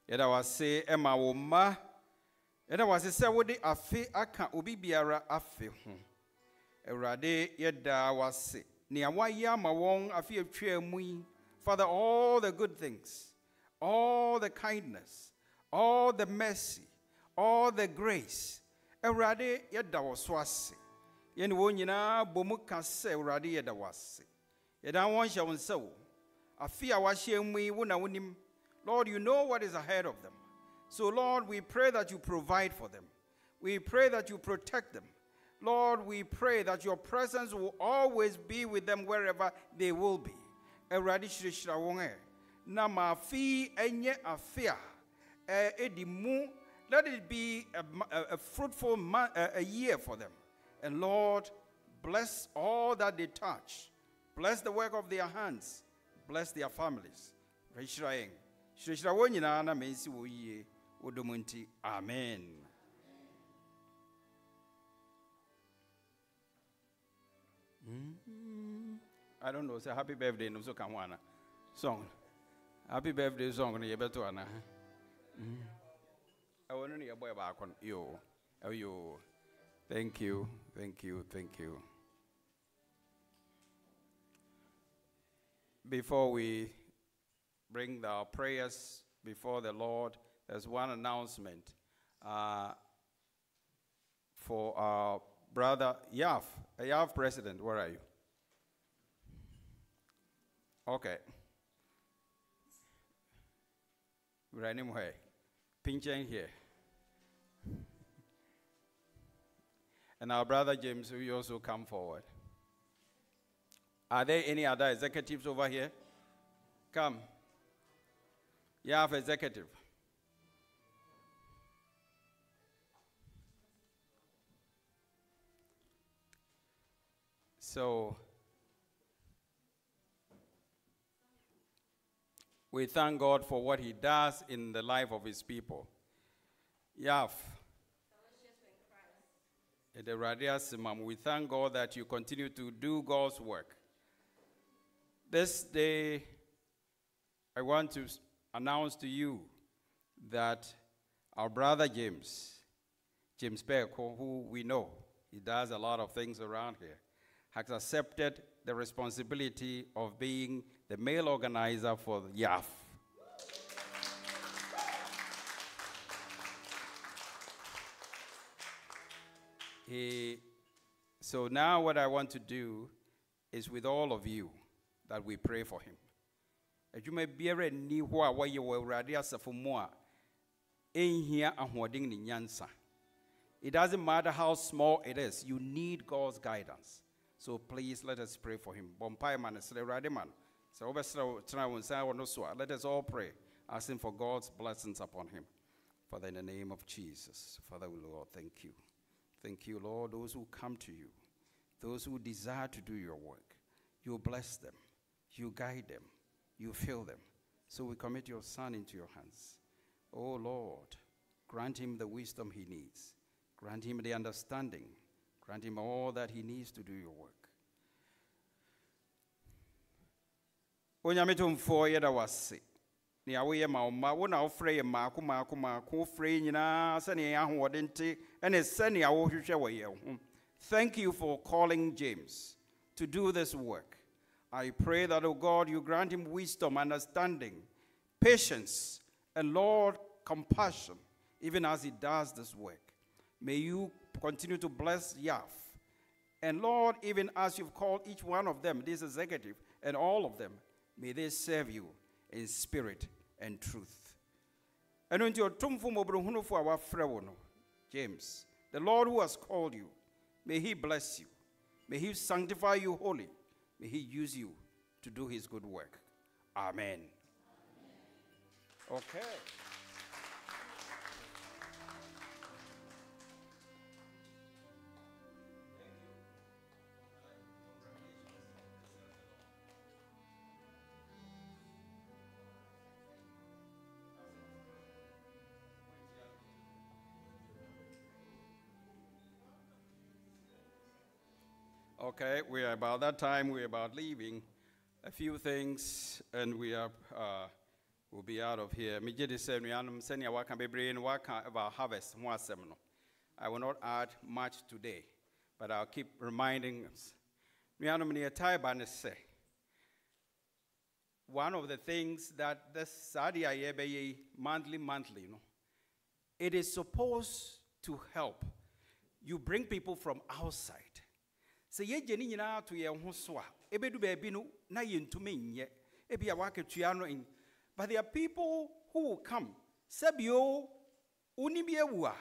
Yɛda wo ase ɛma wo mma. Yɛda wo ase sɛ wode afe aka obi biara afe ho. Awurade yɛda wo ase. Nea wayɛ ama wɔn afe mu yi. Father, all the good things, all the kindness, all the mercy, all the grace. Awurade yɛda wo so ase. Yɛne wɔn nyinaa bɔ mu ka sɛ Awurade yɛda wo ase. Wɔn hyɛ wo wo. Afe a wahyɛ mu yi wo na wonim. Lord, you know what is ahead of them. So, Lord, we pray that you provide for them. We pray that you protect them. Lord, we pray that your presence will always be with them wherever they will be. Awurade hyirahyira wɔn ɛ. Na ma afe enye afe a ɛ- edi mu. Let it be a, a- a fruitful ma- a, a year for them. And Lord, bless all that they touch. Bless the work of their hands. Bless their families. Hyirahyira yɛn. Hyirahyira na mensi wɔ yie. Amen. Mm. I don't know. Say happy birthday. No, so come on. Ah. Song. Happy birthday song. No, you better ana. Ah. Hmm? I want to hear boy back on yo. Oh yo. Thank you. Thank you. Thank you. Before we bring our prayers before the Lord, there's one announcement uh, for our brother Yaf. Yaf president, where are you? Okay. Muhe. Pincheng here. And our brother James, will also come forward. Are there any other executives over here? Come. Yaf executive. So, we thank God for what He does in the life of His people. Yaf. We thank God that you continue to do God's work. This day, I want to announce to you that our brother James, James Beko, who we know, he does a lot of things around here, has accepted the responsibility of being the male organizer for YAF. He, so now what I want to do is with all of you that we pray for him. adwuma biara nni hɔ a wɔyɛ wɔ awurade asafo mu a ɛnhia ahoɔden ne nyansa. It doesn't matter how small it is you need god's guidance. So please let us pray for him. Bɔmpae ma no srɛ awurade ma no. Sɛ wobɛsrɛ wo- tena wo nsa wɔ so let us all pray asking for god's blessings upon him. Father in the name of jesus father lord thank you thank you lord those who come to you those who desire to do your work you bless them you guide them you fill them. So we commit your son into your hands. Oh Lord, grant him the wisdom he needs, grant him the understanding, grant him all that he needs to do your work. onyame tomfoɔ ma wo na nyinaa wɔ ho hmm. thank you for calling james to do this work. I pray that o god you grant him wisdom understanding patience and lord compassion even as he does this work. May you continue to bless yaf. And Lord, even as you've called each one of them, this executive, and all of them, may they serve you in spirit and truth. ɛno nti ɔtomfo mmɔborɔhunufo a wafrɛ wo no james the lord who has called you may he bless you. May he sanctify you wholly may he use you to do his good work. Amen. Okay Okay, we are about that time, we're about leaving. A few things, and we are, uh, we'll be out of here. I will not add much today, but I'll keep reminding us. One of the things that this Saudi Ayebe monthly, monthly, you know, it is supposed to help. You bring people from outside. Sɛ yɛgye ne nyinaa to yɛn ho so a ɛbɛdu baabi no na yɛntumi nyɛ. Ebi a wakatua no in but there are people who will come sɛbio woni bi awu a?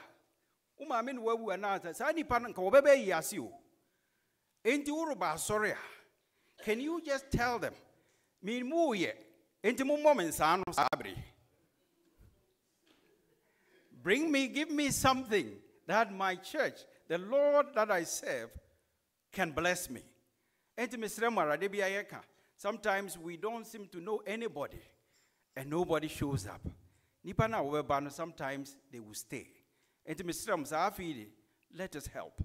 Wo maame ne wawu a na saa nnipa no nka wɔbɛbɛ yi ase o. Enti woreba asɔre a can you just tell them menimu woyɛ. Enti mommɔ me nsaa no saa bring me give me something that my church the lord that i serve can bless me. Sometimes we don't seem to know anybody and nobody shows up. Nipa na weba sometimes they will stay. Enti sa afidi let us help.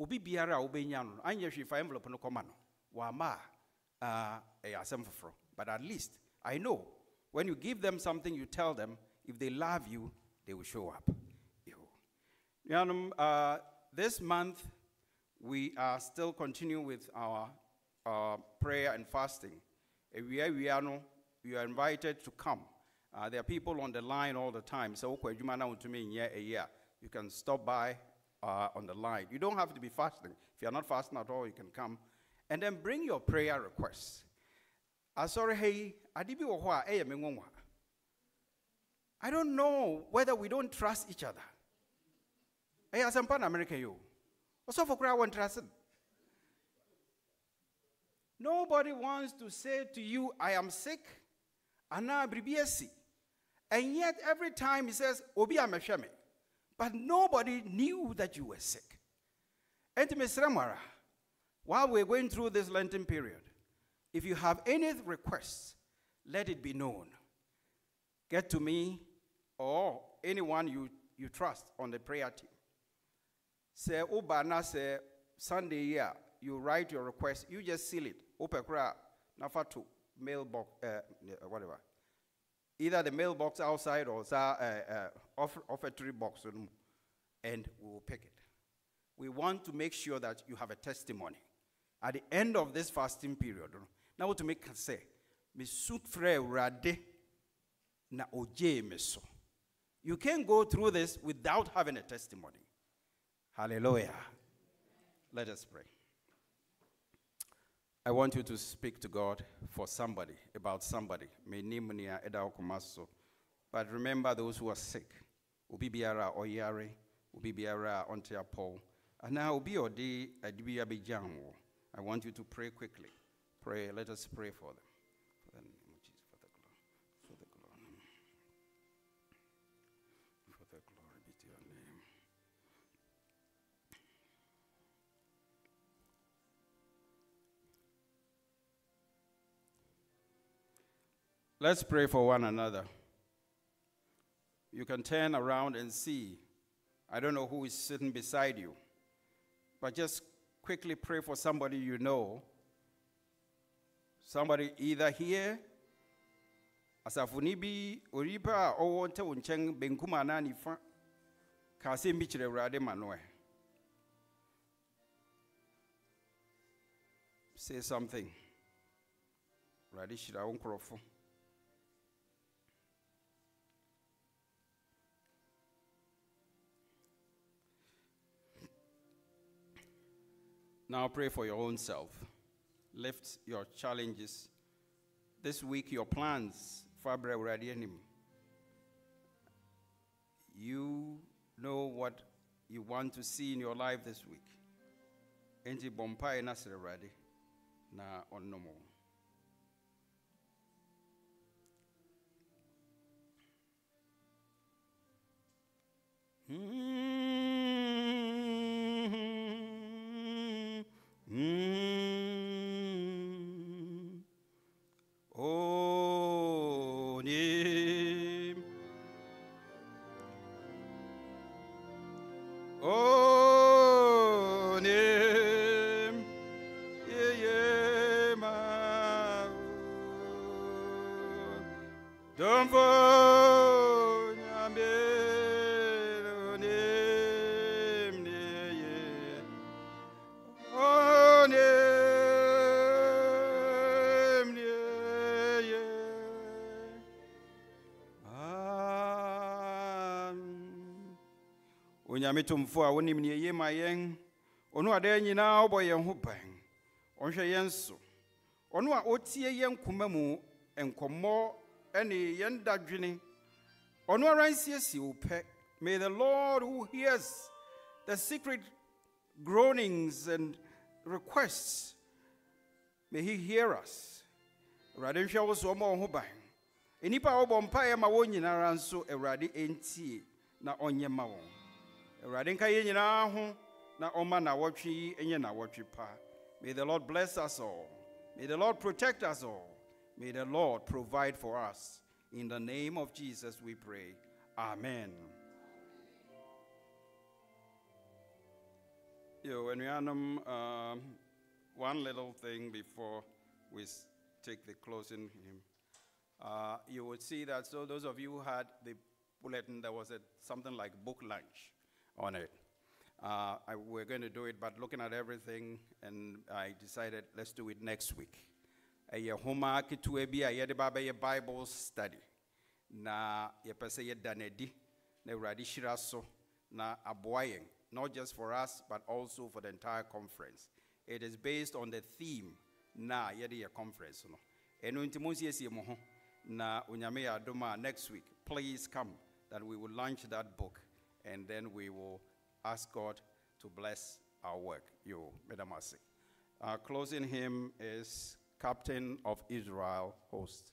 Obi biara obenya no anya hwe fa envelope no koma no. Wa ma uh asem foforo. But at least I know when you give them something you tell them if they love you they will show up. Uh, this month we are still continuing with our uh, prayer and fasting. We are, we are, invited to come. Uh, there are people on the line all the time. So, year. You can stop by uh, on the line. You don't have to be fasting. If you're not fasting at all, you can come. And then bring your prayer requests. I sorry, hey, I don't know whether we don't trust each other. Hey, as I'm America, you. Ɔsɔfo koraa wɔ ntrase nobody wants to say to you i am sick. Anaa biribi asi and yet every time he says obi amɛhwɛ me but nobody knew that you were sick. Mo ara while we're going through this lenten period if you have any requests let it be known. Get to me or anyone you, you trust on the prayer team Say uba na say Sunday here, you write your request, you just seal it. Upekra nafatu mailbox, uh, whatever. Either the mailbox outside or the uh, uh, offertory box, and we will pick it. We want to make sure that you have a testimony. At the end of this fasting period, now to make us say, me suit rade na oje meso. You can't go through this without having a testimony. Hallelujah. Let us pray. I want you to speak to God for somebody, about somebody. But remember those who are sick. Ubi biara oyare, ubi biara ontia paul. And now ubi odi adibia. I want you to pray quickly. Pray. Let us pray for them. Let's pray for one another. You can turn around and see. I don't know who is sitting beside you, but just quickly pray for somebody you know. Somebody either here, asafuni bi oripa a ɔwɔ nte wo nkyɛn benkum anaa nifa ka asɛm bi kyerɛ awurade ma no ɛ say something awurade hyira Now pray for your own self. Lift your challenges. This week, your plans Fabre Radianim. You know what you want to see in your life this week. Enti bompai na sere Radi na onomo. Mm. Onyame tomfo a wonim ne ɛye ma yɛn. Ɔno a daa nyinaa wobɔ yɛn ho ban. Ɔnhwɛ yɛn so. Ɔno a ɔtie yɛn koma mu nkɔmmɔ ne yɛn dadwene. Ɔno ara nsiesie wo pɛ. May the lord who hears the secret groanings and requests may he hear us. Awurade nhwɛ wo so ɔma wo ho ban. Nnipa a wɔbɔ mpaeɛ ma wɔn nyinara nso awurade ɛntie na ɔnyɛ ma wɔn. Awurade nka na ɔma nawɔtwe yi nyɛ pa. May the lord bless us all. May the lord protect us all. May the lord provide for us. In the name of jesus we pray. Amen. Yo, anuanom, um, one little thing before we take the closing hymn. Uh, you would see that, so those of you who had the bulletin, there was a, something like book lunch on it. Uh, I, we're going to do it, but looking at everything, and I decided let's do it next week. A ketewa bi a ba bɛyɛ Bible study. Na yɛpɛ sɛ yɛda no adi, na aboa not just for us, but also for the entire conference. It is based on the theme na yɛ conference no. Ɛno nti monsiesie mo na onyame yɛ next week, please come that we will launch that book and then we will ask God to bless our work. You, Madam Ase. Our closing hymn is Captain of Israel Host.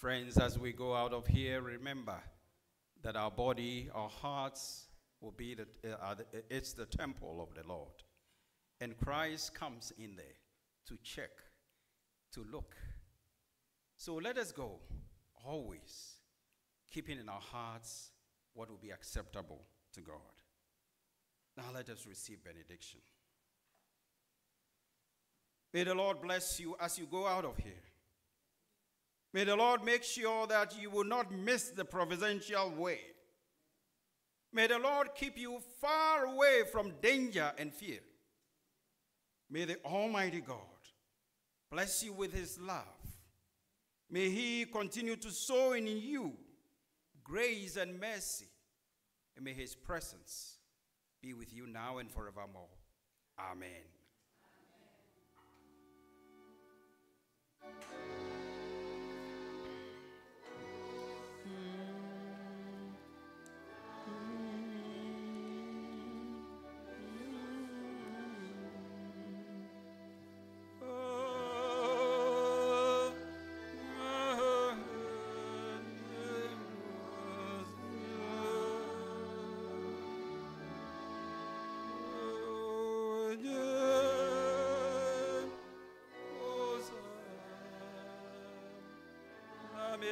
Friends, as we go out of here, remember that our body, our hearts will be the, uh, it's the temple of the Lord. And Christ comes in there to check, to look. So let us go, always keeping in our hearts what will be acceptable to God. Now let us receive benediction. May the Lord bless you as you go out of here. May the Lord make sure that you will not miss the providential way. May the Lord keep you far away from danger and fear. May the Almighty God bless you with his love. May he continue to sow in you grace and mercy. And may his presence be with you now and forevermore. Amen.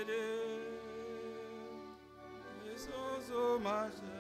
So much.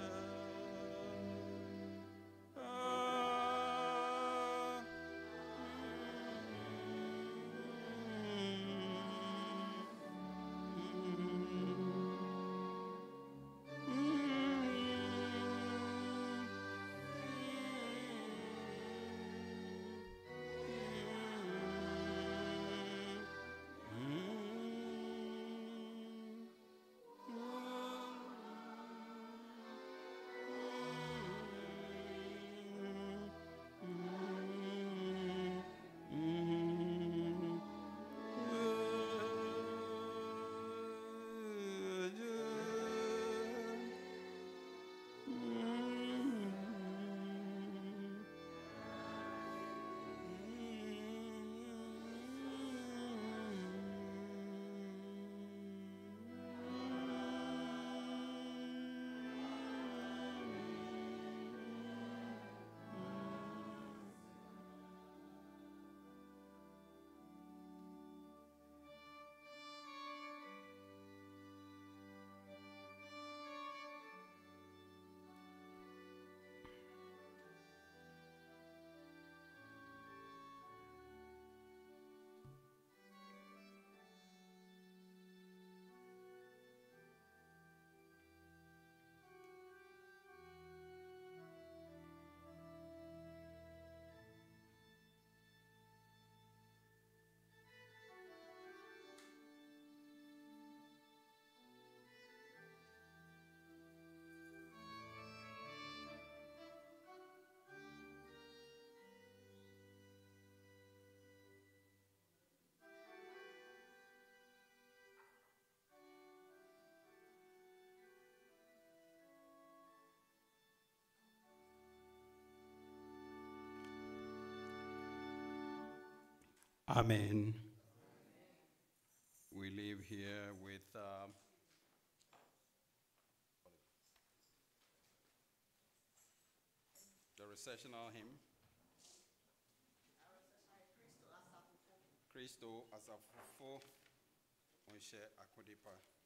Amen. We live here with um, the recessional hymn. Christo Asafufo Moshe Akodipa.